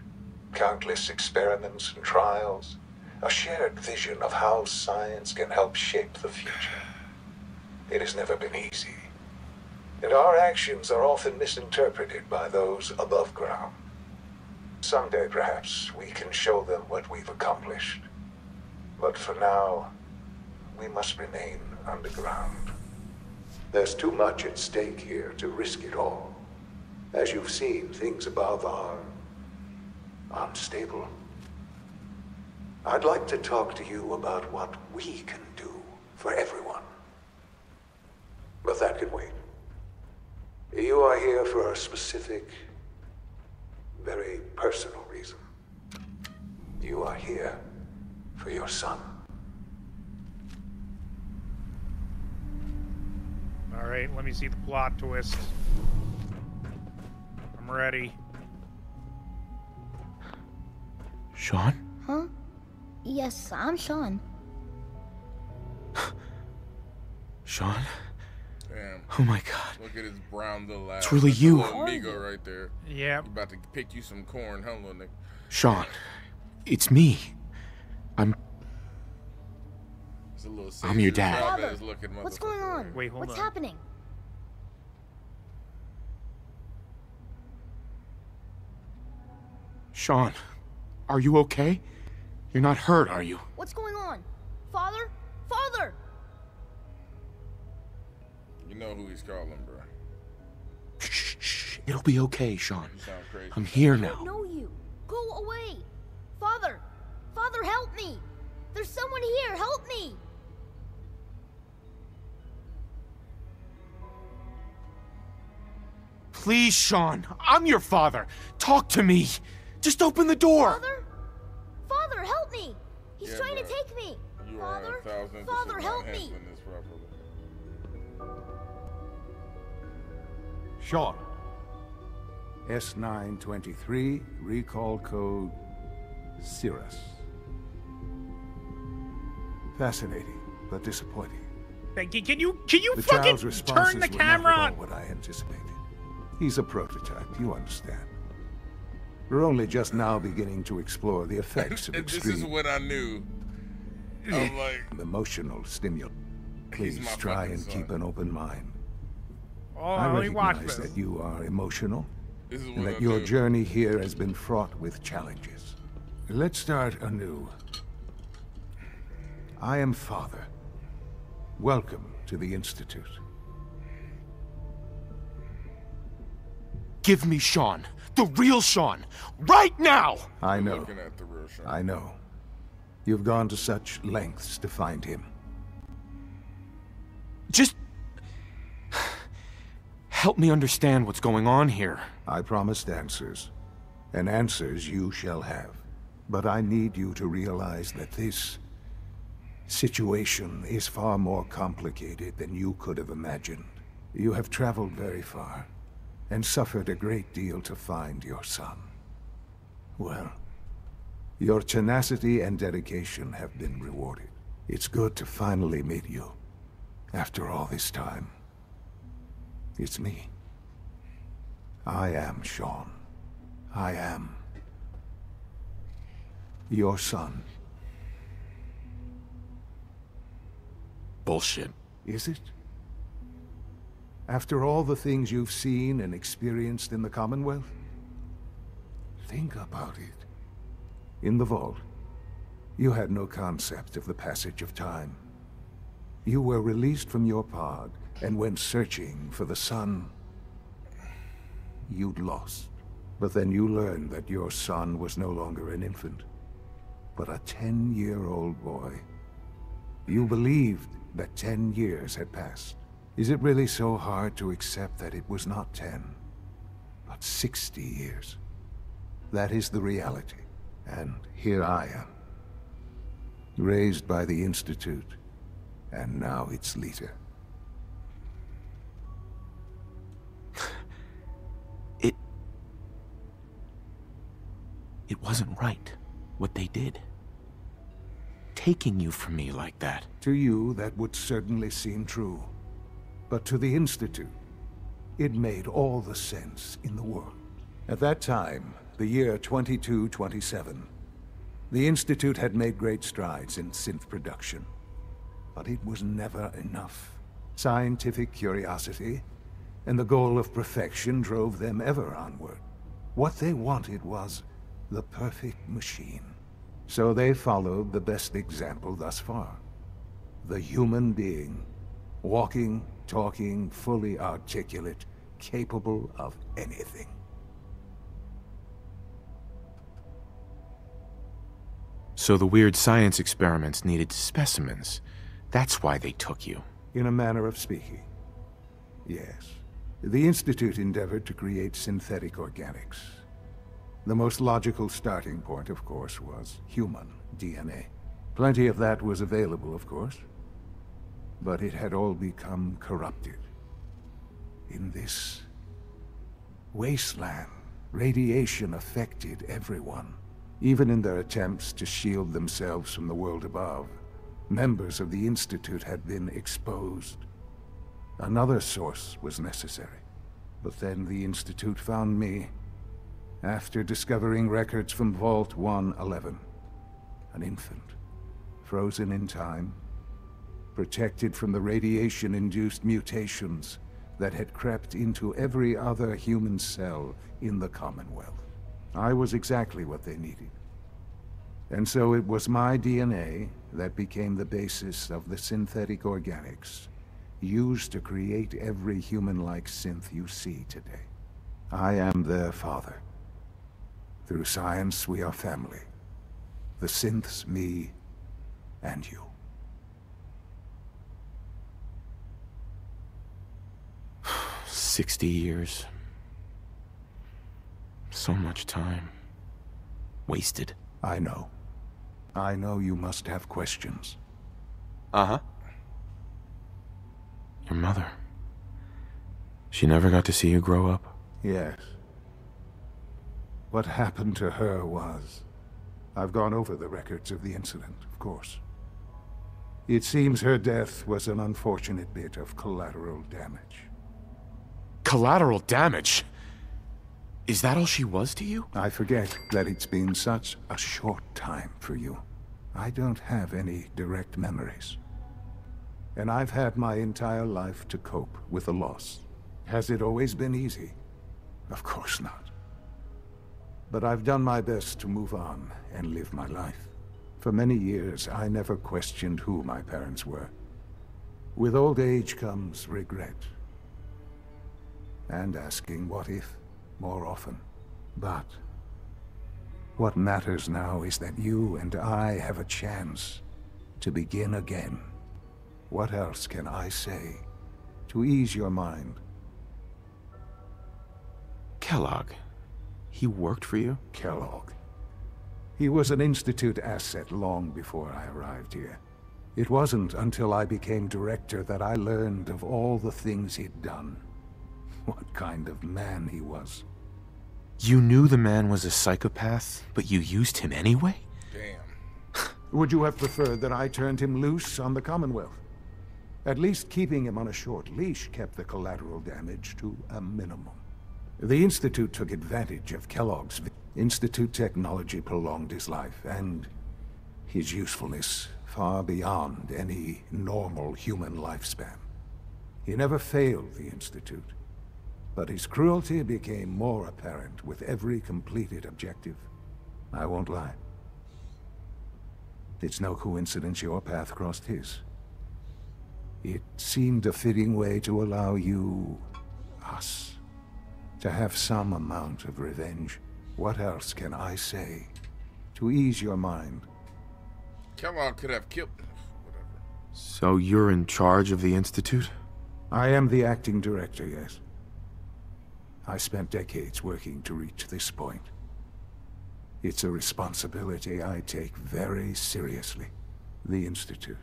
countless experiments and trials, a shared vision of how science can help shape the future. It has never been easy. And our actions are often misinterpreted by those above ground. Someday, perhaps, we can show them what we've accomplished. But for now, we must remain underground. There's too much at stake here to risk it all. As you've seen, things above are unstable. I'd like to talk to you about what we can do for everyone. But that can wait. You are here for a specific, very personal reason. You are here for your son. All right, let me see the plot twist. I'm ready. Sean? Huh? Yes, I'm Sean. Sean? Damn. Oh my god. Look at his brown little ass. It's really That's you. little Migo right there. Yeah. About to pick you some corn, huh, little nigga? Sean, it's me. I'm. It's a little I'm your dad. Chavez What's going on? Wait, hold What's on. happening? Sean, are you okay? You're not hurt, are you? What's going on? Father? Father! You know who he's calling, bro. It'll be okay, Sean. You sound crazy. I'm here I now. don't know you. Go away. Father! Father, help me! There's someone here. Help me! Please, Sean. I'm your father. Talk to me. Just open the door. Father? Father, help me! He's Yeah, trying to take me. You Father? Father, help not me! Sean. S923, recall code Cirrus. Fascinating, but disappointing. Thank you. Can you can you the fucking child's responses turn the were camera not on? what I anticipated. He's a prototype, you understand. We're only just now beginning to explore the effects of And this is what I knew. I'm like, emotional stimuli. Please try fucking and keep an open mind. Oh, I let me watch recognize this. that you are emotional and that I your do. journey here has been fraught with challenges. Let's start anew. I am Father. Welcome to the Institute. Give me Sean. The real Sean. Right now! I know. At the real Sean. I know. You've gone to such lengths to find him. Just... Help me understand what's going on here. I promised answers, and answers you shall have. But I need you to realize that this situation is far more complicated than you could have imagined. You have traveled very far, and suffered a great deal to find your son. Well, your tenacity and dedication have been rewarded. It's good to finally meet you, after all this time. It's me. I am Sean. I am your son. Bullshit. Is it? After all the things you've seen and experienced in the Commonwealth? Think about it. In the vault, you had no concept of the passage of time. You were released from your pod and went searching for the son you'd lost. But then you learned that your son was no longer an infant, but a ten-year-old boy. You believed that ten years had passed. Is it really so hard to accept that it was not ten, but sixty years? That is the reality, and here I am. Raised by the Institute, and now its leader. It wasn't right, what they did. Taking you from me like that. To you, that would certainly seem true. But to the Institute, it made all the sense in the world. At that time, the year 2227, the Institute had made great strides in synth production. But it was never enough. Scientific curiosity and the goal of perfection drove them ever onward. What they wanted was the perfect machine. So they followed the best example thus far. The human being. Walking, talking, fully articulate, capable of anything. So the weird science experiments needed specimens. That's why they took you. In a manner of speaking. Yes. The Institute endeavored to create synthetic organics. The most logical starting point, of course, was human DNA. Plenty of that was available, of course. But it had all become corrupted. In this wasteland, radiation affected everyone. Even in their attempts to shield themselves from the world above, members of the Institute had been exposed. Another source was necessary. But then the Institute found me after discovering records from Vault 111. An infant, frozen in time, protected from the radiation-induced mutations that had crept into every other human cell in the Commonwealth. I was exactly what they needed. And so it was my DNA that became the basis of the synthetic organics used to create every human-like synth you see today. I am their father. Through science, we are family. The synths, me, and you. Sixty years. So much time. Wasted. I know. I know you must have questions. Uh-huh. Your mother. She never got to see you grow up? Yes. What happened to her was... I've gone over the records of the incident, of course. It seems her death was an unfortunate bit of collateral damage. Collateral damage? Is that all she was to you? I forget that it's been such a short time for you. I don't have any direct memories. And I've had my entire life to cope with the loss. Has it always been easy? Of course not. But I've done my best to move on and live my life. For many years, I never questioned who my parents were. With old age comes regret. And asking what if more often. But what matters now is that you and I have a chance to begin again. What else can I say to ease your mind? Kellogg. He worked for you? Kellogg. He was an Institute asset long before I arrived here. It wasn't until I became director that I learned of all the things he'd done. What kind of man he was. You knew the man was a psychopath, but you used him anyway? Damn. Would you have preferred that I turned him loose on the Commonwealth? At least keeping him on a short leash kept the collateral damage to a minimum. The Institute took advantage of Kellogg's... Institute technology prolonged his life, and his usefulness far beyond any normal human lifespan. He never failed the Institute, but his cruelty became more apparent with every completed objective. I won't lie. It's no coincidence your path crossed his. It seemed a fitting way to allow you, us, to have some amount of revenge. What else can I say to ease your mind? Kellogg could have killed. Whatever. So you're in charge of the Institute? I am the acting director, yes. I spent decades working to reach this point. It's a responsibility I take very seriously. The Institute.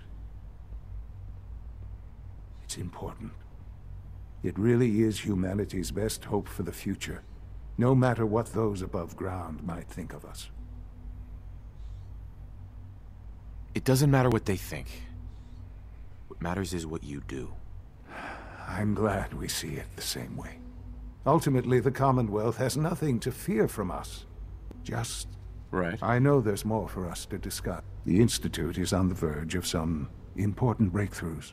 It's important. It really is humanity's best hope for the future, no matter what those above ground might think of us. It doesn't matter what they think. What matters is what you do. I'm glad we see it the same way. Ultimately, the Commonwealth has nothing to fear from us. Just... Right. I know there's more for us to discuss. The Institute is on the verge of some important breakthroughs.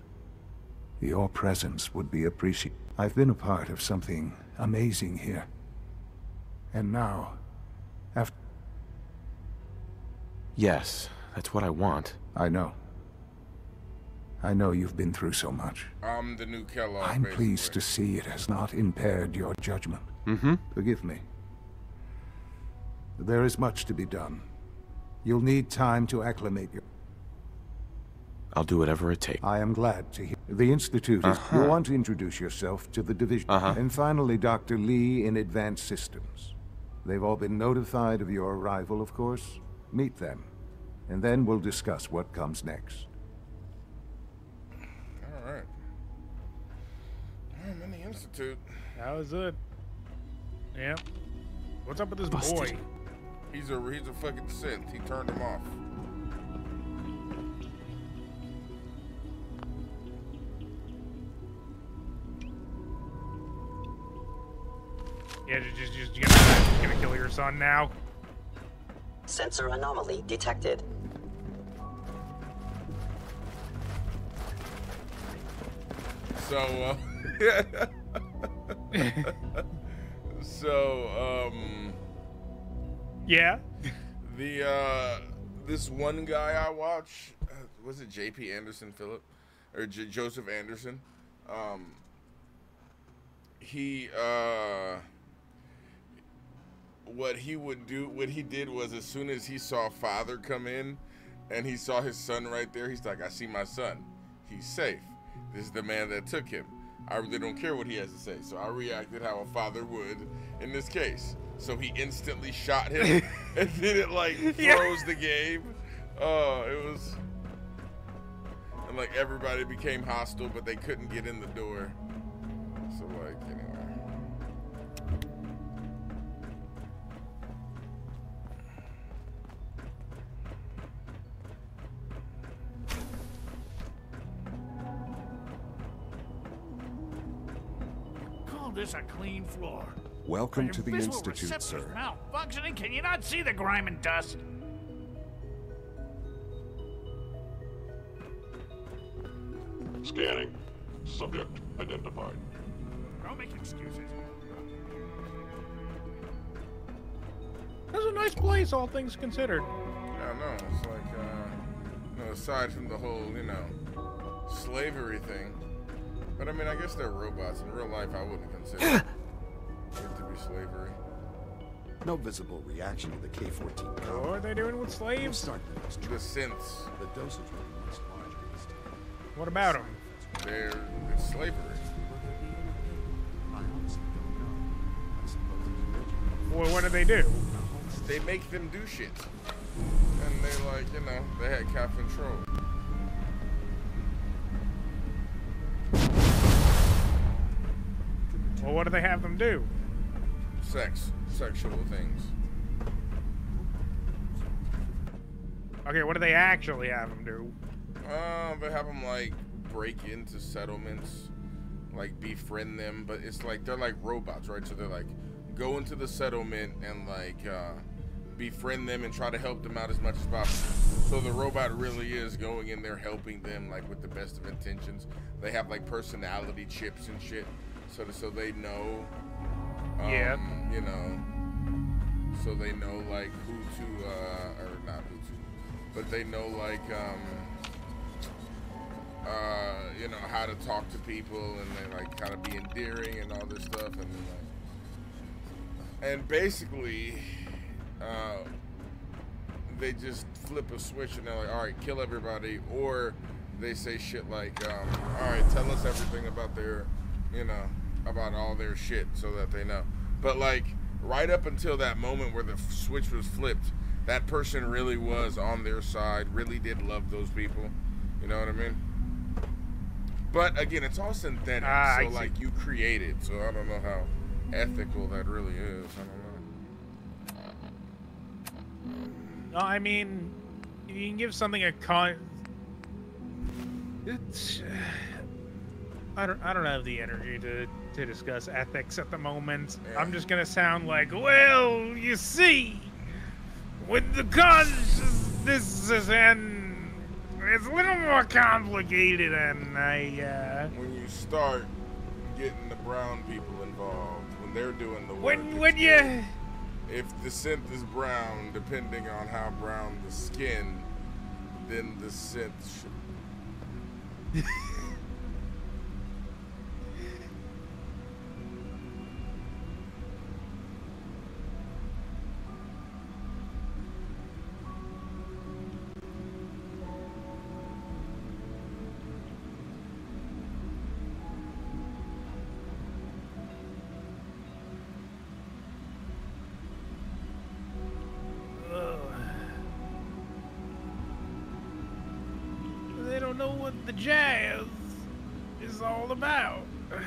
Your presence would be appreciated. I've been a part of something amazing here. And now, after... Yes, that's what I want. I know. I know you've been through so much. I'm the new Kellogg. I'm basically. pleased to see it has not impaired your judgment. Mm-hmm. Forgive me. There is much to be done. You'll need time to acclimate your... I'll do whatever it takes. I am glad to hear. The Institute is... Uh-huh. You want to introduce yourself to the division. Uh-huh. And finally, Dr. Lee in Advanced Systems. They've all been notified of your arrival, of course. Meet them. And then we'll discuss what comes next. All right. I'm in the Institute. That was it. Yeah. What's up with this Busted. boy? He's a he's a fucking synth. He turned him off. Yeah, just, just, just you gonna, just gonna kill your son now? Sensor anomaly detected. So, uh, so, um, yeah. The uh, this one guy I watch, uh, was it J.P. Anderson Phillip or J- Joseph Anderson? Um, he uh, what he would do, what he did was as soon as he saw father come in, and he saw his son right there, he's like, I see my son. He's safe. This is the man that took him. I really don't care what he has to say. So I reacted how a father would in this case. So he instantly shot him, and then it like Yeah. froze the game. Oh, it was, and like everybody became hostile, but they couldn't get in the door. So like anyway. This a clean floor. Welcome to the Institute, receptor's sir. Malfunctioning? Can you not see the grime and dust? Scanning. Subject identified. Don't make excuses. That's a nice place, all things considered. Yeah, no, it's like, uh, you know, aside from the whole, you know, slavery thing. But I mean, I guess they're robots. In real life, I wouldn't consider it to be slavery. No visible reaction to the K-14 What are they doing with slaves? Start the The synths, The dosage will be much larger this time. What about them? they're it's slavery. I honestly don't know. I suppose it's original. Well, what do they do? They make them do shit. And they like, you know, they had cap control. Well, what do they have them do? Sex, sexual things. Okay, what do they actually have them do? Um, they have them like break into settlements, like befriend them, but it's like they're like robots, right? So they're like go into the settlement and like uh, befriend them and try to help them out as much as possible. So the robot really is going in there helping them like with the best of intentions. They have like personality chips and shit, so so they know. Um, Yeah. You know, so they know like who to uh, or not who to, but they know like um uh, you know, how to talk to people and they like kind of be endearing and all this stuff and like, and basically, uh, they just flip a switch and they're like, all right, kill everybody, or they say shit like, um, all right, tell us everything about their, you know, about all their shit so that they know. But like right up until that moment where the f- switch was flipped, that person really was on their side, really did love those people. You know what I mean? But again, it's all synthetic, Ah, so like you create it. So I don't know how ethical that really is. I don't know. No, I mean, you can give something a con. It's. I don't. I don't have the energy to to discuss ethics at the moment. I'm just gonna sound like, well, you see, with the consciousness and it's a little more complicated, and I. uh... When you start getting the brown people involved, when they're doing the work, When when you. if the synth is brown, depending on how brown the skin, then the synth should. jazz is all about.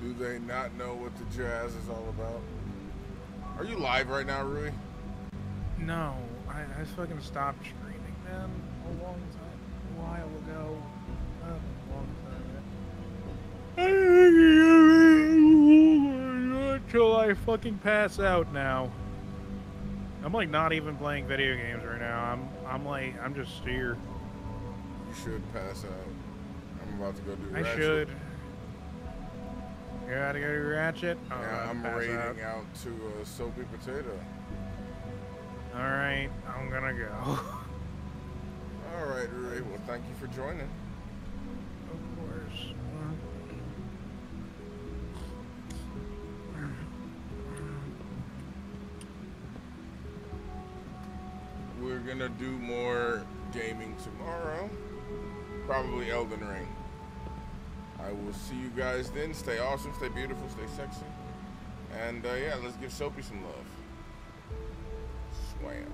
Do they not know what the jazz is all about? Are you live right now, Rui? No, I, I fucking stopped streaming, man, a long time, a while ago. Uh, a long time. Until I fucking pass out now. I'm like not even playing video games right now. I'm I'm like I'm just here. You should pass out. I'm about to go do I Ratchet. should. You gotta go to Ratchet. Oh, Yeah, I'm raiding out. out, to uh, Soapy Potato. All right, I'm gonna go. All right, Rui. Well, thank you for joining. We're gonna do more gaming tomorrow. Probably Elden Ring. I will see you guys then. Stay awesome, stay beautiful, stay sexy. And uh, yeah, let's give Soapy some love. Swam.